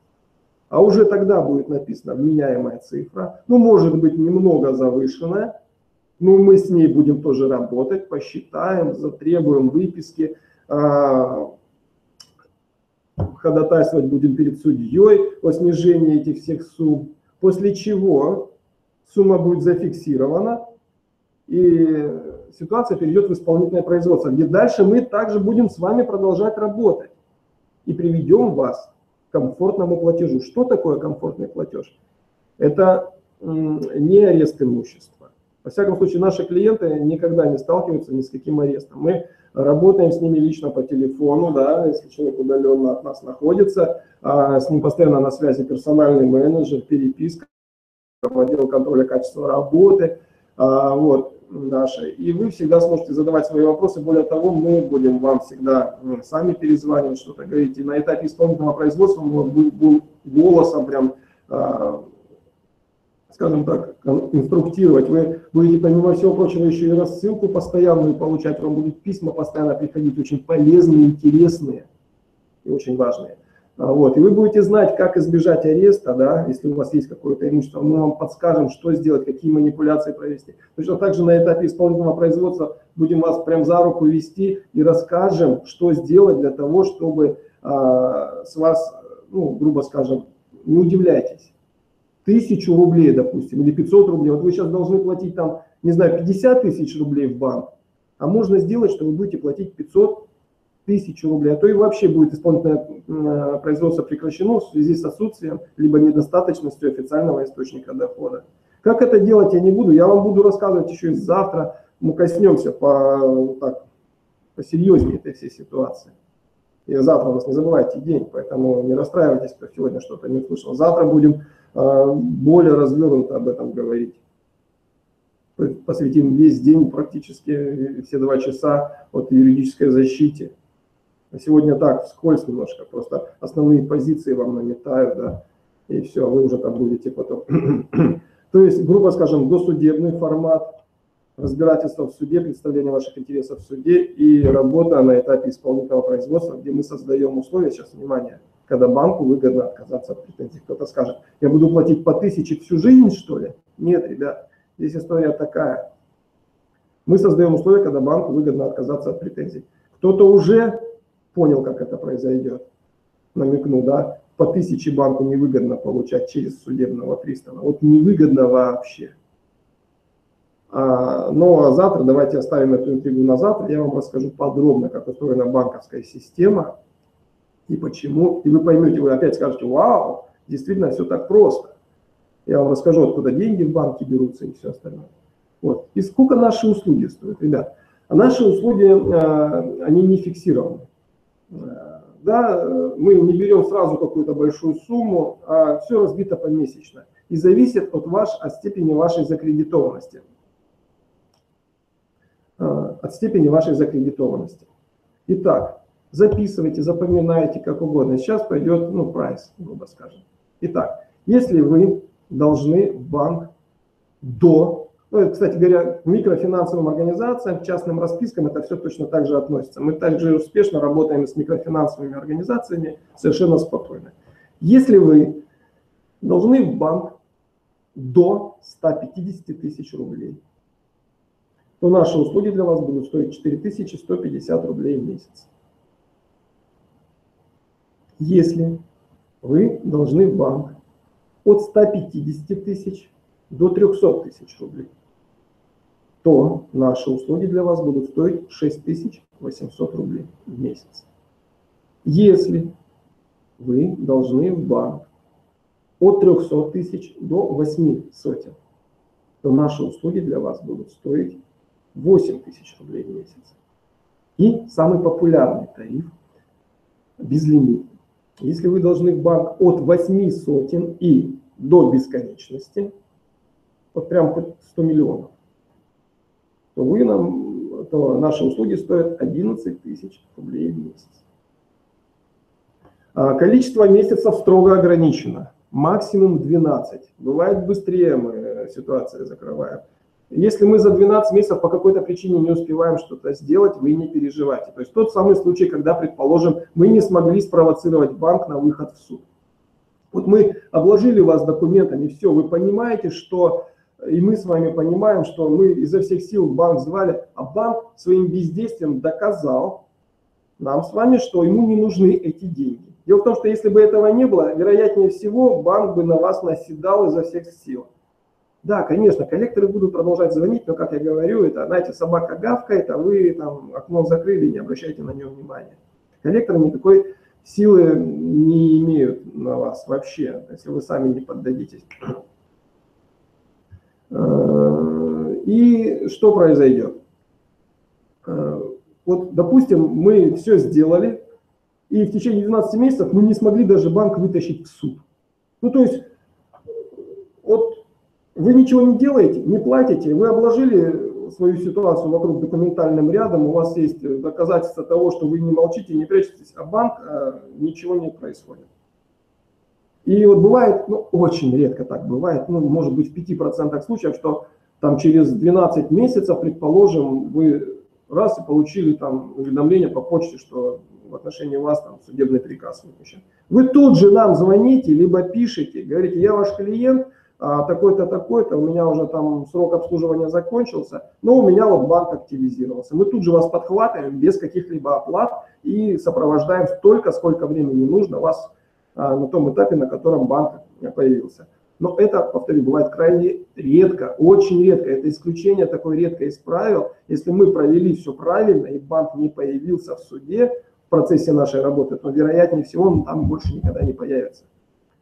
а уже тогда будет написана вменяемая цифра, ну, может быть, немного завышенная, но мы с ней будем тоже работать, посчитаем, затребуем выписки, а, ходатайствовать будем перед судьей о снижении этих всех сумм, после чего сумма будет зафиксирована, и ситуация перейдет в исполнительное производство, где дальше мы также будем с вами продолжать работать и приведем вас к комфортному платежу. Что такое комфортный платеж? Это не арест имущества. Во всяком случае, наши клиенты никогда не сталкиваются ни с каким арестом. Мы работаем с ними лично по телефону, да, если человек удаленно от нас находится, а с ним постоянно на связи персональный менеджер, переписка, отдел контроля качества работы, а, вот, наши. И вы всегда сможете задавать свои вопросы. Более того, мы будем вам всегда ну, сами перезванивать, что-то говорить. И на этапе исполнительного производства мы будем голосом прям, а, скажем так, инструктировать. Вы будете, помимо всего прочего, еще и рассылку постоянную получать. Вам будут письма постоянно приходить, очень полезные, интересные и очень важные. А, вот, и вы будете знать, как избежать ареста, да, если у вас есть какое-то имущество, мы вам подскажем, что сделать, какие манипуляции провести. Точно так же на этапе исполнительного производства будем вас прям за руку вести и расскажем, что сделать для того, чтобы а, с вас, ну, грубо скажем, не удивляйтесь, тысячу рублей, допустим, или 500 рублей, вот вы сейчас должны платить там, не знаю, 50 тысяч рублей в банк, а можно сделать, что вы будете платить 500 тысячу рублей, а то и вообще будет исполнительное э, производство прекращено в связи с отсутствием либо недостаточностью официального источника дохода. Как это делать, я не буду. Я вам буду рассказывать еще и завтра. Мы коснемся по, так, посерьезнее этой всей ситуации. И завтра у нас не забывайте день, поэтому не расстраивайтесь, кто сегодня что-то не услышал. Завтра будем э, более развернуто об этом говорить. Посвятим весь день, практически все два часа от юридической защите. Сегодня так, вскользь немножко, просто основные позиции вам наметаю, да, и все, вы уже там будете потом. То есть, грубо скажем, досудебный формат, разбирательства в суде, представление ваших интересов в суде и работа на этапе исполнительного производства, где мы создаем условия, сейчас внимание, когда банку выгодно отказаться от претензий. Кто-то скажет, я буду платить по тысяче всю жизнь, что ли? Нет, ребят, здесь история такая. Мы создаем условия, когда банку выгодно отказаться от претензий. Кто-то уже понял, как это произойдет, намекнул, да, по тысяче банку невыгодно получать через судебного пристава. Вот невыгодно вообще. А, но завтра давайте оставим эту интригу на завтра. Я вам расскажу подробно, как устроена банковская система и почему. И вы поймете, вы опять скажете, вау, действительно все так просто. Я вам расскажу, откуда деньги в банке берутся и все остальное. Вот. И сколько наши услуги стоят, ребят? А наши услуги, а, они не фиксированы. Да, мы не берем сразу какую-то большую сумму, а все разбито помесячно. И зависит от, ваш, от степени вашей закредитованности. Э, от степени вашей закредитованности. Итак, записывайте, запоминайте как угодно. Сейчас пойдет, ну, прайс, грубо скажем. Итак, если вы должны в банк до, ну, кстати говоря, микрофинансовым организациям, частным распискам это все точно так же относится. Мы также успешно работаем с микрофинансовыми организациями совершенно спокойно. Если вы должны в банк до 150 тысяч рублей, то наши услуги для вас будут стоить 4150 рублей в месяц. Если вы должны в банк от 150 тысяч до 300 тысяч рублей, то наши услуги для вас будут стоить 6800 рублей в месяц. Если вы должны в банк от 300 тысяч до 8 сотен, то наши услуги для вас будут стоить 8 тысяч рублей в месяц. И самый популярный тариф – безлимитный. Если вы должны в банк от 8 сотен и до бесконечности, вот прям хоть 100 миллионов, то, вы нам, то наши услуги стоят 11 тысяч рублей в месяц. А количество месяцев строго ограничено. Максимум 12. Бывает быстрее мы э, ситуации закрываем. Если мы за 12 месяцев по какой-то причине не успеваем что-то сделать, вы не переживайте. То есть тот самый случай, когда, предположим, мы не смогли спровоцировать банк на выход в суд. Вот мы обложили вас документами, все, вы понимаете, что, и мы с вами понимаем, что мы изо всех сил банк звали, а банк своим бездействием доказал нам с вами, что ему не нужны эти деньги. Дело в том, что если бы этого не было, вероятнее всего, банк бы на вас наседал изо всех сил. Да, конечно, коллекторы будут продолжать звонить, но, как я говорю, это, знаете, собака гавкает, а вы там окно закрыли, не обращайте на нее внимания. Коллекторы никакой силы не имеют на вас вообще, если вы сами не поддадитесь. И что произойдет? Э, вот, допустим, мы все сделали, и в течение 12 месяцев мы не смогли даже банк вытащить в суд. Ну, то есть, вот вы ничего не делаете, не платите, вы обложили свою ситуацию вокруг документальным рядом, у вас есть доказательства того, что вы не молчите, не прячетесь, а банк а, ничего не происходит. И вот бывает, ну очень редко так бывает, ну может быть в 5% случаев, что там через 12 месяцев, предположим, вы раз и получили там уведомление по почте, что в отношении вас там судебный приказ выпущен. Вы тут же нам звоните, либо пишете, говорите, я ваш клиент, а, такой-то, такой-то, у меня уже там срок обслуживания закончился, но у меня вот банк активизировался. Мы тут же вас подхватываем без каких-либо оплат и сопровождаем столько, сколько времени нужно вас а, на том этапе, на котором банк появился. Но это, повторю, бывает крайне редко, очень редко. Это исключение такое редкое из правил. Если мы провели все правильно и банк не появился в суде в процессе нашей работы, то вероятнее всего он там больше никогда не появится.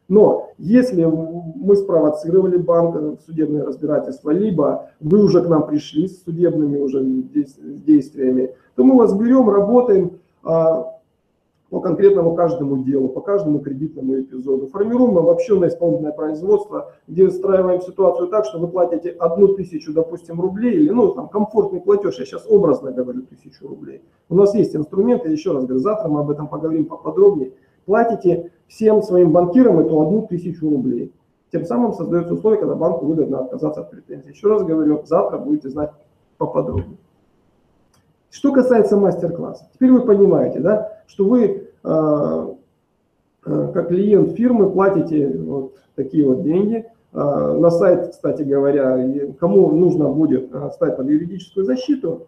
Но если мы спровоцировали банк в судебное разбирательство, либо вы уже к нам пришли с судебными уже действиями, то мы вас берем, работаем, а, по конкретному каждому делу, по каждому кредитному эпизоду. Формируем обобщенное исполнительное производство, где выстраиваем ситуацию так, что вы платите одну тысячу, допустим, рублей, или, ну, там, комфортный платеж, я сейчас образно говорю, тысячу рублей. У нас есть инструменты, еще раз говорю, завтра мы об этом поговорим поподробнее. Платите всем своим банкирам эту одну тысячу рублей. Тем самым создается условие, когда банку выгодно отказаться от претензий. Еще раз говорю, завтра будете знать поподробнее. Что касается мастер-класса, теперь вы понимаете, да, что вы э, э, как клиент фирмы платите вот такие вот деньги. Э, на сайт, кстати говоря, кому нужно будет стать под юридическую защиту,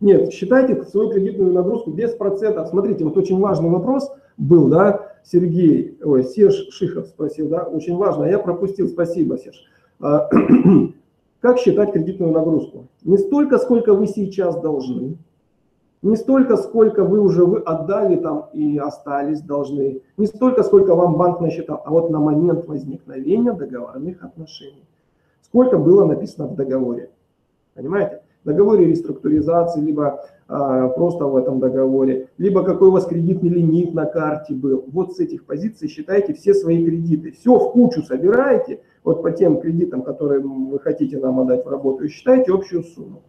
нет, считайте свою кредитную нагрузку без процентов. Смотрите, вот очень важный вопрос был, да, Сергей, ой, Серж Шихов спросил, да, очень важно, я пропустил, спасибо, Серж. Как считать кредитную нагрузку? Не столько, сколько вы сейчас должны, не столько, сколько вы уже вы отдали там и остались должны, не столько, сколько вам банк насчитал, а вот на момент возникновения договорных отношений. Сколько было написано в договоре. Понимаете? В договоре реструктуризации, либо а, просто в этом договоре, либо какой у вас кредитный лимит на карте был. Вот с этих позиций считайте все свои кредиты. Все в кучу собираете – вот по тем кредитам, которые вы хотите нам отдать в работу, и считайте общую сумму.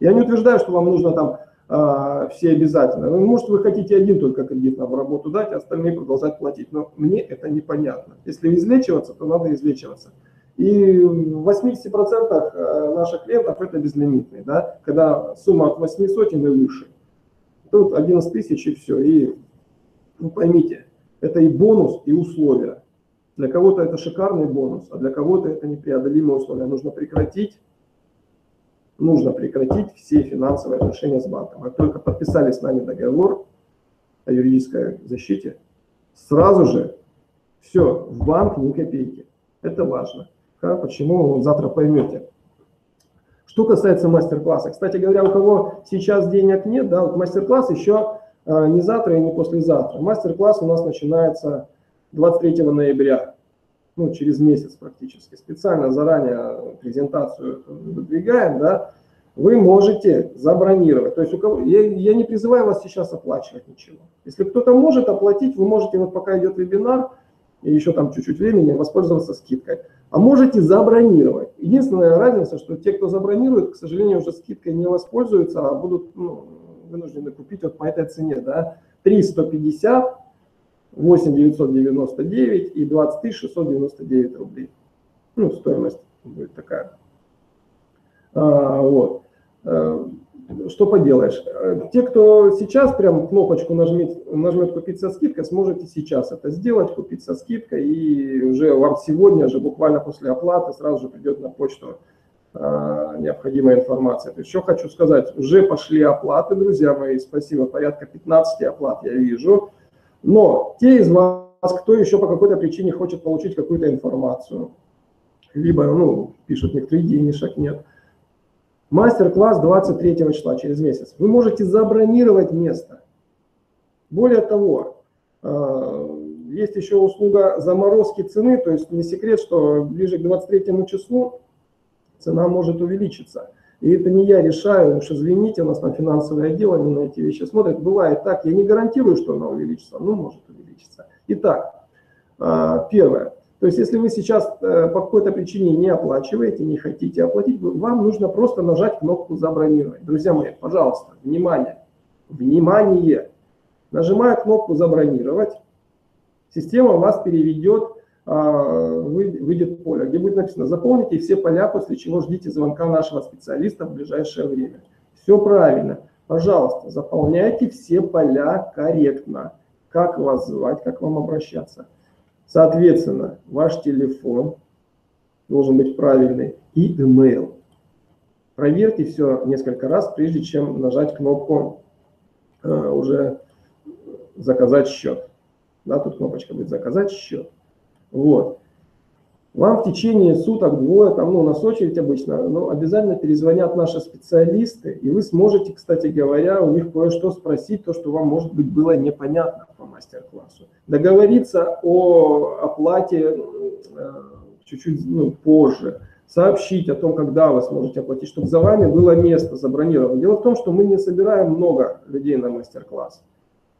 Я не утверждаю, что вам нужно там э, все обязательно. Ну, может, вы хотите один только кредит нам в работу дать, а остальные продолжать платить. Но мне это непонятно. Если излечиваться, то надо излечиваться. И в 80% э, наших клиентов это безлимитный, да, когда сумма от 8 сотен и выше. Тут 11 тысяч и все. И ну, поймите, это и бонус, и условия. Для кого-то это шикарный бонус, а для кого-то это непреодолимые условия. Нужно прекратить, нужно прекратить все финансовые отношения с банком. Как только подписали с нами договор о юридической защите, сразу же все, в банк ни копейки. Это важно. Почему завтра поймете. Что касается мастер-класса. Кстати говоря, у кого сейчас денег нет, да, вот мастер-класс еще э, не завтра и не послезавтра. Мастер-класс у нас начинается 23 ноября, ну, через месяц практически, специально заранее презентацию выдвигаем, да, вы можете забронировать. То есть у кого, я, я не призываю вас сейчас оплачивать ничего. Если кто-то может оплатить, вы можете, вот пока идет вебинар, и еще там чуть-чуть времени, воспользоваться скидкой. А можете забронировать. Единственная разница, что те, кто забронирует, к сожалению, уже скидкой не воспользуются, а будут ну, вынуждены купить вот по этой цене. Да? 350 8 999 и 20 699 рублей. Ну, стоимость будет такая. А, вот. А, что поделаешь. Те, кто сейчас прям кнопочку нажмет, нажмет «Купить со скидкой», сможете сейчас это сделать, купить со скидкой, и уже вам сегодня же, буквально после оплаты, сразу же придет на почту а, необходимая информация. То есть, что хочу сказать, уже пошли оплаты, друзья мои, спасибо, порядка 15 оплат я вижу. Но те из вас, кто еще по какой-то причине хочет получить какую-то информацию, либо, ну, пишут некоторые денежек нет, мастер-класс 23 числа, через месяц. Вы можете забронировать место. Более того, э, есть еще услуга заморозки цены, то есть не секрет, что ближе к 23 числу цена может увеличиться. И это не я решаю, уж извините, у нас там финансовое отдел, они на эти вещи смотрят. Бывает так, я не гарантирую, что она увеличится, но может увеличиться. Итак, а, первое. То есть, если вы сейчас э, по какой-то причине не оплачиваете, не хотите оплатить, вам нужно просто нажать кнопку «Забронировать». Друзья мои, пожалуйста, внимание, внимание. Нажимая кнопку «Забронировать», система вас переведет выйдет поле, где будет написано «Заполните все поля, после чего ждите звонка нашего специалиста в ближайшее время». Все правильно. Пожалуйста, заполняйте все поля корректно. Как вас звать, как вам обращаться. Соответственно, ваш телефон должен быть правильный и email. Проверьте все несколько раз, прежде чем нажать кнопку э, уже «Заказать счет». Да, тут кнопочка будет «Заказать счет». Вот. Вам в течение суток, двое, там, ну, у нас очередь обычно, но обязательно перезвонят наши специалисты, и вы сможете, кстати говоря, у них кое-что спросить, то, что вам, может быть, было непонятно по мастер-классу. Договориться о оплате э, чуть-чуть ну, позже. сообщить о том, когда вы сможете оплатить, чтобы за вами было место забронировано. Дело в том, что мы не собираем много людей на мастер-класс.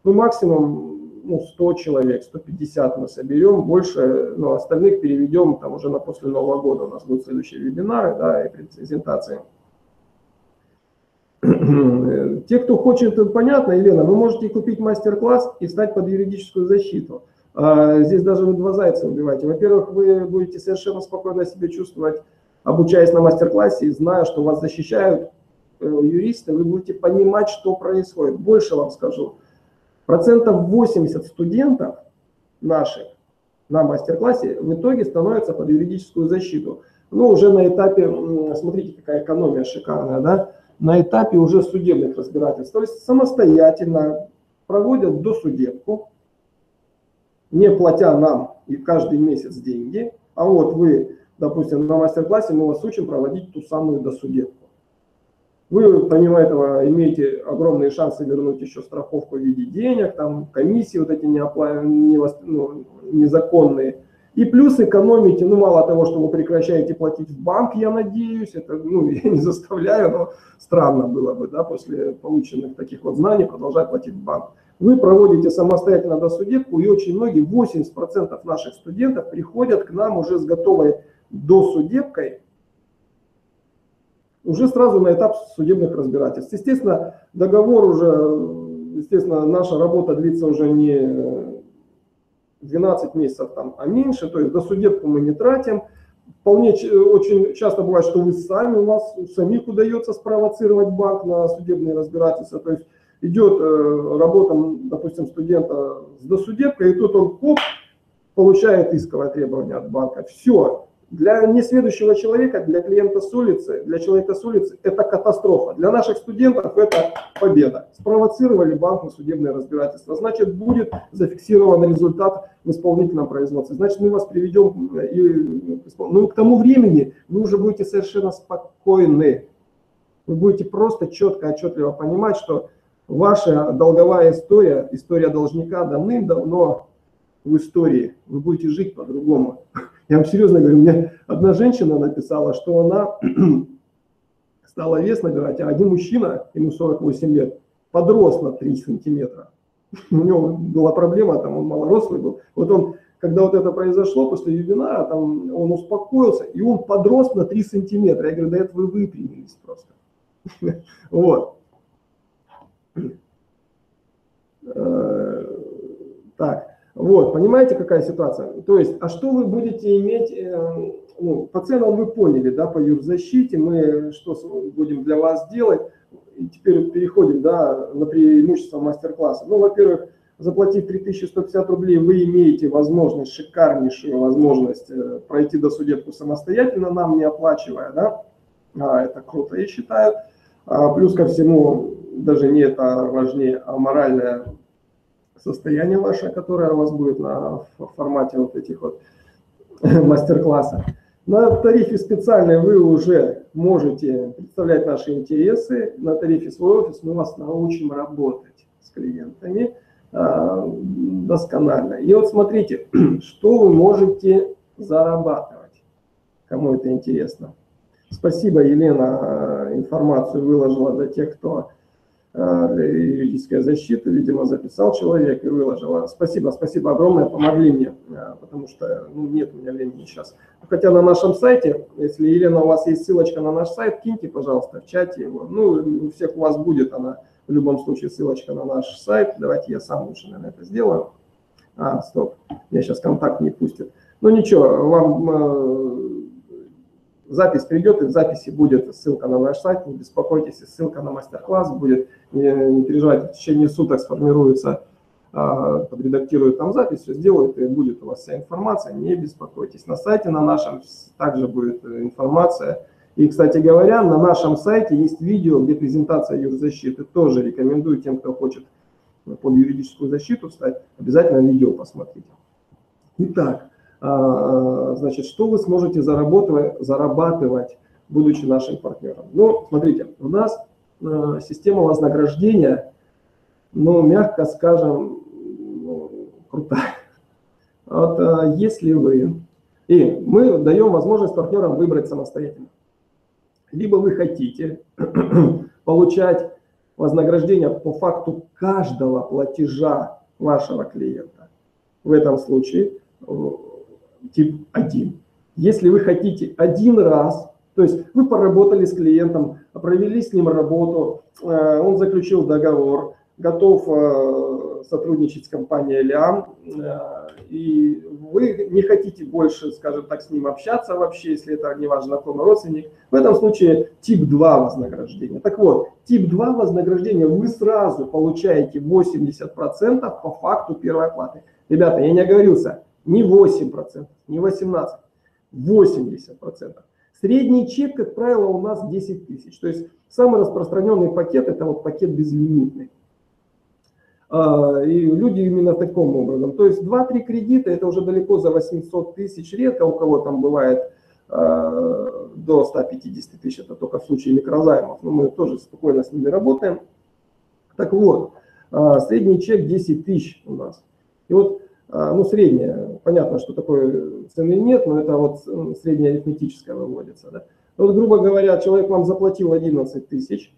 Ну, максимум ну, 100 человек, 150 мы соберем, больше, ну, остальных переведем там уже на после Нового года. У нас будут следующие вебинары, да, и презентации. Те, кто хочет, понятно, Елена, вы можете купить мастер-класс и стать под юридическую защиту. А, здесь даже вы два зайца убиваете. Во-первых, вы будете совершенно спокойно себя чувствовать, обучаясь на мастер-классе и зная, что вас защищают э, юристы, вы будете понимать, что происходит. Больше вам скажу. Процентов 80 студентов наших на мастер-классе в итоге становятся под юридическую защиту. Ну, уже на этапе, смотрите, какая экономия шикарная, да, на этапе уже судебных разбирательств. То есть самостоятельно проводят досудебку, не платя нам и каждый месяц деньги, а вот вы, допустим, на мастер-классе мы вас учим проводить ту самую досудебку. Вы, помимо этого, имеете огромные шансы вернуть еще страховку в виде денег, там комиссии вот эти неопла... не, ну, незаконные. И плюс экономите, ну мало того, что вы прекращаете платить в банк, я надеюсь, это, ну я не заставляю, но странно было бы, да, после полученных таких вот знаний продолжать платить в банк. Вы проводите самостоятельно досудебку, и очень многие, 80% наших студентов приходят к нам уже с готовой досудебкой, уже сразу на этап судебных разбирательств. Естественно, договор уже, естественно, наша работа длится уже не 12 месяцев, там, а меньше, то есть досудебку мы не тратим. Вполне очень часто бывает, что вы сами, у вас у самих удается спровоцировать банк на судебные разбирательства, то есть идет э, работа, допустим, студента с досудебкой, и тут он хоп, получает исковое требование от банка. Все. Для несведущего человека, для клиента с улицы, для человека с улицы это катастрофа. Для наших студентов это победа. Спровоцировали банк на судебное разбирательство. Значит, будет зафиксирован результат в исполнительном производстве. Значит, мы вас приведем э, и ну, к тому времени вы уже будете совершенно спокойны. Вы будете просто четко, отчетливо понимать, что ваша долговая история, история должника давным-давно в истории. Вы будете жить по-другому. Я вам серьезно говорю, мне одна женщина написала, что она стала вес набирать, а один мужчина, ему 48 лет, подрос на 3 сантиметра. У него была проблема, там он малорослый был. Вот он, когда вот это произошло после вебинара, там он успокоился, и он подрос на 3 сантиметра. Я говорю, да это вы выпрямились просто. Вот. Э, так, вот, понимаете, какая ситуация? То есть, а что вы будете иметь, э, ну, по ценам вы поняли, да, по юрзащите, мы что будем для вас делать, и теперь переходим, да, на преимущество мастер-класса. Ну, во-первых, заплатив 3150 рублей, вы имеете возможность, шикарнейшую возможность э, пройти до судебку самостоятельно, нам не оплачивая, да, а, это круто, я считаю. А, плюс ко всему, даже не это важнее, а моральное состояние ваше, которое у вас будет на формате вот этих вот мастер-классов. На тарифе специальный вы уже можете представлять наши интересы. На тарифе свой офис мы вас научим работать с клиентами э, досконально. И вот смотрите, что вы можете зарабатывать, кому это интересно. Спасибо, Елена, информацию выложила для тех, кто Э, для юридической защиты, видимо, записал человек и выложил. Спасибо, спасибо огромное, помогли мне, э, потому что ну, нет у меня времени сейчас. Хотя на нашем сайте, если, Елена, у вас есть ссылочка на наш сайт, киньте, пожалуйста, в чате его. Ну, у всех у вас будет она, в любом случае, ссылочка на наш сайт. Давайте я сам лучше, наверное, это сделаю. А, стоп, меня сейчас контакт не пустит. Ну ничего, вам э, запись придет, и в записи будет ссылка на наш сайт, не беспокойтесь, ссылка на мастер-класс будет, не, не переживайте, в течение суток сформируется, э, подредактируют там запись, все сделают, и будет у вас вся информация, не беспокойтесь. На сайте на нашем также будет э, информация. И, кстати говоря, на нашем сайте есть видео, где презентация юрзащиты. Тоже рекомендую тем, кто хочет под юридическую защиту встать, обязательно видео посмотрите. Итак, а, значит, что вы сможете зарабатывать, зарабатывать, будучи нашим партнером. Ну, смотрите, у нас а, система вознаграждения, ну, мягко скажем, ну, крутая. Вот, а, если вы И мы даем возможность партнерам выбрать самостоятельно. Либо вы хотите получать вознаграждение по факту каждого платежа вашего клиента. В этом случае тип 1. Если вы хотите один раз, то есть вы поработали с клиентом, провели с ним работу, э, он заключил договор, готов э, сотрудничать с компанией Лиам, и вы не хотите больше, скажем так, с ним общаться вообще, если это не ваш знакомый родственник, в этом случае тип 2 вознаграждения. Так вот, тип 2 вознаграждения вы сразу получаете 80% по факту первой оплаты. Ребята, я не оговорился, не 8%, не 18%, 80%. Средний чек, как правило, у нас 10 тысяч. То есть самый распространенный пакет – это вот пакет безлимитный. А, и люди именно таким образом. То есть 2-3 кредита, это уже далеко за 800 тысяч, редко у кого там бывает а, до 150 тысяч, это только в случае микрозаймов, но мы тоже спокойно с ними работаем. Так вот, а, средний чек 10 тысяч у нас. И вот, ну средняя, понятно, что такой цены нет, но это вот средняя арифметическая выводится. Да? Вот, грубо говоря, человек вам заплатил 11 тысяч,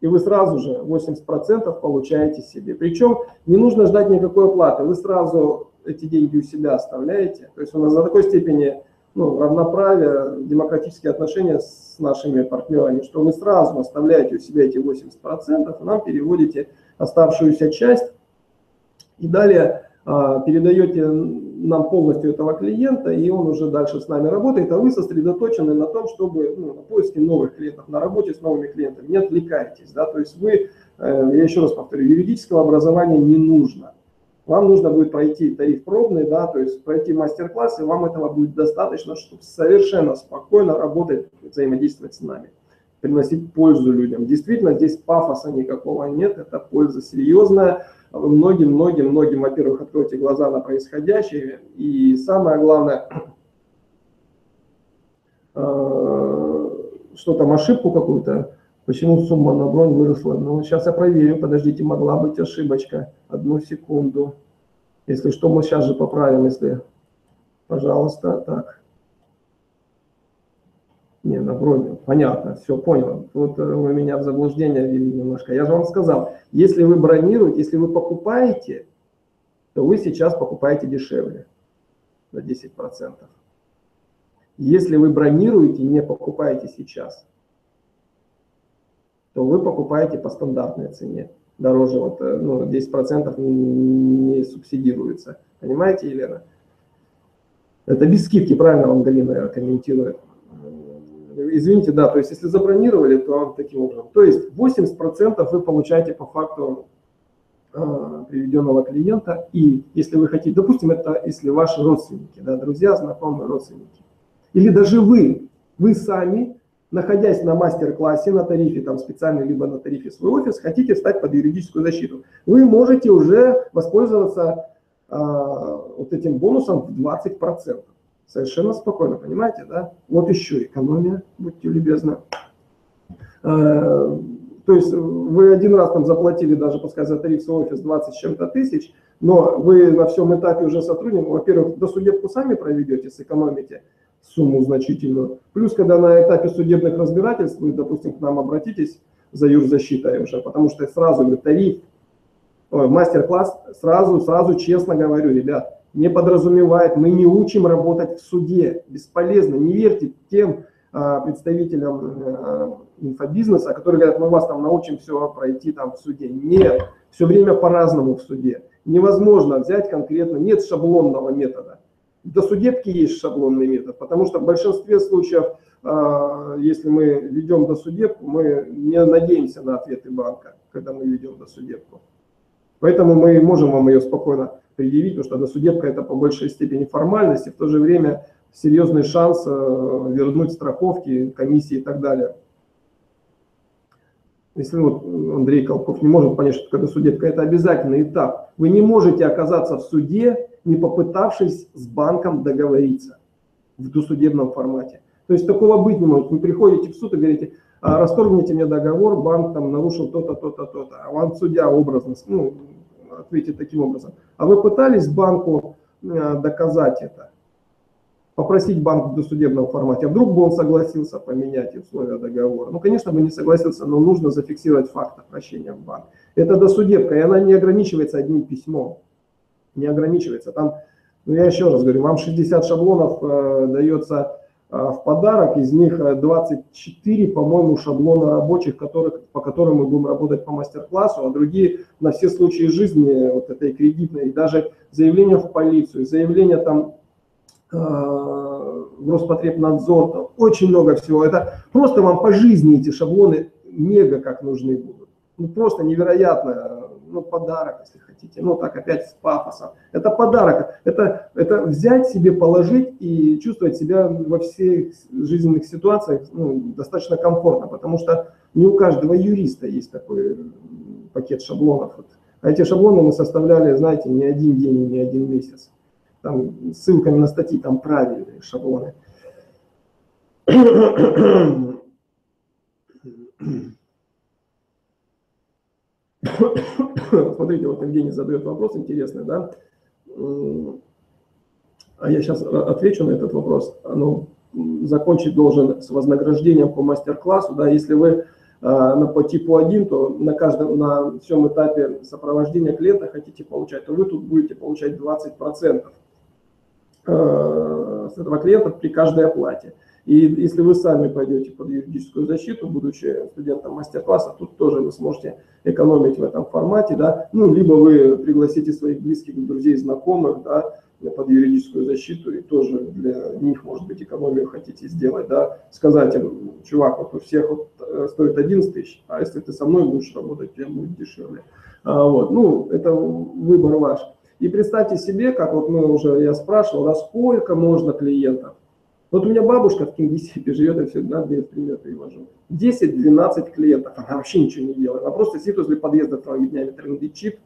и вы сразу же 80% получаете себе. Причем не нужно ждать никакой оплаты, вы сразу эти деньги у себя оставляете. То есть у нас за такой степени ну, равноправие, демократические отношения с нашими партнерами, что вы сразу оставляете у себя эти 80%, и нам переводите оставшуюся часть, и далее а, передаете нам полностью этого клиента, и он уже дальше с нами работает, а вы сосредоточены на том, чтобы ну, на поиске новых клиентов, на работе с новыми клиентами, не отвлекайтесь. Да? То есть вы, э, я еще раз повторю, юридического образования не нужно. Вам нужно будет пройти тариф пробный, да, то есть пройти мастер-класс, и вам этого будет достаточно, чтобы совершенно спокойно работать, взаимодействовать с нами, приносить пользу людям. Действительно, здесь пафоса никакого нет, это польза серьезная, многим-многим-многим, во-первых, откройте глаза на происходящее, и самое главное, э, что там, ошибку какую-то, почему сумма на бронь выросла. Ну, сейчас я проверю, подождите, могла быть ошибочка, одну секунду. Если что, мы сейчас же поправим, если, пожалуйста, так. Не, на броне, понятно, все, понял. Вот э, вы меня в заблуждение ввели немножко. Я же вам сказал, если вы бронируете, если вы покупаете, то вы сейчас покупаете дешевле на 10%. Если вы бронируете и не покупаете сейчас, то вы покупаете по стандартной цене. Дороже, вот, э, ну, 10% не субсидируется. Понимаете, Елена? Это без скидки, правильно вам Галина комментирует извините, да, то есть если забронировали, то таким образом. То есть 80% вы получаете по факту э, приведенного клиента, и если вы хотите, допустим, это если ваши родственники, да, друзья, знакомые, родственники, или даже вы, вы сами, находясь на мастер-классе, на тарифе там специальный, либо на тарифе свой офис, хотите встать под юридическую защиту, вы можете уже воспользоваться э, вот этим бонусом в 20%. Совершенно спокойно, понимаете, да? Вот еще экономия, будьте любезны. Э, то есть вы один раз там заплатили даже, пускай за тариф свой офис 20 с чем-то тысяч, но вы на всем этапе уже сотрудник, во-первых, до судебку сами проведете, сэкономите сумму значительную. Плюс, когда на этапе судебных разбирательств вы, допустим, к нам обратитесь за юрзащитой уже, потому что сразу говорю, тариф, мастер-класс, сразу, сразу честно говорю, ребят, не подразумевает, мы не учим работать в суде. Бесполезно. Не верьте тем а, представителям а, инфобизнеса, которые говорят, мы вас там научим все пройти там в суде. Нет, все время по-разному в суде. Невозможно взять конкретно, нет шаблонного метода. До судебки есть шаблонный метод, потому что в большинстве случаев, а, если мы ведем до судебку, мы не надеемся на ответы банка, когда мы ведем до судебку. Поэтому мы можем вам ее спокойно предъявить, потому что досудебка это по большей степени формальность, и в то же время серьезный шанс э, вернуть страховки, комиссии и так далее. Если вот Андрей Колков не может понять, что когда судебка это обязательный этап, вы не можете оказаться в суде, не попытавшись с банком договориться в досудебном формате. То есть такого быть не может. Вы приходите в суд и говорите, расторгните мне договор, банк там нарушил то-то, то-то, то-то. А вам судья образно, ну, ответит таким образом. А вы пытались банку э, доказать это? попросить банк в досудебном формате. А вдруг бы он согласился поменять условия договора? Ну, конечно, бы не согласился, но нужно зафиксировать факт обращения в банк. Это досудебка, и она не ограничивается одним письмом. Не ограничивается. Там, ну, я еще раз говорю, вам 60 шаблонов э, дается в подарок, из них 24, э, по-моему, шаблона рабочих, которых, по которым мы будем работать по мастер-классу, а другие на все случаи жизни вот этой кредитной, даже заявление в полицию, заявление там Э, Роспотребнадзор, там очень много всего. Это просто вам по жизни эти шаблоны мега как нужны будут. Ну просто невероятно, ну подарок, если хотите. Ну так опять с пафосом. Это подарок, это, это взять себе, положить и чувствовать себя во всех жизненных ситуациях ну, достаточно комфортно, потому что не у каждого юриста есть такой пакет шаблонов. А эти шаблоны мы составляли, знаете, не один день, не один месяц там, ссылками на статьи, там правильные шаблоны. Смотрите, вот Евгений задает вопрос интересный, да? А я сейчас отвечу на этот вопрос. Ну, закончить должен с вознаграждением по мастер-классу, да, если вы а, на, по типу 1, то на каждом, на всем этапе сопровождения клиента хотите получать, то вы тут будете получать 20%. Э, с этого клиента при каждой оплате. И если вы сами пойдете под юридическую защиту, будучи студентом мастер-класса, тут тоже вы сможете экономить в этом формате, да, ну, либо вы пригласите своих близких, друзей, знакомых, да, под юридическую защиту, и тоже для них, может быть, экономию хотите сделать, да, сказать им, чувак, вот у всех вот э, стоит 11 тысяч, а если ты со мной будешь работать, тебе будет дешевле. А, вот, ну, это выбор ваш. И представьте себе, как вот мы уже, я спрашивал, да, сколько можно клиентов. Вот у меня бабушка в Кингисеппе живет, я всегда без пример привожу. 10-12 клиентов, она вообще ничего не делает. Она просто сидит возле подъезда целыми днями, трендит чип,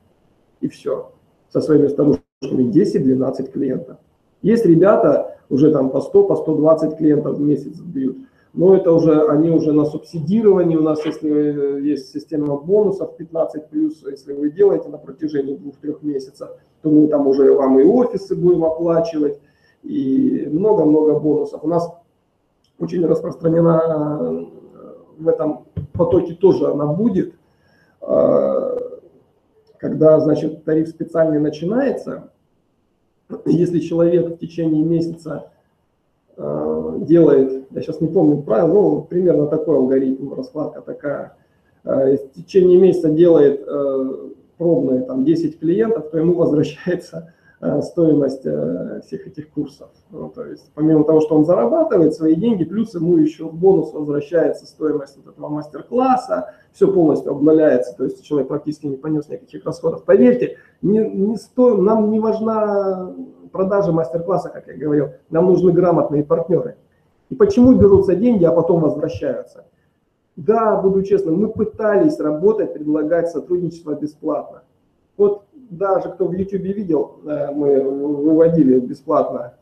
и все. Со своими старушками 10-12 клиентов. Есть ребята, уже там по 100, по 120 клиентов в месяц бьют но это уже, они уже на субсидировании, у нас если э, есть система бонусов 15 плюс, если вы делаете на протяжении двух-трех месяцев, то мы там уже вам и офисы будем оплачивать, и много-много бонусов. У нас очень распространена э, в этом потоке тоже она будет, э, когда, значит, тариф специальный начинается, если человек в течение месяца Э, делает, я сейчас не помню правильно, ну, примерно такой алгоритм, раскладка такая, в течение месяца делает пробные там 10 клиентов, то ему возвращается стоимость всех этих курсов. Ну, то есть помимо того, что он зарабатывает свои деньги, плюс ему еще в бонус возвращается стоимость вот этого мастер-класса, все полностью обнуляется, то есть человек практически не понес никаких расходов. Поверьте, не, не сто, нам не важна продажи мастер-класса, как я говорил, нам нужны грамотные партнеры. И почему берутся деньги, а потом возвращаются? Да, буду честным, мы пытались работать, предлагать сотрудничество бесплатно. Вот даже кто в YouTube видел, э, мы выводили бесплатно,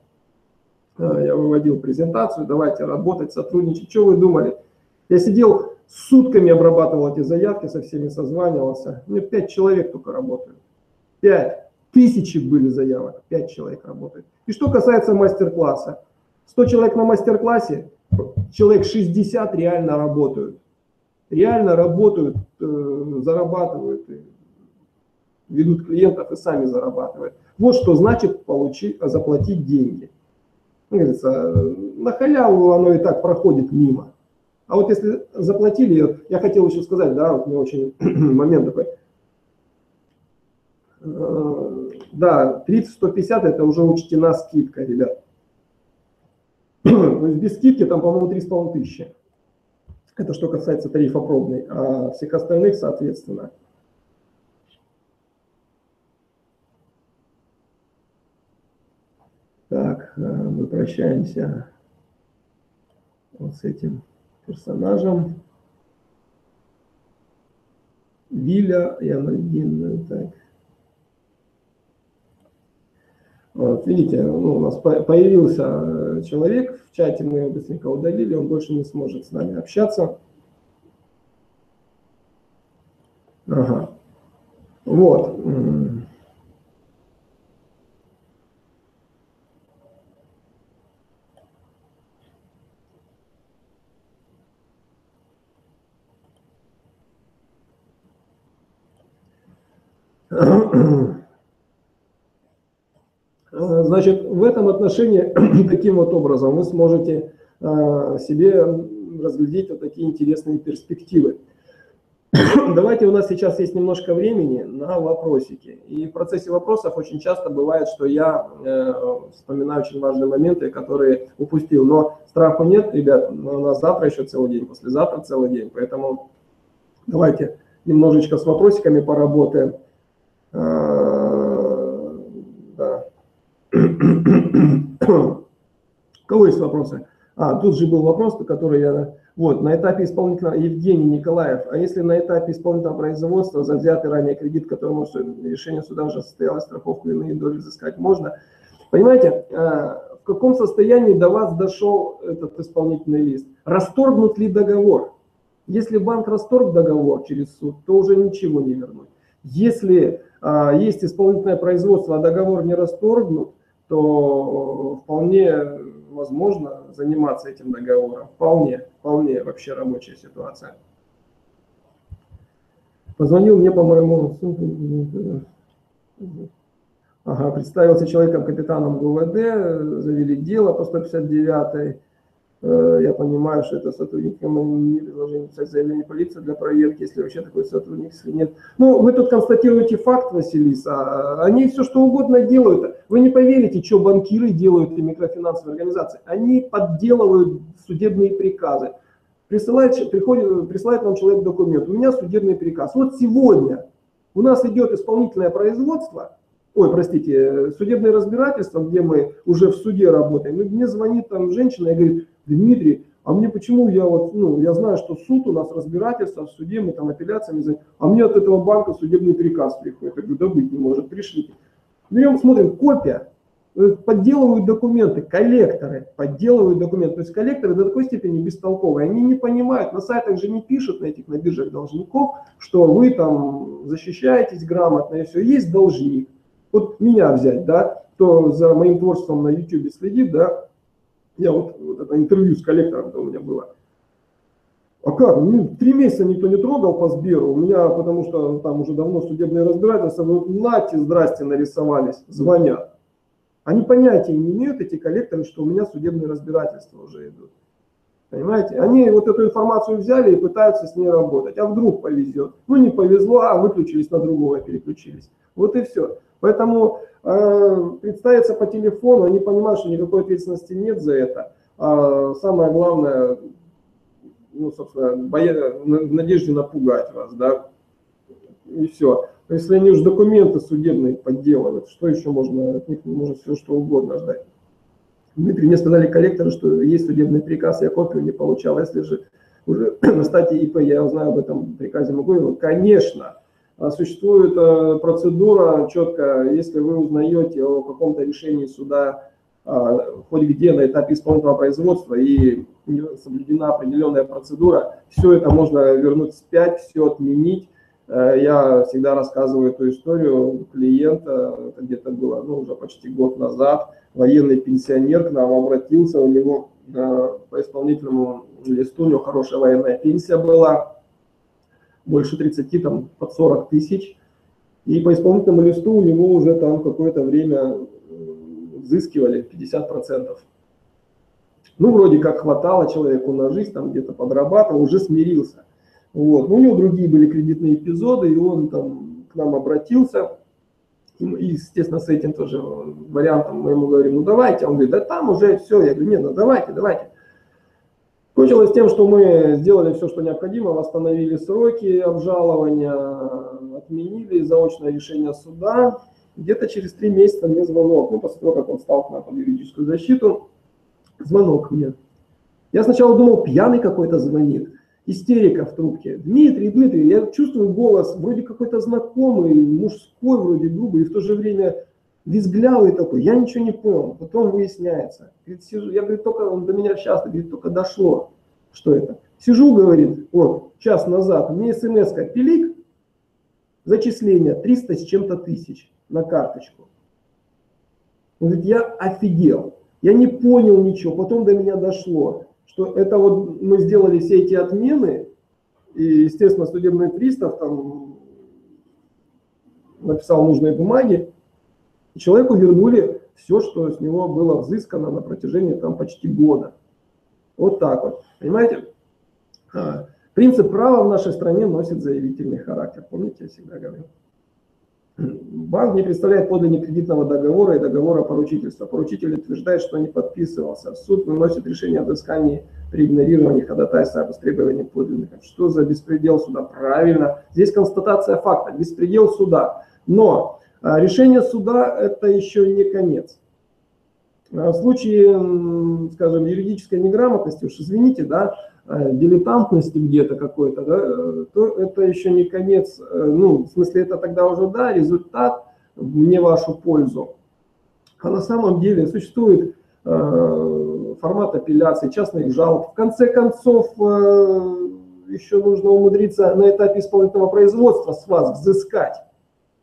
э, я выводил презентацию, давайте работать, сотрудничать. Что вы думали? Я сидел сутками обрабатывал эти заявки, со всеми созванивался. У меня пять человек только работают. Пять. Тысячи были заявок, 5 человек работает. И что касается мастер-класса. 100 человек на мастер-классе, человек 60 реально работают. Реально работают, э, зарабатывают, ведут клиентов и сами зарабатывают. Вот что значит получить, заплатить деньги. Как говорится, на халяву оно и так проходит мимо. А вот если заплатили, я хотел еще сказать, да, вот мне очень момент такой, Э, да, 30-150 это уже учтена скидка, ребят. То есть без скидки там, по-моему, 3,5 тысячи. Это что касается тарифа пробный, а всех остальных, соответственно. Так, э, мы прощаемся вот с этим персонажем. Виля, я один, так. Вот, видите, ну, у нас появился э, человек в чате, мы его быстренько удалили, он больше не сможет с нами общаться. Ага. Вот. Значит, отношении таким вот образом вы сможете э, себе разглядеть вот такие интересные перспективы. Давайте, у нас сейчас есть немножко времени на вопросики. И в процессе вопросов очень часто бывает, что я э, вспоминаю очень важные моменты, которые упустил. Но страху нет, ребят, у нас завтра еще целый день, послезавтра целый день. Поэтому давайте немножечко с вопросиками поработаем. А, да. У кого есть вопросы? А, тут же был вопрос, который я... Вот, на этапе исполнительного... Евгений Николаев, а если на этапе исполнительного производства за взятый ранее кредит, который может решение суда уже состоялось, страховку иные доли взыскать можно? Понимаете, а, в каком состоянии до вас дошел этот исполнительный лист? Расторгнут ли договор? Если банк расторг договор через суд, то уже ничего не вернуть. Если а, есть исполнительное производство, а договор не расторгнут, то вполне возможно заниматься этим договором. Вполне, вполне вообще рабочая ситуация. Позвонил мне по моему... Ага, представился человеком капитаном ГУВД, завели дело по 159 Э, я понимаю, что это сотрудник не предложение писать заявление полиции для проверки, если вообще такой сотрудник, если нет. Ну, вы тут констатируете факт, Василиса, а они все что угодно делают. Вы не поверите, что банкиры делают и микрофинансовые организации. Они подделывают судебные приказы. Присылает, приходит, присылает вам человек документ, у меня судебный приказ. Вот сегодня у нас идет исполнительное производство, ой, простите, судебное разбирательство, где мы уже в суде работаем, и мне звонит там женщина и говорит, Дмитрий, а мне почему я вот, ну, я знаю, что суд у нас разбирательство в суде, мы там апелляциями, а мне от этого банка судебный приказ приходит. Я говорю, да быть не может, пришлите. Берем, смотрим, копия, э, подделывают документы, коллекторы подделывают документы. То есть коллекторы до такой степени бестолковые. Они не понимают, на сайтах же не пишут на этих, на биржах должников, что вы там защищаетесь грамотно и все. Есть должник. Вот меня взять, да, кто за моим творчеством на YouTube следит, да, я вот, вот это интервью с коллектором у меня было. А как? Ну, три месяца никто не трогал по Сберу. У меня, потому что там уже давно судебные разбирательства, вот нате, здрасте, нарисовались, звонят. Они понятия не имеют, эти коллекторы, что у меня судебные разбирательства уже идут. Понимаете? Они вот эту информацию взяли и пытаются с ней работать. А вдруг повезет? Ну не повезло, а выключились на другого, переключились. Вот и все. Поэтому э, представиться по телефону, они понимают, что никакой ответственности нет за это. А самое главное, ну, собственно, в надежде напугать вас, да, и все. Если они уже документы судебные подделывают, что еще можно, от них можно все что угодно ждать. Дмитрий, мне сказали коллекторы, что есть судебный приказ, я копию не получал. Если же уже на стадии ИП я узнаю об этом приказе, могу Конечно, а существует э, процедура четко, если вы узнаете о каком-то решении суда а, хоть где на этапе исполнительного производства и соблюдена определенная процедура, все это можно вернуть вспять, все отменить. Э, я всегда рассказываю эту историю. Клиента, где-то было ну, уже почти год назад, военный пенсионер к нам обратился, у него э, по исполнительному листу, у него хорошая военная пенсия была, больше 30, там, под 40 тысяч. И по исполнительному листу у него уже там какое-то время взыскивали 50%. Ну, вроде как хватало человеку на жизнь, там где-то подрабатывал, уже смирился. Вот. Но у него другие были кредитные эпизоды, и он там к нам обратился. И, естественно, с этим тоже вариантом мы ему говорим, ну давайте. Он говорит, да там уже все. Я говорю, нет, ну давайте, давайте. Кончилось тем, что мы сделали все, что необходимо, восстановили сроки обжалования, отменили заочное решение суда. Где-то через три месяца мне звонок, ну, после того, как он стал под юридическую защиту, звонок мне. Я сначала думал, пьяный какой-то звонит, истерика в трубке. Дмитрий, Дмитрий, я чувствую голос, вроде какой-то знакомый, мужской вроде грубый, и в то же время визглявый такой, я ничего не понял. Потом выясняется. Говорит, сижу, я говорю, только он до меня часто, говорит, только дошло, что это. Сижу, говорит, вот, час назад, мне смс пилик, зачисление 300 с чем-то тысяч на карточку. Он говорит, я офигел, я не понял ничего, потом до меня дошло, что это вот мы сделали все эти отмены, и, естественно, судебный пристав там написал нужные бумаги, и человеку вернули все, что с него было взыскано на протяжении там почти года. Вот так вот. Понимаете? А, принцип права в нашей стране носит заявительный характер. Помните, я всегда говорю. Банк не представляет подлинник кредитного договора и договора поручительства. Поручитель утверждает, что не подписывался. Суд выносит решение о взыскании при игнорировании ходатайства об истребовании подлинников. Что за беспредел суда? Правильно. Здесь констатация факта. Беспредел суда. Но решение суда – это еще не конец. А в случае, скажем, юридической неграмотности, уж извините, да, а, дилетантности где-то какой-то, да, то это еще не конец, ну, в смысле, это тогда уже, да, результат не вашу пользу. А на самом деле существует формат апелляции, частных жалоб. В конце концов, еще нужно умудриться на этапе исполнительного производства с вас взыскать,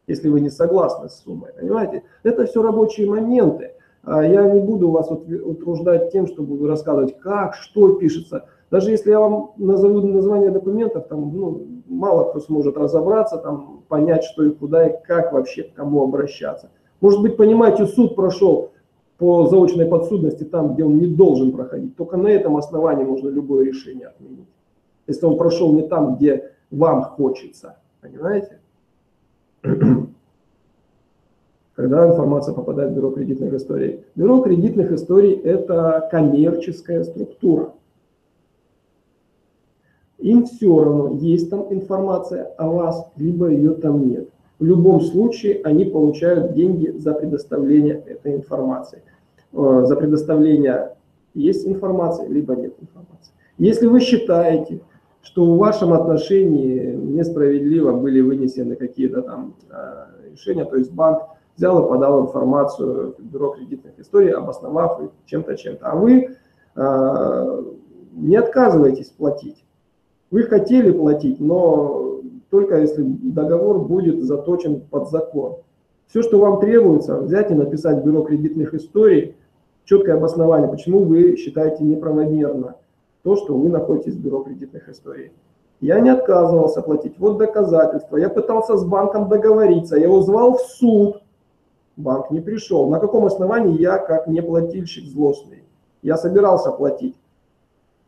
если вы не согласны с суммой, понимаете? Это все рабочие моменты. А я не буду вас утруждать тем, чтобы рассказывать, как, что пишется. Даже если я вам назову название документов, там ну, мало кто сможет разобраться, там, понять, что и куда, и как вообще к кому обращаться. Может быть, понимаете, суд прошел по заочной подсудности там, где он не должен проходить. Только на этом основании можно любое решение отменить. Если он прошел не там, где вам хочется. Понимаете? Когда информация попадает в бюро кредитных историй. Бюро кредитных историй – это коммерческая структура. Им все равно, есть там информация о вас, либо ее там нет. В любом случае они получают деньги за предоставление этой информации. Э, за предоставление есть информация, либо нет информации. Если вы считаете, что в вашем отношении несправедливо были вынесены какие-то там э, решения, то есть банк взял и подал информацию в бюро кредитных историй, обосновав их чем-то, чем-то, а вы э, не отказываетесь платить. Вы хотели платить, но только если договор будет заточен под закон. Все, что вам требуется, взять и написать в бюро кредитных историй четкое обоснование, почему вы считаете неправомерно то, что вы находитесь в бюро кредитных историй. Я не отказывался платить. Вот доказательства. Я пытался с банком договориться. Я его звал в суд. Банк не пришел. На каком основании я, как неплательщик злостный? Я собирался платить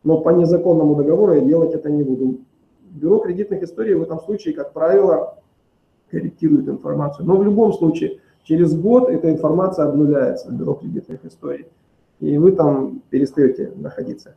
но по незаконному договору я делать это не буду. Бюро кредитных историй в этом случае, как правило, корректирует информацию. Но в любом случае, через год эта информация обнуляется в бюро кредитных историй. И вы там перестаете находиться.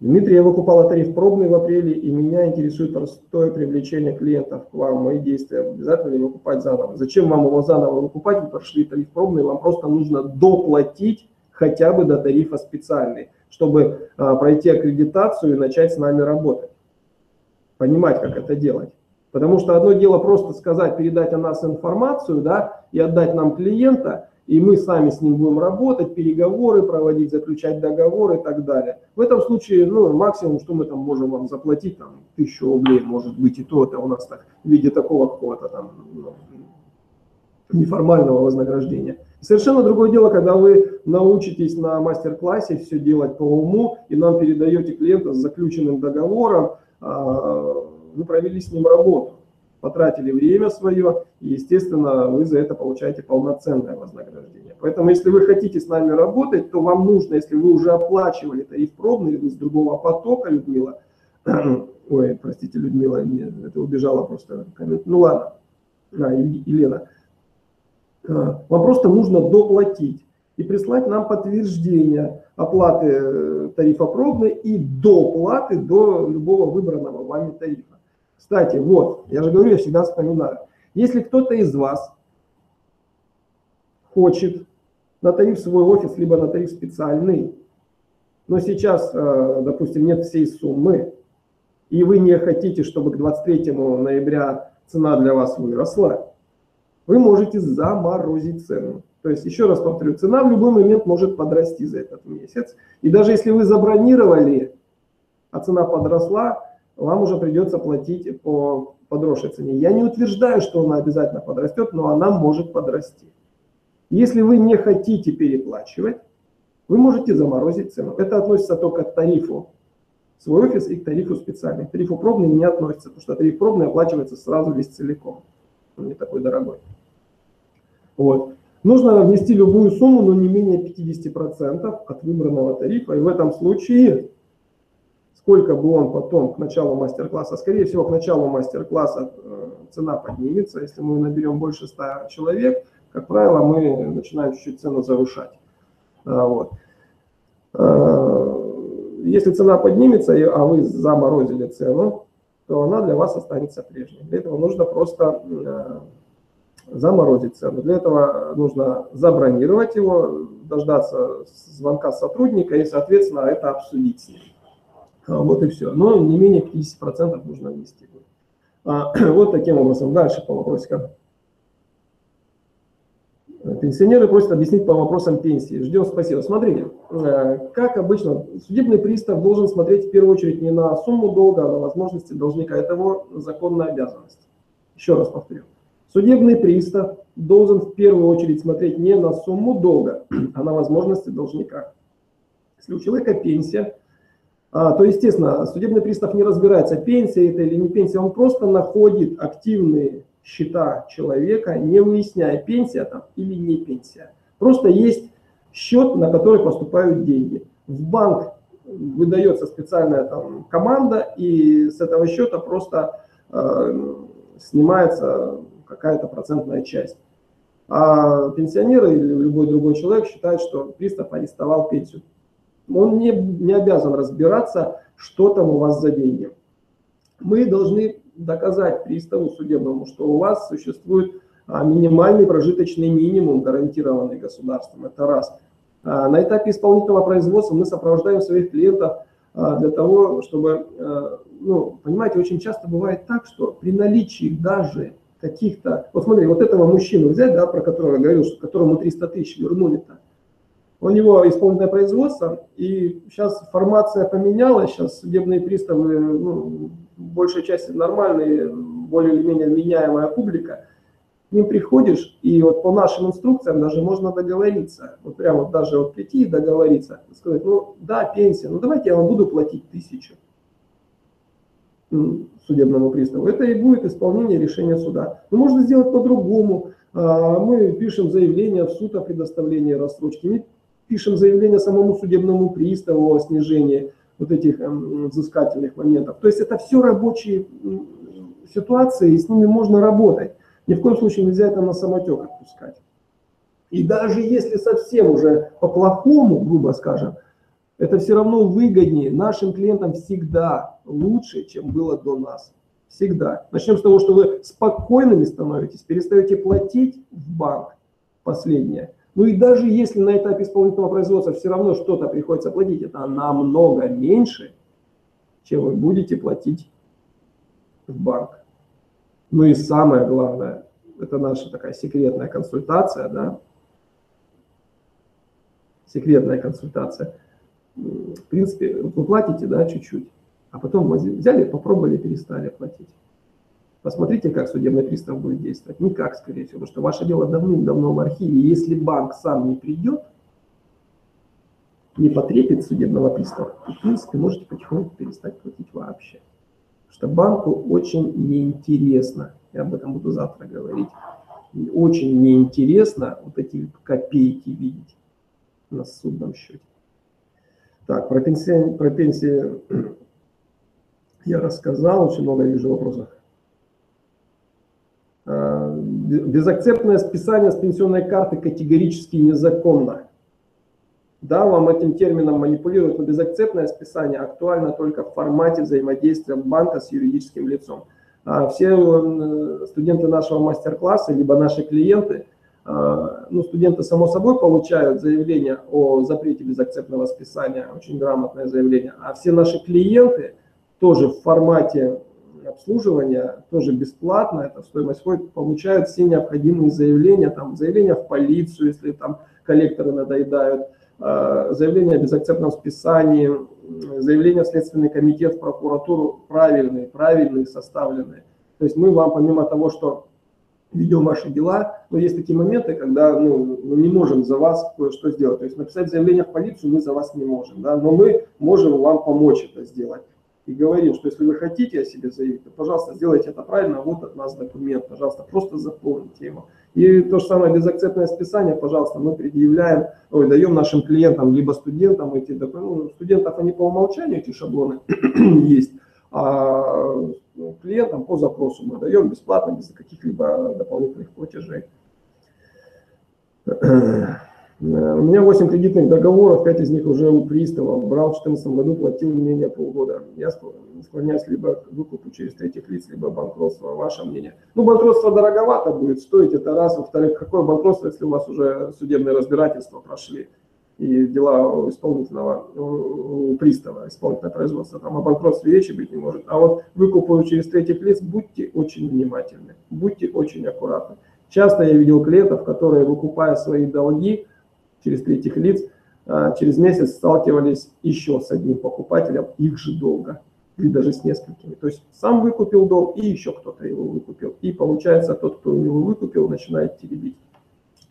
Дмитрий, я выкупала тариф пробный в апреле, и меня интересует простое привлечение клиентов к вам, мои действия. Обязательно ли выкупать заново? Зачем вам его заново выкупать? Вы прошли тариф пробный, вам просто нужно доплатить хотя бы до тарифа специальный, чтобы а, пройти аккредитацию и начать с нами работать. Понимать, как это делать. Потому что одно дело просто сказать, передать о нас информацию, да, и отдать нам клиента, и мы сами с ним будем работать, переговоры проводить, заключать договоры и так далее. В этом случае, ну, максимум, что мы там можем вам заплатить, там, тысячу рублей, может быть, и то, это у нас так, в виде такого какого-то там ну, неформального вознаграждения. Совершенно другое дело, когда вы научитесь на мастер-классе все делать по уму, и нам передаете клиента с заключенным договором, а, вы провели с ним работу потратили время свое, и, естественно, вы за это получаете полноценное вознаграждение. Поэтому, если вы хотите с нами работать, то вам нужно, если вы уже оплачивали тариф пробный, вы с другого потока, Людмила, ой, простите, Людмила, нет, это убежала просто, ну ладно, а, Елена, а, вам просто нужно доплатить и прислать нам подтверждение оплаты э, тарифа пробной и доплаты до любого выбранного вами тарифа. Кстати, вот, я же говорю, я всегда вспоминаю. Если кто-то из вас хочет на тариф свой офис, либо на тариф специальный, но сейчас, э, допустим, нет всей суммы, и вы не хотите, чтобы к 23 ноября цена для вас выросла, вы можете заморозить цену. То есть, еще раз повторю, цена в любой момент может подрасти за этот месяц. И даже если вы забронировали, а цена подросла, вам уже придется платить по подросшей цене. Я не утверждаю, что она обязательно подрастет, но она может подрасти. Если вы не хотите переплачивать, вы можете заморозить цену. Это относится только к тарифу свой офис и к тарифу специальный. К тарифу пробный не относится, потому что тариф пробный оплачивается сразу весь целиком. Он не такой дорогой. Вот. Нужно внести любую сумму, но не менее 50% от выбранного тарифа. И в этом случае, сколько бы он потом к началу мастер-класса, скорее всего, к началу мастер-класса э, цена поднимется. Если мы наберем больше 100 человек, как правило, мы начинаем чуть-чуть цену завышать. А, вот. А, если цена поднимется, а вы заморозили цену, то она для вас останется прежней. Для этого нужно просто э, заморозить цену. Для этого нужно забронировать его, дождаться звонка сотрудника и, соответственно, это обсудить с ним. А, вот и все. Но не менее 50% нужно внести. Вот таким образом. Дальше по вопросикам. Пенсионеры просят объяснить по вопросам пенсии. Ждем, спасибо. Смотрите, э, как обычно, судебный пристав должен смотреть в первую очередь не на сумму долга, а на возможности должника. Это его законная обязанность. Еще раз повторю. Судебный пристав должен в первую очередь смотреть не на сумму долга, а на возможности должника. Если у человека пенсия, а, то, естественно, судебный пристав не разбирается, пенсия это или не пенсия, он просто находит активные счета человека, не выясняя, пенсия там или не пенсия. Просто есть счет, на который поступают деньги. В банк выдается специальная там команда, и с этого счета просто э, снимается какая-то процентная часть. А пенсионеры или любой другой человек считают, что пристав арестовал пенсию. Он не, не обязан разбираться, что там у вас за деньги. Мы должны доказать приставу судебному, что у вас существует а, минимальный прожиточный минимум, гарантированный государством. Это раз. А, на этапе исполнительного производства мы сопровождаем своих клиентов а, для того, чтобы, ну, понимаете, очень часто бывает так, что при наличии даже каких-то, вот смотри, вот этого мужчину взять, да, про которого я говорил, что которому 300 тысяч вернули-то, у него исполнительное производство, и сейчас формация поменялась, сейчас судебные приставы, ну, большая часть нормальные, более или менее меняемая публика, к ним приходишь, и вот по нашим инструкциям даже можно договориться, вот прямо вот даже вот прийти и договориться, сказать, ну да, пенсия, ну давайте я вам буду платить тысячу судебному приставу. Это и будет исполнение решения суда. Но можно сделать по-другому. А, мы пишем заявление в суд о предоставлении рассрочки пишем заявление самому судебному приставу о снижении вот этих эм, взыскательных моментов. То есть это все рабочие ситуации, и с ними можно работать. Ни в коем случае нельзя это на самотек отпускать. И даже если совсем уже по-плохому, грубо скажем, это все равно выгоднее нашим клиентам всегда лучше, чем было до нас. Всегда. Начнем с того, что вы спокойными становитесь, перестаете платить в банк последнее, ну и даже если на этапе исполнительного производства все равно что-то приходится платить, это намного меньше, чем вы будете платить в банк. Ну и самое главное, это наша такая секретная консультация, да, секретная консультация. В принципе, вы платите, да, чуть-чуть, а потом взяли, попробовали, перестали платить. Посмотрите, как судебный пристав будет действовать. Никак, скорее всего, потому что ваше дело давным-давно в архиве. Если банк сам не придет, не потребит судебного пристава, то, в принципе, можете потихоньку перестать платить вообще. Потому что банку очень неинтересно, я об этом буду завтра говорить, очень неинтересно вот эти копейки видеть на судном счете. Так, про пенсии, про пенсии я рассказал, очень много вижу вопросов. Безакцептное списание с пенсионной карты категорически незаконно. Да, вам этим термином манипулируют, но безакцептное списание актуально только в формате взаимодействия банка с юридическим лицом. А все э, студенты нашего мастер-класса, либо наши клиенты, э, ну, студенты, само собой, получают заявление о запрете безакцептного списания, очень грамотное заявление, а все наши клиенты тоже в формате обслуживания тоже бесплатно, это стоимость входит, получают все необходимые заявления, там заявления в полицию, если там коллекторы надоедают, а, заявление о безакцептном списании, заявление в Следственный комитет, в прокуратуру правильные, правильные составленные. То есть мы вам помимо того, что ведем ваши дела, но есть такие моменты, когда ну, мы не можем за вас кое-что сделать. То есть написать заявление в полицию мы за вас не можем, да, но мы можем вам помочь это сделать. И говорим, что если вы хотите о себе заявить, то, пожалуйста, сделайте это правильно, вот от нас документ, пожалуйста, просто заполните его. И то же самое безакцептное списание, пожалуйста, мы предъявляем, ой, даем нашим клиентам, либо студентам эти документы. Ну, студентов они по умолчанию, эти шаблоны есть, а ну, клиентам по запросу мы даем бесплатно, без каких-либо дополнительных платежей. У меня 8 кредитных договоров, 5 из них уже у пристава. Брал в 2014 году, платил менее полгода. Я склоняюсь либо к выкупу через третьих лиц, либо банкротство. Ваше мнение? Ну, банкротство дороговато будет стоить, это раз. Во-вторых, какое банкротство, если у вас уже судебные разбирательства прошли? и дела исполнительного, у пристава, исполнительное производство, там о банкротстве речи быть не может. А вот выкупу через третьих лиц будьте очень внимательны, будьте очень аккуратны. Часто я видел клиентов, которые, выкупая свои долги через третьих лиц, а, через месяц сталкивались еще с одним покупателем их же долга, или даже с несколькими. То есть сам выкупил долг, и еще кто-то его выкупил. И получается, тот, кто у него выкупил, начинает теребить.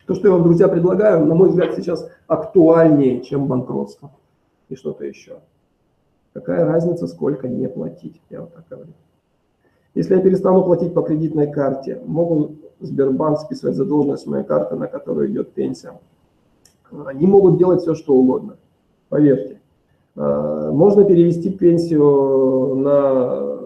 То, что я вам, друзья, предлагаю, на мой взгляд, сейчас актуальнее, чем банкротство и что-то еще. Какая разница, сколько не платить, я вот так говорю. Если я перестану платить по кредитной карте, могут Сбербанк списывать задолженность моей карты, на которую идет пенсия. Они могут делать все, что угодно, поверьте. А, можно перевести пенсию на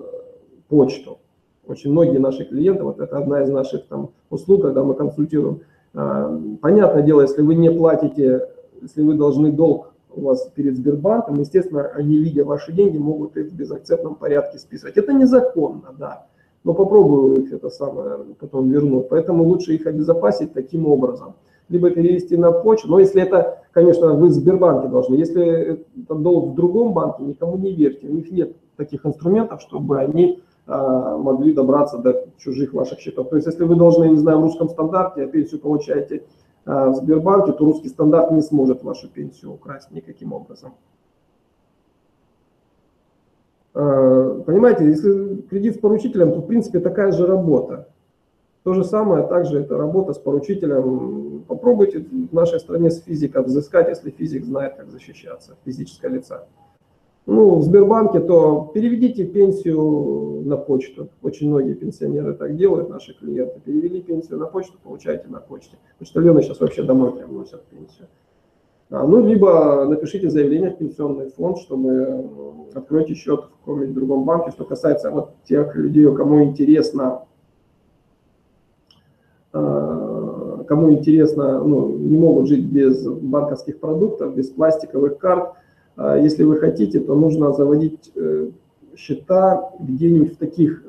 почту. Очень многие наши клиенты, вот это одна из наших там услуг, когда мы консультируем а, понятное дело, если вы не платите, если вы должны долг у вас перед Сбербанком, естественно, они, видя ваши деньги, могут их в безакцептном порядке списывать. Это незаконно, да, но попробую их это самое потом вернуть. Поэтому лучше их обезопасить таким образом. Либо перевести на почту, но если это, конечно, вы в Сбербанке должны. Если это долг в другом банке, никому не верьте. У них нет таких инструментов, чтобы они а, могли добраться до чужих ваших счетов. То есть, если вы должны, не знаю, в русском стандарте, а пенсию получаете а, в Сбербанке, то русский стандарт не сможет вашу пенсию украсть никаким образом. А, понимаете, если кредит с поручителем, то в принципе такая же работа. То же самое, также это работа с поручителем. Попробуйте в нашей стране с физиком взыскать, если физик знает, как защищаться, физическое лицо ну, в Сбербанке, то переведите пенсию на почту. Очень многие пенсионеры так делают, наши клиенты. Перевели пенсию на почту, получаете на почте. Почтальоны сейчас вообще домой прям пенсию. А, ну, либо напишите заявление в пенсионный фонд, чтобы откройте счет в каком-нибудь другом банке. Что касается вот тех людей, кому интересно, а, кому интересно, ну, не могут жить без банковских продуктов, без пластиковых карт, а если вы хотите, то нужно заводить э, счета где-нибудь в таких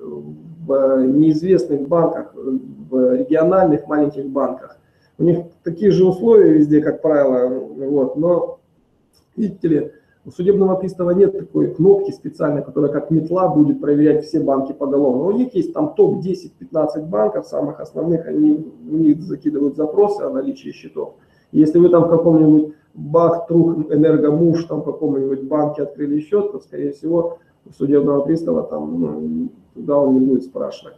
в неизвестных банках, в региональных маленьких банках. У них такие же условия везде, как правило, вот, но, видите ли, у судебного пристава нет такой кнопки специальной, которая как метла будет проверять все банки поголовно. У них есть там топ 10-15 банков, самых основных, они у них закидывают запросы о наличии счетов. Если вы там в каком-нибудь бах, трух, энергомуж, там в каком-нибудь банке открыли счет, то, скорее всего, у судебного пристава там, ну, туда он не будет спрашивать.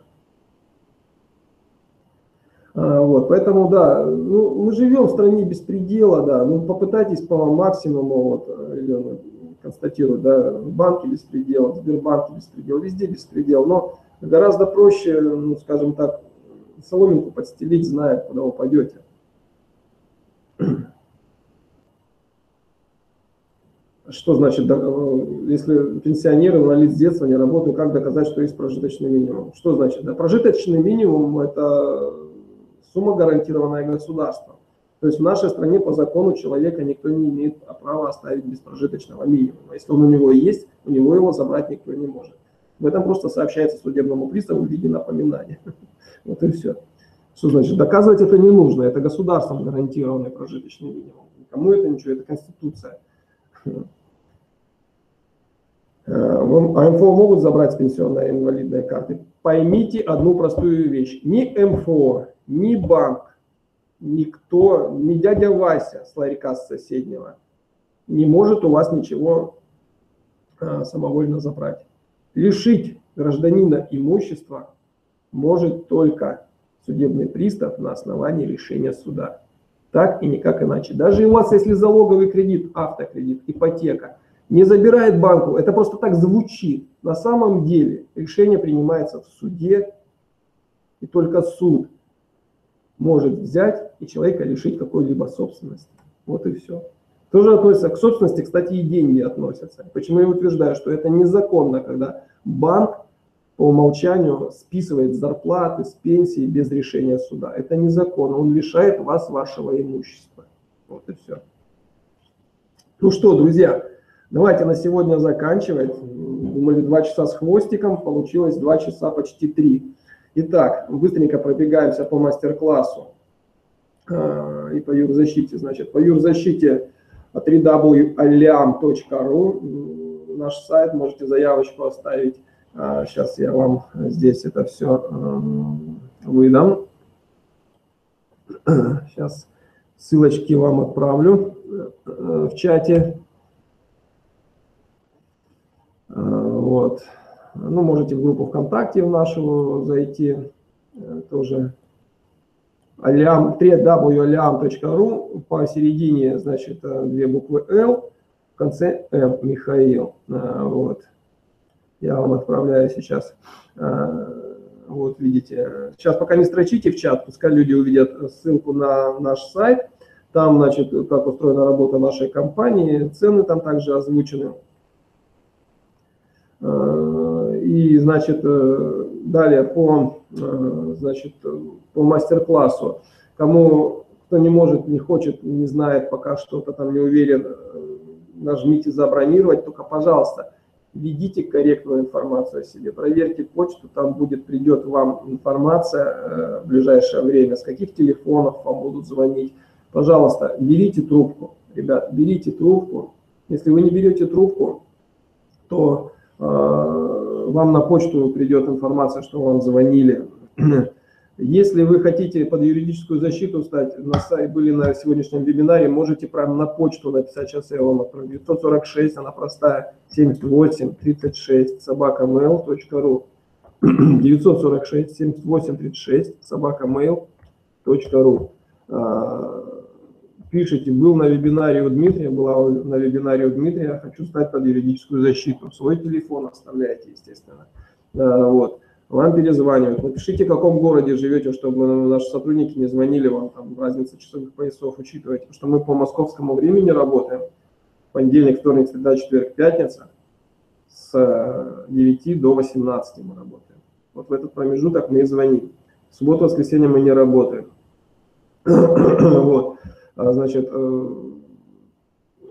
А, вот, поэтому, да, ну, мы живем в стране беспредела, да, ну, попытайтесь по максимуму, вот, Елена констатирует, да, в банке беспредел, в Сбербанке беспредел, везде беспредел, но гораздо проще, ну, скажем так, соломинку подстелить, зная, куда вы пойдете. Что значит, если пенсионеры, инвалид с детства не работают, как доказать, что есть прожиточный минимум? Что значит? Да, прожиточный минимум – это сумма, гарантированная государством. То есть в нашей стране по закону человека никто не имеет права оставить без прожиточного минимума. Если он у него есть, у него его забрать никто не может. В этом просто сообщается судебному приставу в виде напоминания. Вот и все. Что значит? Доказывать это не нужно. Это государством гарантированный прожиточный минимум. Никому это ничего, это Конституция. А МФО могут забрать с пенсионной инвалидной карты. Поймите одну простую вещь. Ни МФО, ни банк, никто, ни дядя Вася с ларька с соседнего не может у вас ничего а, самовольно забрать. Лишить гражданина имущества может только судебный пристав на основании решения суда. Так и никак иначе. Даже у вас, если залоговый кредит, автокредит, ипотека, не забирает банку, это просто так звучит. На самом деле решение принимается в суде, и только суд может взять и человека лишить какой-либо собственности. Вот и все. Тоже относится к собственности, кстати, и деньги относятся. Почему я утверждаю, что это незаконно, когда банк по умолчанию списывает зарплаты с пенсии без решения суда. Это незаконно. Он лишает вас вашего имущества. Вот и все. Ну что, друзья, давайте на сегодня заканчивать. Думали два часа с хвостиком, получилось два часа почти три. Итак, быстренько пробегаемся по мастер-классу э, и по юрзащите. Значит, по юрзащите www.aliam.ru наш сайт, можете заявочку оставить Сейчас а, я вам здесь это все эм, выдам. Сейчас ссылочки вам отправлю э, в чате. Э, вот. Ну, можете в группу ВКонтакте в нашу зайти. Э, тоже aliam, www.aliam.ru посередине, значит, две буквы L, в конце M, Михаил. Вот. Я вам отправляю сейчас. Вот видите. Сейчас пока не строчите в чат, пускай люди увидят ссылку на наш сайт. Там, значит, как устроена работа нашей компании, цены там также озвучены. А, и, значит, э, далее по, э, значит, по мастер-классу. Кому, кто не может, не хочет, не знает пока что-то там, не уверен, э, нажмите «Забронировать», только, пожалуйста, введите корректную информацию о себе, проверьте почту, там будет, придет вам информация э, в ближайшее время, с каких телефонов вам будут звонить. Пожалуйста, берите трубку, ребят, берите трубку. Если вы не берете трубку, то э, вам на почту придет информация, что вам звонили. Если вы хотите под юридическую защиту стать, на сайте были на сегодняшнем вебинаре, можете прямо на почту написать, сейчас я вам отправлю, 946, она простая, 78 36 собака mail.ru 946 78 36 собака mail.ru Пишите, был на вебинаре у Дмитрия, была на вебинаре у Дмитрия, хочу стать под юридическую защиту. Свой телефон оставляйте, естественно. А, вот вам перезванивают. Напишите, в каком городе живете, чтобы наши сотрудники не звонили вам, там разница часовых поясов учитывайте, что мы по московскому времени работаем. Понедельник, вторник, среда, четверг, пятница. С 9 э, до 18 мы работаем. Вот в этот промежуток мы и звоним. В субботу, воскресенье мы не работаем. вот. А, значит, э,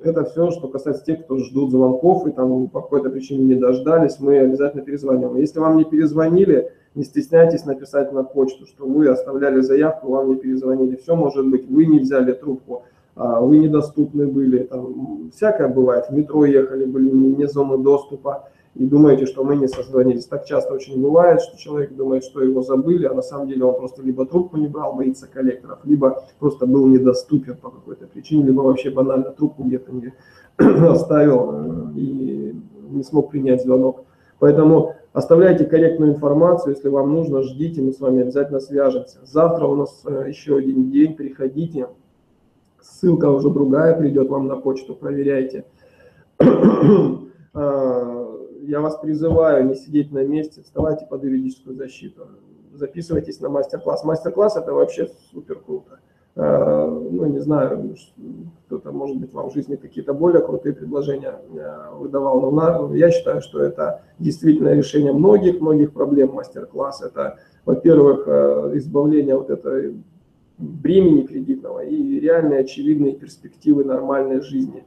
это все, что касается тех, кто ждут звонков и там по какой-то причине не дождались, мы обязательно перезвоним. Если вам не перезвонили, не стесняйтесь написать на почту, что вы оставляли заявку, вам не перезвонили. Все может быть, вы не взяли трубку, а, вы недоступны были, там всякое бывает, в метро ехали, были не зоны доступа и думаете, что мы не созвонились. Так часто очень бывает, что человек думает, что его забыли, а на самом деле он просто либо трубку не брал, боится коллекторов, либо просто был недоступен по какой-то причине, либо вообще банально трубку где-то не оставил э, и не смог принять звонок. Поэтому оставляйте корректную информацию, если вам нужно, ждите, мы с вами обязательно свяжемся. Завтра у нас э, еще один день, приходите, ссылка уже другая придет вам на почту, проверяйте. А, я вас призываю не сидеть на месте, вставайте под юридическую защиту, записывайтесь на мастер-класс. Мастер-класс это вообще супер круто. Э, ну, не знаю, кто-то, может быть, вам в жизни какие-то более крутые предложения э, выдавал, но я считаю, что это действительно решение многих-многих проблем мастер-класс. Это, во-первых, э, избавление вот этой бремени кредитного и реальные очевидные перспективы нормальной жизни.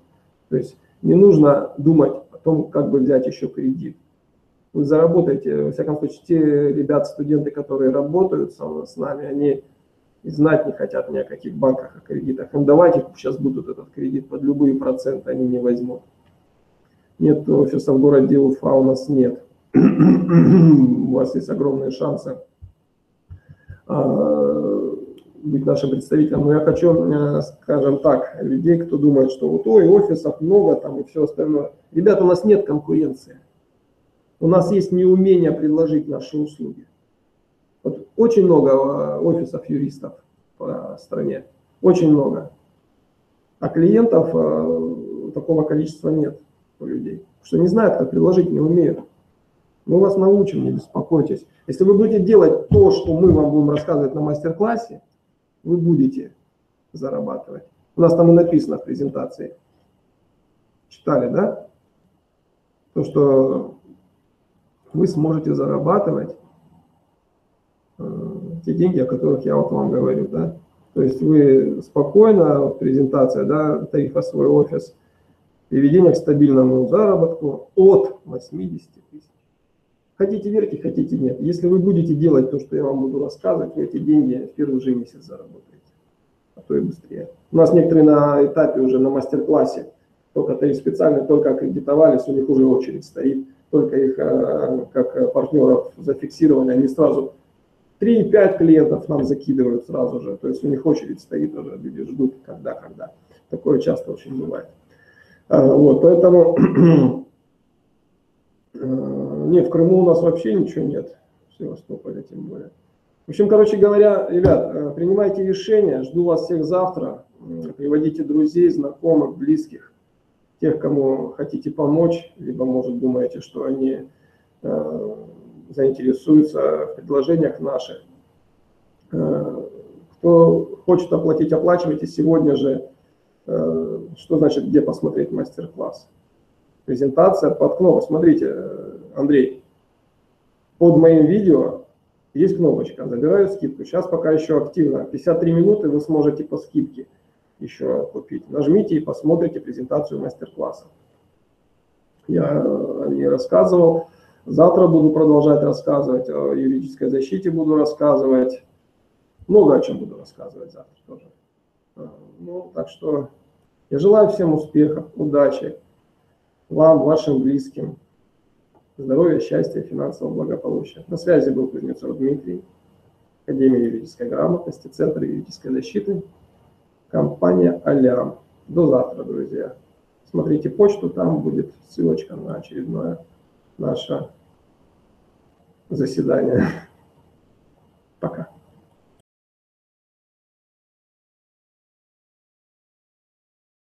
То есть не нужно думать том, как бы взять еще кредит. Вы заработаете, во всяком случае, те ребята, студенты, которые работают с нами, они и знать не хотят ни о каких банках, о кредитах. Им давайте сейчас будут этот кредит под любые проценты, они не возьмут. Нет офиса в городе Уфа у нас нет. у вас есть огромные шансы а, быть нашим представителем. Но я хочу, э, скажем так, людей, кто думает, что вот ой, офисов много там и все остальное. Ребята, у нас нет конкуренции. У нас есть неумение предложить наши услуги. Вот очень много э, офисов юристов по стране, очень много. А клиентов э, такого количества нет у людей, что не знают, как предложить, не умеют. Мы вас научим, не беспокойтесь. Если вы будете делать то, что мы вам будем рассказывать на мастер-классе, вы будете зарабатывать. У нас там и написано в презентации. Читали, да? То, что вы сможете зарабатывать э, те деньги, о которых я вот вам говорю, да? То есть вы спокойно, презентация, да, тарифа свой офис, приведение к стабильному заработку от 80 тысяч. Хотите верьте, хотите нет. Если вы будете делать то, что я вам буду рассказывать, вы эти деньги в первый же месяц заработаете, а то и быстрее. У нас некоторые на этапе уже на мастер-классе, только тариф специальный, только аккредитовались, у них уже очередь стоит, только их э, как партнеров зафиксировали, они сразу 3-5 клиентов нам закидывают сразу же, то есть у них очередь стоит уже, люди ждут, когда, когда. Такое часто очень бывает. А, вот, поэтому э, нет, в Крыму у нас вообще ничего нет, в Севастополе тем более. В общем, короче говоря, ребят, э, принимайте решения, жду вас всех завтра, приводите друзей, знакомых, близких, тех, кому хотите помочь, либо, может, думаете, что они э, заинтересуются в предложениях наших. Э, кто хочет оплатить, оплачивайте сегодня же. Э, что значит, где посмотреть мастер-класс? Презентация под кнопкой. Смотрите, Андрей, под моим видео есть кнопочка «Забираю скидку». Сейчас пока еще активно. 53 минуты вы сможете по скидке еще купить. Нажмите и посмотрите презентацию мастер-класса. Я о ней рассказывал. Завтра буду продолжать рассказывать о юридической защите, буду рассказывать. Много о чем буду рассказывать завтра тоже. А, ну, так что я желаю всем успехов, удачи вам, вашим близким здоровья, счастья, финансового благополучия. На связи был Кузнецов Дмитрий, Академия юридической грамотности, Центр юридической защиты, компания Алям. До завтра, друзья. Смотрите почту, там будет ссылочка на очередное наше заседание. Пока.